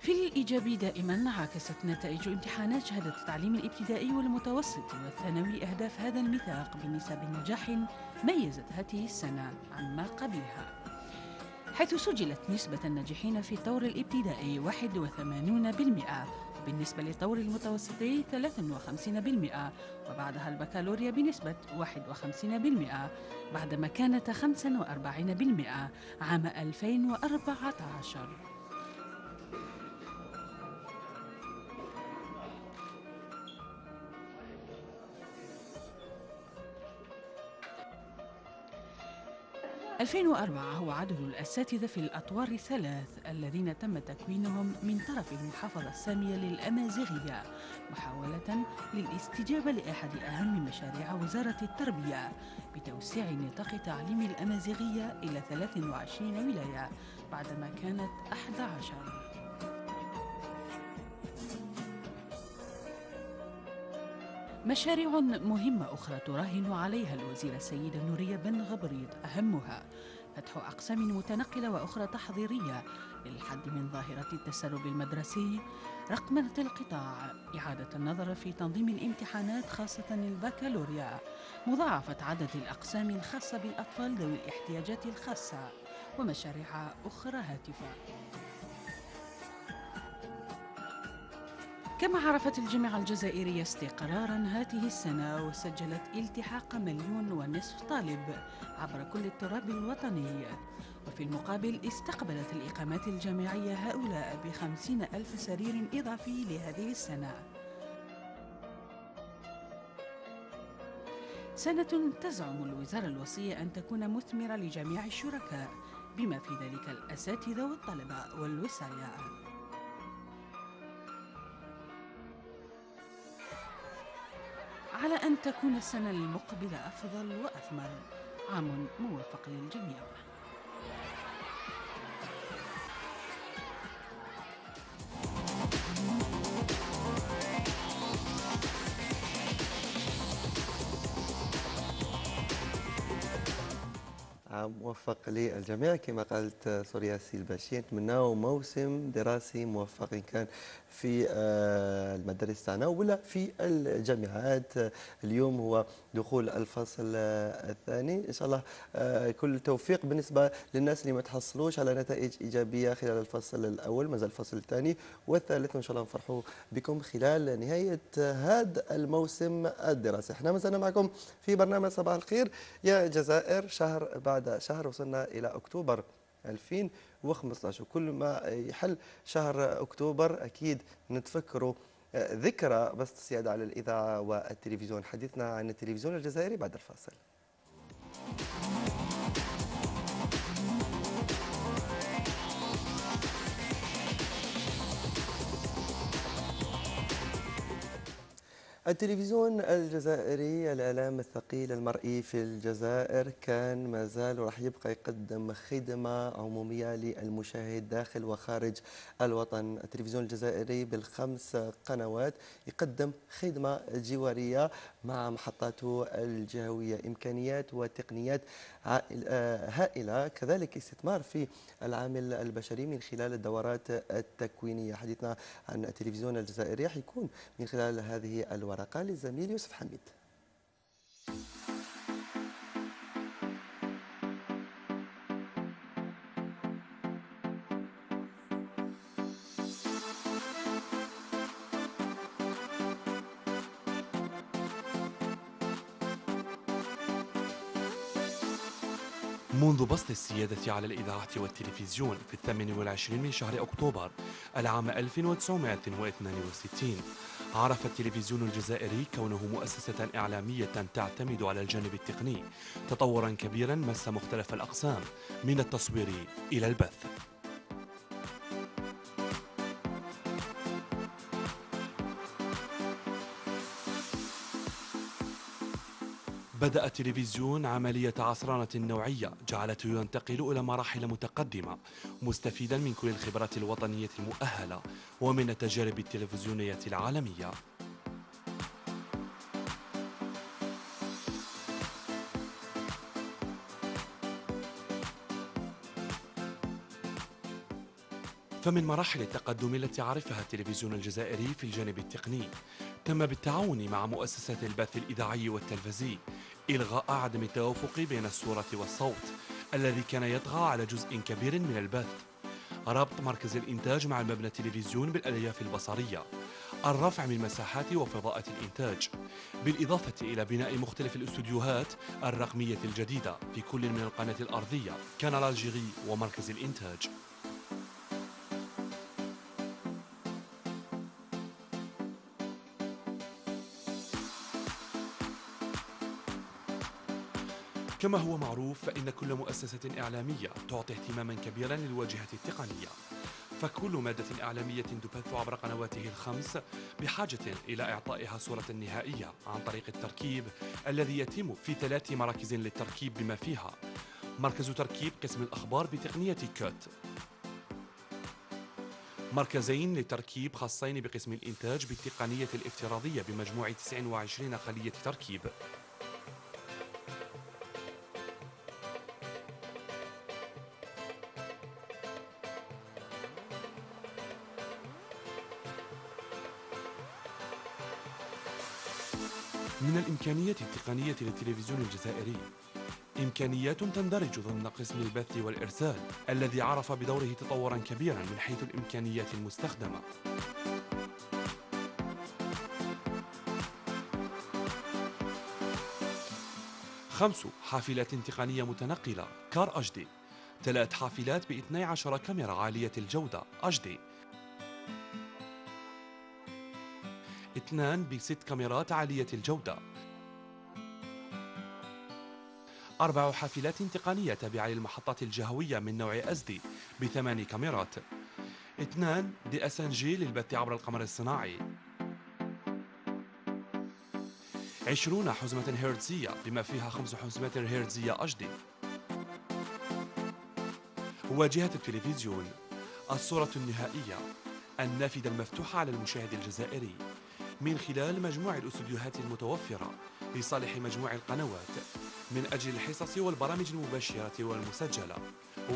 في الإيجابي دائما عكست نتائج امتحانات شهادة التعليم الإبتدائي والمتوسط والثانوي أهداف هذا الميثاق بنسب نجاح ميزت هذه السنة عما قبلها. حيث سجلت نسبة الناجحين في الطور الإبتدائي 81% وبالنسبة للطور المتوسطي 53% وبعدها البكالوريا بنسبة 51% بعدما كانت 45% عام 2014 2004 هو عدد الأساتذة في الأطوار الثلاث الذين تم تكوينهم من طرف المحافظة السامية للأمازيغية محاولة للاستجابة لأحد أهم مشاريع وزارة التربية بتوسيع نطاق تعليم الأمازيغية إلى 23 ولاية بعدما كانت 11 مشاريع مهمة أخرى تراهن عليها الوزيرة السيدة نورية بن غبريط أهمها فتح أقسام متنقلة وأخرى تحضيرية للحد من ظاهرة التسرب المدرسي رقمنة القطاع إعادة النظر في تنظيم الامتحانات خاصة البكالوريا. مضاعفة عدد الأقسام الخاصة بالأطفال ذوي الاحتياجات الخاصة ومشاريع أخرى هاتفة. كما عرفت الجامعة الجزائرية استقرارا هذه السنة وسجلت التحاق مليون ونصف طالب عبر كل التراب الوطني. وفي المقابل استقبلت الإقامات الجامعية هؤلاء بخمسين ألف سرير إضافي لهذه السنة. سنة تزعم الوزارة الوصية أن تكون مثمرة لجميع الشركاء بما في ذلك الأساتذة والطلبة والوصاية على أن تكون السنة المقبلة أفضل وأثمر عام موفق للجميع. عام موفق للجميع. كما قالت سوريا الباشي نتمناو موسم دراسي موفق. إن كان في آه، المدارس تاعنا ولا في الجامعات. اليوم هو دخول الفصل الثاني. إن شاء الله آه، كل التوفيق بالنسبة للناس اللي ما تحصلوش على نتائج إيجابية خلال الفصل الأول مازال الفصل الثاني والثالث. وإن شاء الله نفرحوا بكم خلال نهاية هذا الموسم الدراسي. إحنا مازلنا معكم في برنامج صباح الخير. يا جزائر شهر بعد شهر وصلنا إلى أكتوبر. 2015 وكل ما يحل شهر أكتوبر أكيد نتفكروا آه، ذكرى بس السيادة على الإذاعة والتلفزيون. حديثنا عن التلفزيون الجزائري بعد الفاصل. التلفزيون الجزائري الإعلام الثقيل المرئي في الجزائر كان ما زال وراح يبقى يقدم خدمة عمومية للمشاهد داخل وخارج الوطن. التلفزيون الجزائري بالخمس قنوات يقدم خدمة جوارية مع محطاته الجهوية. إمكانيات وتقنيات آه، هائلة. كذلك استثمار في العامل البشري من خلال الدورات التكوينية. حديثنا عن التلفزيون الجزائري حيكون من خلال هذه الورقة للزميل يوسف حميد. منذ بسط السيادة على الإذاعة والتلفزيون في الثامن والعشرين من شهر أكتوبر العام 1962 عرف التلفزيون الجزائري كونه مؤسسة إعلامية تعتمد على الجانب التقني تطورا كبيرا مس مختلف الأقسام من التصوير إلى البث. بدأ التلفزيون عملية عصرنة نوعية جعلته ينتقل إلى مراحل متقدمة مستفيدا من كل الخبرات الوطنية المؤهلة ومن التجارب التلفزيونية العالمية. فمن مراحل التقدم التي عرفها التلفزيون الجزائري في الجانب التقني تم بالتعاون مع مؤسسة البث الإذاعي والتلفزي إلغاء عدم التوافق بين الصورة والصوت الذي كان يطغى على جزء كبير من البث. ربط مركز الإنتاج مع المبنى التلفزيون بالألياف البصرية. الرفع من مساحات وفضاءات الإنتاج. بالإضافة إلى بناء مختلف الأستوديوهات الرقمية الجديدة في كل من القناة الأرضية. كان ومركز الإنتاج. كما هو معروف فإن كل مؤسسة إعلامية تعطي اهتماما كبيرا للواجهة التقنية. فكل مادة إعلامية تبث عبر قنواته الخمس بحاجة إلى إعطائها صورة نهائية عن طريق التركيب الذي يتم في ثلاث مراكز للتركيب بما فيها. مركز تركيب قسم الأخبار بتقنية كوت. مركزين للتركيب خاصين بقسم الإنتاج بالتقنية الافتراضية بمجموع 29 خلية تركيب. من الإمكانية التقنية للتلفزيون الجزائري. إمكانيات تندرج ضمن قسم البث والإرسال الذي عرف بدوره تطورا كبيرا من حيث الإمكانيات المستخدمة. خمس حافلات تقنية متنقلة car HD ثلاث حافلات ب 12 كاميرا عالية الجودة HD اثنان بست كاميرات عالية الجودة. أربع حافلات تقنية تابعة للمحطات الجهوية من نوع HD بثمان كاميرات. اثنان DSNG للبث عبر القمر الصناعي. عشرون حزمة هرتزية بما فيها خمس حزمات هرتزية HD واجهة التلفزيون. الصورة النهائية. النافذة المفتوحة على المشاهد الجزائري. من خلال مجموع الأستوديوهات المتوفرة لصالح مجموع القنوات. من أجل الحصص والبرامج المباشرة والمسجلة.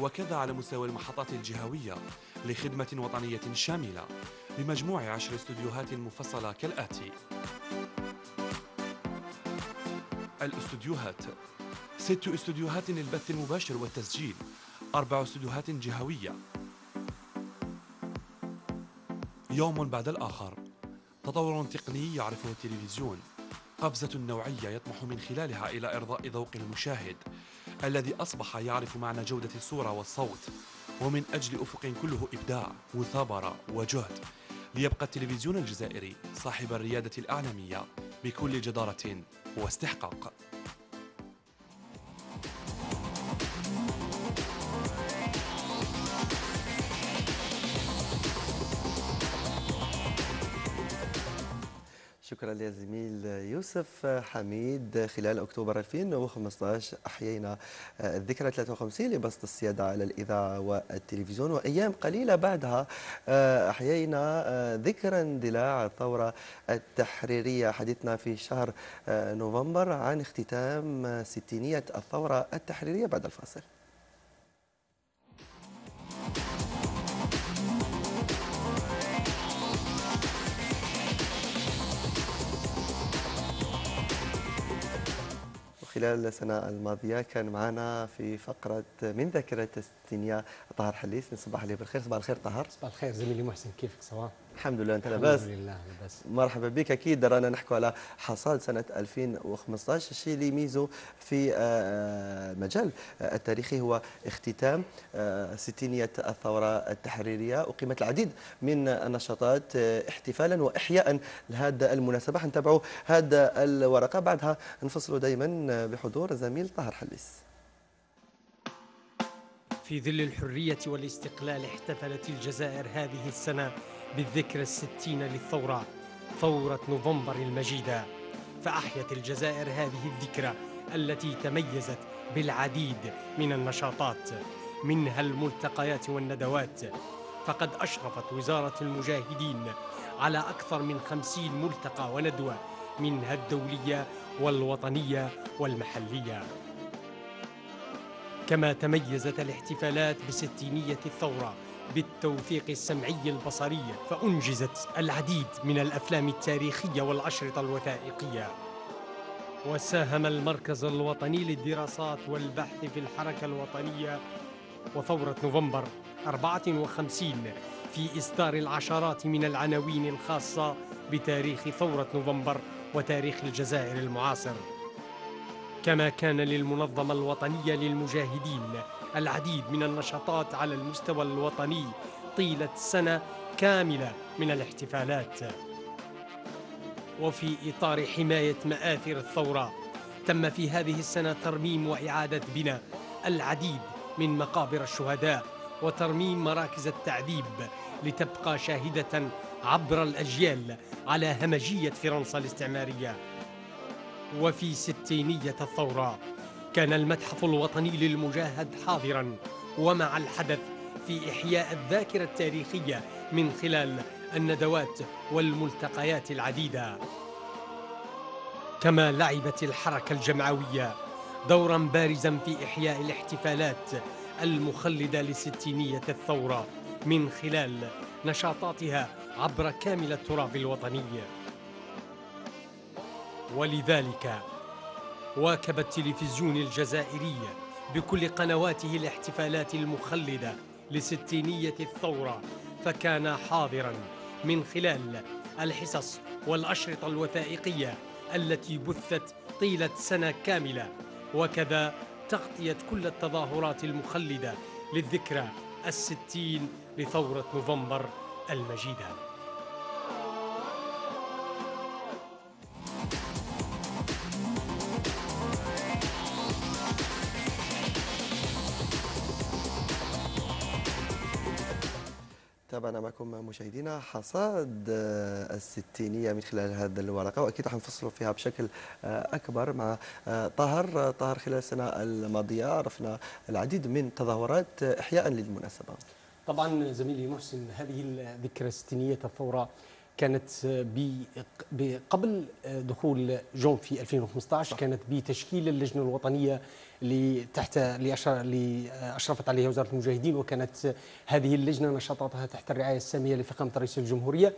وكذا على مستوى المحطات الجهوية لخدمة وطنية شاملة بمجموع عشر استوديوهات مفصلة كالآتي. الاستوديوهات ست استوديوهات للبث المباشر والتسجيل أربع استوديوهات جهوية. يوم بعد الآخر تطور تقني يعرفه التلفزيون. قفزة نوعية يطمح من خلالها إلى إرضاء ذوق المشاهد الذي أصبح يعرف معنى جودة الصورة والصوت ومن أجل أفق كله إبداع مثابرة وجهد. ليبقى التلفزيون الجزائري صاحب الريادة الإعلامية بكل جدارة واستحقاق. شكرا للزميل يوسف حميد. خلال أكتوبر 2015 أحيينا الذكرى 53 لبسط السيادة على الإذاعة والتلفزيون وأيام قليلة بعدها أحيينا ذكرى اندلاع الثورة التحريرية. حديثنا في شهر نوفمبر عن اختتام ستينية الثورة التحريرية بعد الفاصل. خلال السنة الماضية كان معنا في فقرة من ذاكرة الستينية طاهر حليس نصبح عليه بالخير. صباح الخير طاهر. صباح الخير زميلي محسن كيفك؟ سواء الحمد لله أنت لاباس؟ الحمد لله لاباس. مرحبا بك. أكيد رانا نحكوا على حصاد سنة 2015 الشيء اللي يميزه في المجال التاريخي هو اختتام ستينية الثورة التحريرية. أقيمت العديد من النشاطات احتفالا واحياء لهذا المناسبة. حنتابعوا هذا الورقة. بعدها نفصلوا دائما بحضور زميل طاهر حليس. في ظل الحرية والاستقلال احتفلت الجزائر هذه السنة بالذكرى الستين للثورة ثورة نوفمبر المجيدة. فأحيت الجزائر هذه الذكرى التي تميزت بالعديد من النشاطات منها الملتقيات والندوات. فقد أشرفت وزارة المجاهدين على أكثر من خمسين ملتقى وندوة منها الدولية والوطنية والمحلية. كما تميزت الاحتفالات بستينية الثورة بالتوثيق السمعي البصري فأنجزت العديد من الأفلام التاريخية والأشرطة الوثائقية. وساهم المركز الوطني للدراسات والبحث في الحركة الوطنية وثورة نوفمبر 54 في إصدار العشرات من العناوين الخاصة بتاريخ ثورة نوفمبر وتاريخ الجزائر المعاصر. كما كان للمنظمة الوطنية للمجاهدين العديد من النشاطات على المستوى الوطني طيلة سنة كاملة من الاحتفالات. وفي إطار حماية مآثر الثورة تم في هذه السنة ترميم وإعادة بناء العديد من مقابر الشهداء وترميم مراكز التعذيب لتبقى شاهدة عبر الأجيال على همجية فرنسا الاستعمارية. وفي ستينية الثورة كان المتحف الوطني للمجاهد حاضرا ومع الحدث في إحياء الذاكرة التاريخية من خلال الندوات والملتقيات العديدة. كما لعبت الحركة الجمعوية دورا بارزا في إحياء الاحتفالات المخلدة لستينية الثورة من خلال نشاطاتها عبر كامل التراب الوطني. ولذلك واكب التلفزيون الجزائري بكل قنواته الاحتفالات المخلدة لستينية الثورة فكان حاضرا من خلال الحصص والأشرطة الوثائقية التي بثت طيلة سنة كاملة. وكذا تغطية كل التظاهرات المخلدة للذكرى الستين لثورة نوفمبر المجيدة. تابعنا معكم مشاهدينا حصاد آه، الستينية من خلال هذا الورقة وأكيد راح نفصلوا فيها بشكل آه، أكبر مع آه، طاهر طاهر خلال السنة الماضية. عرفنا العديد من تظاهرات إحياء للمناسبة طبعا زميلي محسن هذه الذكرى الستينية الثورة كانت قبل دخول جون في 2015 كانت بتشكيل اللجنة الوطنية اللي تحت اللي أشرفت عليها وزارة المجاهدين وكانت هذه اللجنة نشاطاتها تحت الرعاية السامية لفخامة رئيس الجمهورية.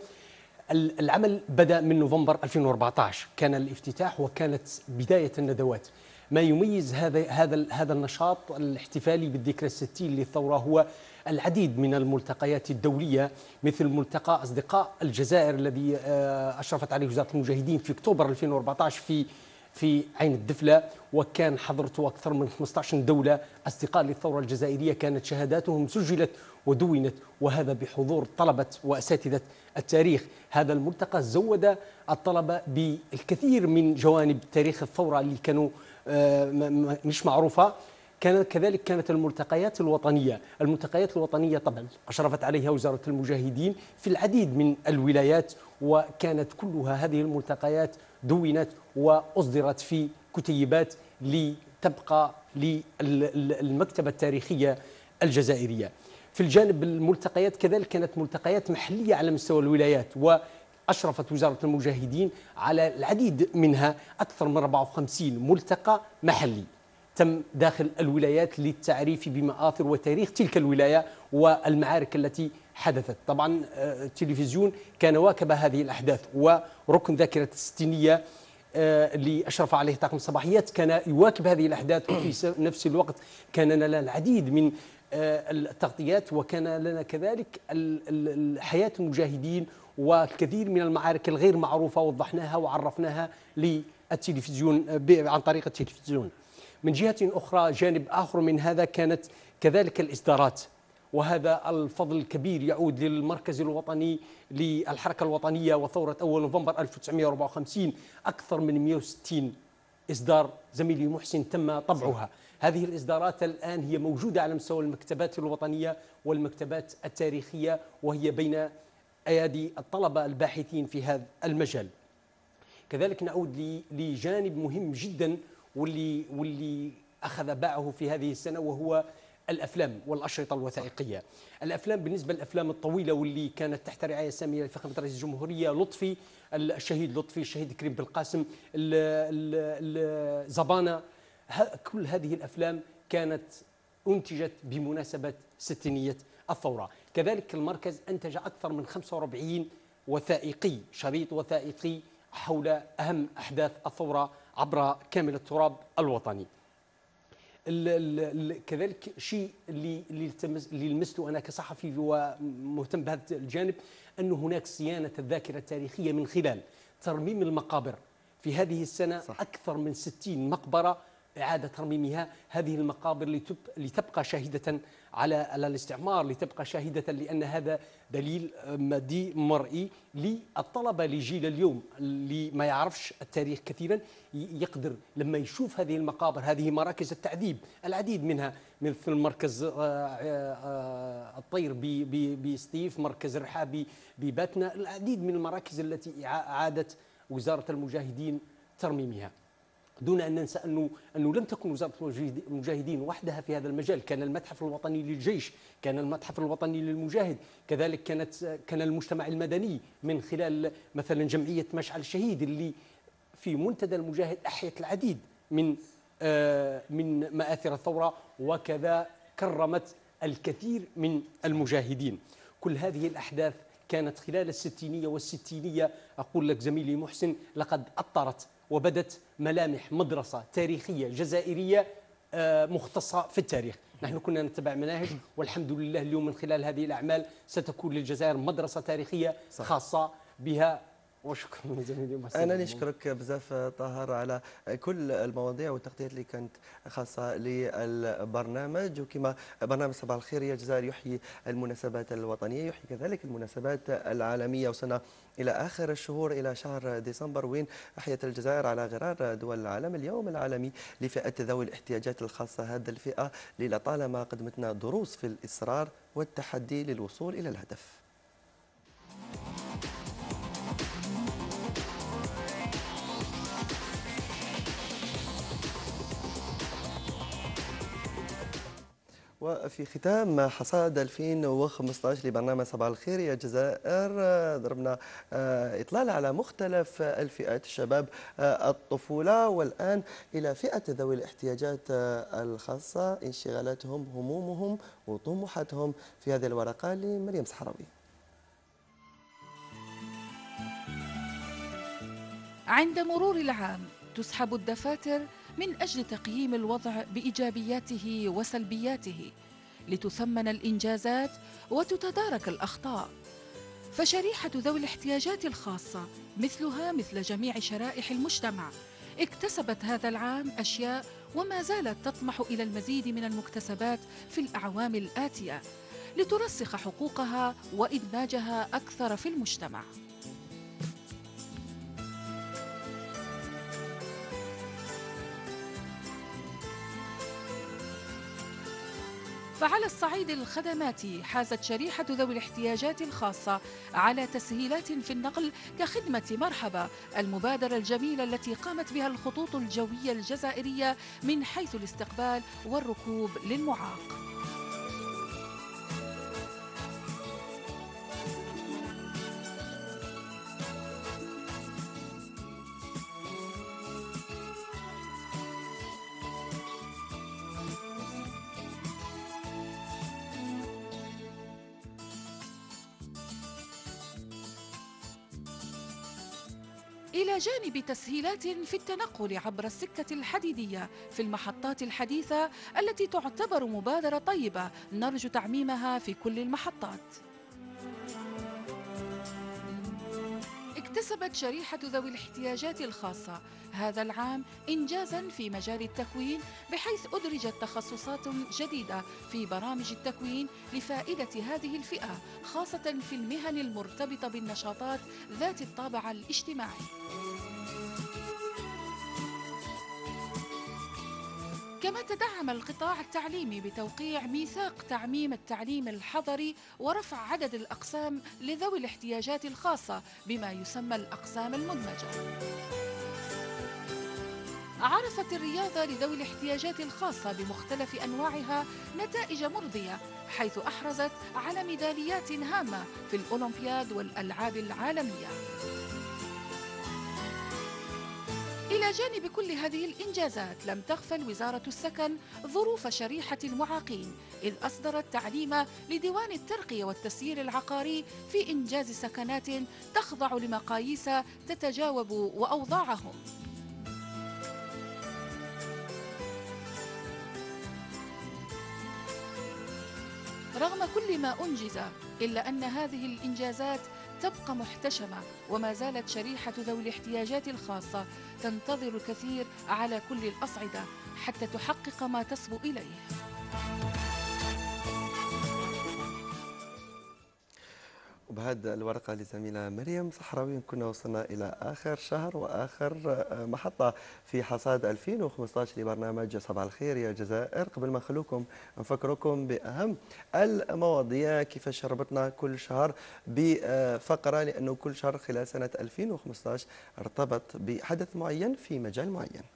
ال- العمل بدأ من نوفمبر 2014 كان الافتتاح وكانت بداية الندوات. ما يميز هذا هذا هذا النشاط الاحتفالي بالذكرى الستين للثورة هو العديد من الملتقيات الدولية مثل ملتقى أصدقاء الجزائر الذي آه، أشرفت عليه وزارة المجاهدين في أكتوبر 2014 في في عين الدفلة وكان حضرته أكثر من 15 دولة. أصدقاء للثورة الجزائرية كانت شهاداتهم سجلت ودونت وهذا بحضور طلبة وأساتذة التاريخ. هذا الملتقى زود الطلبة بالكثير من جوانب تاريخ الثورة اللي كانوا مش معروفة. كانت كذلك كانت الملتقيات الوطنية. الملتقيات الوطنية طبعا أشرفت عليها وزارة المجاهدين في العديد من الولايات وكانت كلها هذه الملتقيات دونت وأصدرت في كتيبات لتبقى للمكتبة التاريخية الجزائرية. في الجانب الملتقيات كذلك كانت ملتقيات محلية على مستوى الولايات وأشرفت وزارة المجاهدين على العديد منها أكثر من 54 ملتقى محلي تم داخل الولايات للتعريف بمآثر وتاريخ تلك الولاية والمعارك التي حدثت. طبعا آه، التلفزيون كان واكب هذه الأحداث وركن ذاكرة الستينية آه، اللي أشرف عليه طاقم الصباحيات كان يواكب هذه الأحداث وفي نفس الوقت كان لنا العديد من آه، التغطيات وكان لنا كذلك حياة المجاهدين والكثير من المعارك الغير معروفة وضحناها وعرفناها للتلفزيون عن طريق التلفزيون. من جهة أخرى جانب آخر من هذا كانت كذلك الإصدارات. وهذا الفضل الكبير يعود للمركز الوطني للحركة الوطنية وثورة أول نوفمبر 1954 أكثر من 160 إصدار زميلي محسن تم طبعها. هذه الإصدارات الآن هي موجودة على مستوى المكتبات الوطنية والمكتبات التاريخية وهي بين أيادي الطلبة الباحثين في هذا المجال. كذلك نعود لجانب مهم جدا واللي واللي أخذ باعه في هذه السنة وهو الأفلام والأشرطة الوثائقية. الأفلام بالنسبة للأفلام الطويلة واللي كانت تحت رعاية سامية لفخامه رئيس الجمهورية لطفي الشهيد لطفي الشهيد كريم بالقاسم ال- ال- ال- زبانة. كل هذه الأفلام كانت أنتجت بمناسبة ستينية الثورة، كذلك المركز أنتج أكثر من 45 وثائقي شريط وثائقي حول أهم أحداث الثورة عبر كامل التراب الوطني. ال- ال- ال- كذلك شيء اللي اللي لمسته أنا كصحفي ومهتم بهذا الجانب أن هناك صيانة الذاكرة التاريخية من خلال ترميم المقابر في هذه السنة صح. أكثر من 60 مقبرة إعادة ترميمها هذه المقابر لتب لتبقى شاهدة على الاستعمار لتبقى شاهدة لأن هذا دليل مادي مرئي للطلبة لجيل اليوم. اللي ما يعرفش التاريخ كثيرا يقدر لما يشوف هذه المقابر هذه مراكز التعذيب العديد منها مثل مركز آه، آه، الطير بسطيف مركز الرحابي بباتنا العديد من المراكز التي اعادت وزارة المجاهدين ترميمها. دون أن ننسى انه أنه لم تكن وزارة المجاهد- المجاهدين وحدها في هذا المجال، كان المتحف الوطني للجيش، كان المتحف الوطني للمجاهد، كذلك كانت كان المجتمع المدني من خلال مثلا جمعية مشعل الشهيد اللي في منتدى المجاهد أحيت العديد من آه، من مآثر الثورة وكذا كرمت الكثير من المجاهدين. كل هذه الأحداث كانت خلال الستينية والستينية. أقول لك زميلي محسن لقد أطرت وبدت ملامح مدرسة تاريخية جزائرية آه، مختصة في التاريخ. نحن كنا نتبع مناهج والحمد لله اليوم من خلال هذه الأعمال ستكون للجزائر مدرسة تاريخية. خاصة بها. وشكرا زميلي محسن أنا نشكرك بزاف طاهر على كل المواضيع والتغطيات اللي كانت خاصة للبرنامج. وكما برنامج صباح الخير يا الجزائر يحيي المناسبات الوطنية يحيي كذلك المناسبات العالمية. وصلنا إلى آخر الشهور إلى شهر ديسمبر وين أحيت الجزائر على غرار دول العالم اليوم العالمي لفئة ذوي الاحتياجات الخاصة. هذه اللي لطالما قدمتنا دروس في الإصرار والتحدي للوصول إلى الهدف. وفي ختام حصاد 2015 لبرنامج صباح الخير يا جزائر. ضربنا آه، إطلال على مختلف الفئات الشباب آه، الطفولة والآن إلى فئة ذوي الاحتياجات آه، الخاصة انشغالاتهم همومهم وطموحاتهم. في هذه الورقة لمريم صحراوي. عند مرور العام تسحب الدفاتر من أجل تقييم الوضع بإيجابياته وسلبياته لتثمن الإنجازات وتتدارك الأخطاء. فشريحة ذوي الاحتياجات الخاصة مثلها مثل جميع شرائح المجتمع اكتسبت هذا العام أشياء وما زالت تطمح إلى المزيد من المكتسبات في الأعوام الآتية لترسخ حقوقها وإدماجها أكثر في المجتمع. فعلى الصعيد الخدماتي حازت شريحة ذوي الاحتياجات الخاصة على تسهيلات في النقل كخدمة مرحبا المبادرة الجميلة التي قامت بها الخطوط الجوية الجزائرية من حيث الاستقبال والركوب للمعاق. إلى جانب تسهيلات في التنقل عبر السكة الحديدية في المحطات الحديثة التي تعتبر مبادرة طيبة نرجو تعميمها في كل المحطات. اكتسبت شريحة ذوي الاحتياجات الخاصة هذا العام إنجازا في مجال التكوين بحيث أدرجت تخصصات جديدة في برامج التكوين لفائدة هذه الفئة خاصة في المهن المرتبطة بالنشاطات ذات الطابع الاجتماعي. كما تدعم القطاع التعليمي بتوقيع ميثاق تعميم التعليم الحضري ورفع عدد الأقسام لذوي الاحتياجات الخاصة بما يسمى الأقسام المدمجة. عرفت الرياضة لذوي الاحتياجات الخاصة بمختلف أنواعها نتائج مرضية حيث أحرزت على ميداليات هامة في الأولمبياد والألعاب العالمية. إلى جانب كل هذه الإنجازات لم تغفل وزارة السكن ظروف شريحة المعاقين إذ أصدرت تعليم لديوان الترقية والتسيير العقاري في إنجاز سكنات تخضع لمقاييس تتجاوب وأوضاعهم. رغم كل ما أنجز إلا أن هذه الإنجازات تبقى محتشمة وما زالت شريحة ذوي الاحتياجات الخاصة تنتظر الكثير على كل الأصعدة حتى تحقق ما تسبو إليه. وبهذه الورقة لزميلة مريم صحراوي كنا وصلنا إلى آخر شهر وآخر آه، محطة في حصاد 2015 لبرنامج صباح الخير. يا جزائر قبل ما نخلوكم نفكركم بأهم المواضيع كيفاش ربطنا كل شهر بفقرة لأنه كل شهر خلال سنة 2015 ارتبط بحدث معين في مجال معين.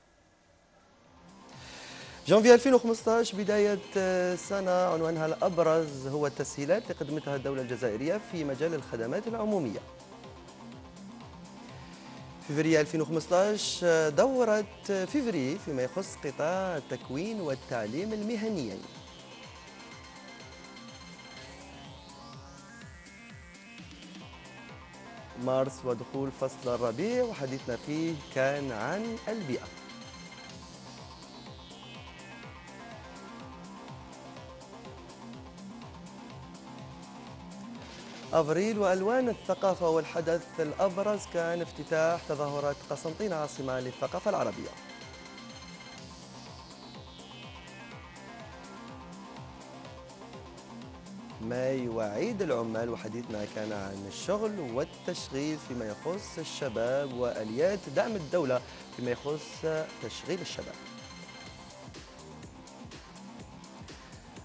جانفي 2015 بداية سنة عنوانها الأبرز هو التسهيلات اللي قدمتها الدولة الجزائرية في مجال الخدمات العمومية. فيفري 2015 دورة فيفري فيما يخص قطاع التكوين والتعليم المهنيين مارس ودخول فصل الربيع وحديثنا فيه كان عن البيئة. أفريل وألوان الثقافة والحدث الأبرز كان افتتاح تظاهرات قسنطين عاصمة للثقافة العربية ماي وعيد العمال وحديثنا كان عن الشغل والتشغيل فيما يخص الشباب واليات دعم الدولة فيما يخص تشغيل الشباب.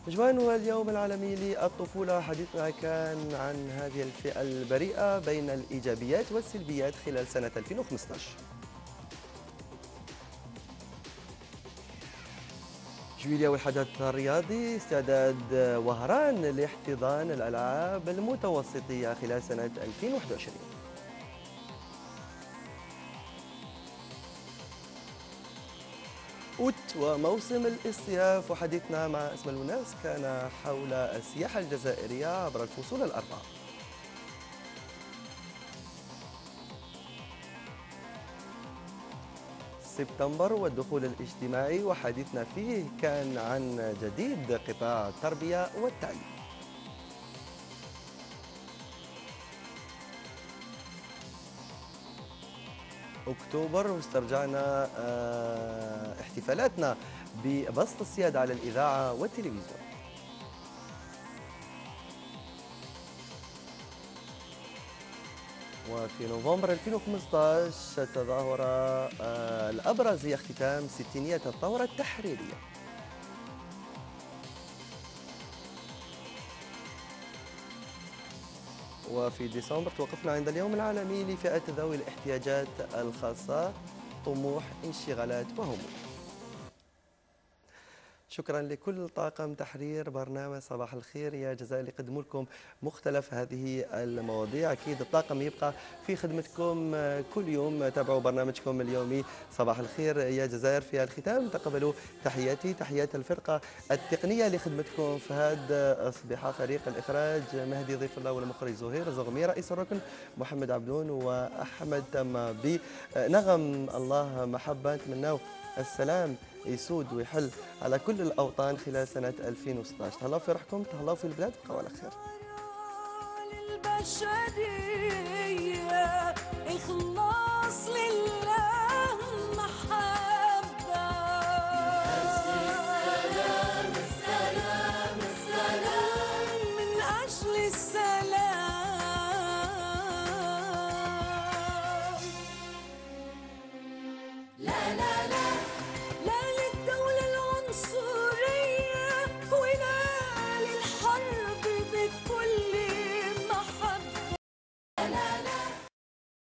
جوان اليوم العالمي للطفولة. حديثنا كان عن هذه الفئة البريئة بين الإيجابيات والسلبيات خلال سنة 2015 جويليا والحدث الرياضي استعداد وهران لاحتضان الألعاب المتوسطية خلال سنة 2021 أوت وموسم الاصطياف وحديثنا مع اسم الوناس كان حول السياحة الجزائرية عبر الفصول الأربعة. سبتمبر والدخول الاجتماعي. وحديثنا فيه كان عن جديد قطاع التربية والتعليم. أكتوبر واسترجعنا آه، احتفالاتنا ببسط السيادة على الإذاعة والتلفزيون. وفي نوفمبر 2015 التظاهرة آه، الأبرز هي اختتام ستينيات الثورة التحريرية. وفي ديسمبر توقفنا عند اليوم العالمي لفئة ذوي الاحتياجات الخاصة طموح انشغالات وهموم. شكرا لكل طاقم تحرير برنامج صباح الخير. يا جزائر اللي قدموا لكم مختلف هذه المواضيع. أكيد الطاقم يبقى في خدمتكم كل يوم. تابعوا برنامجكم اليومي صباح الخير. يا جزائر في الختام تقبلوا تحياتي تحيات الفرقة التقنية لخدمتكم. فهد أصبح فريق الإخراج. مهدي ضيف الله والمخرج زهير زغمي رئيس الركن محمد عبدون وأحمد تم بنغم الله محبة. نتمناو السلام. يسود ويحل على كل الأوطان خلال سنة 2016 تهلاو في روحكم تهلاو في البلاد بقوا على خير. للبشرية إخلاص لله محال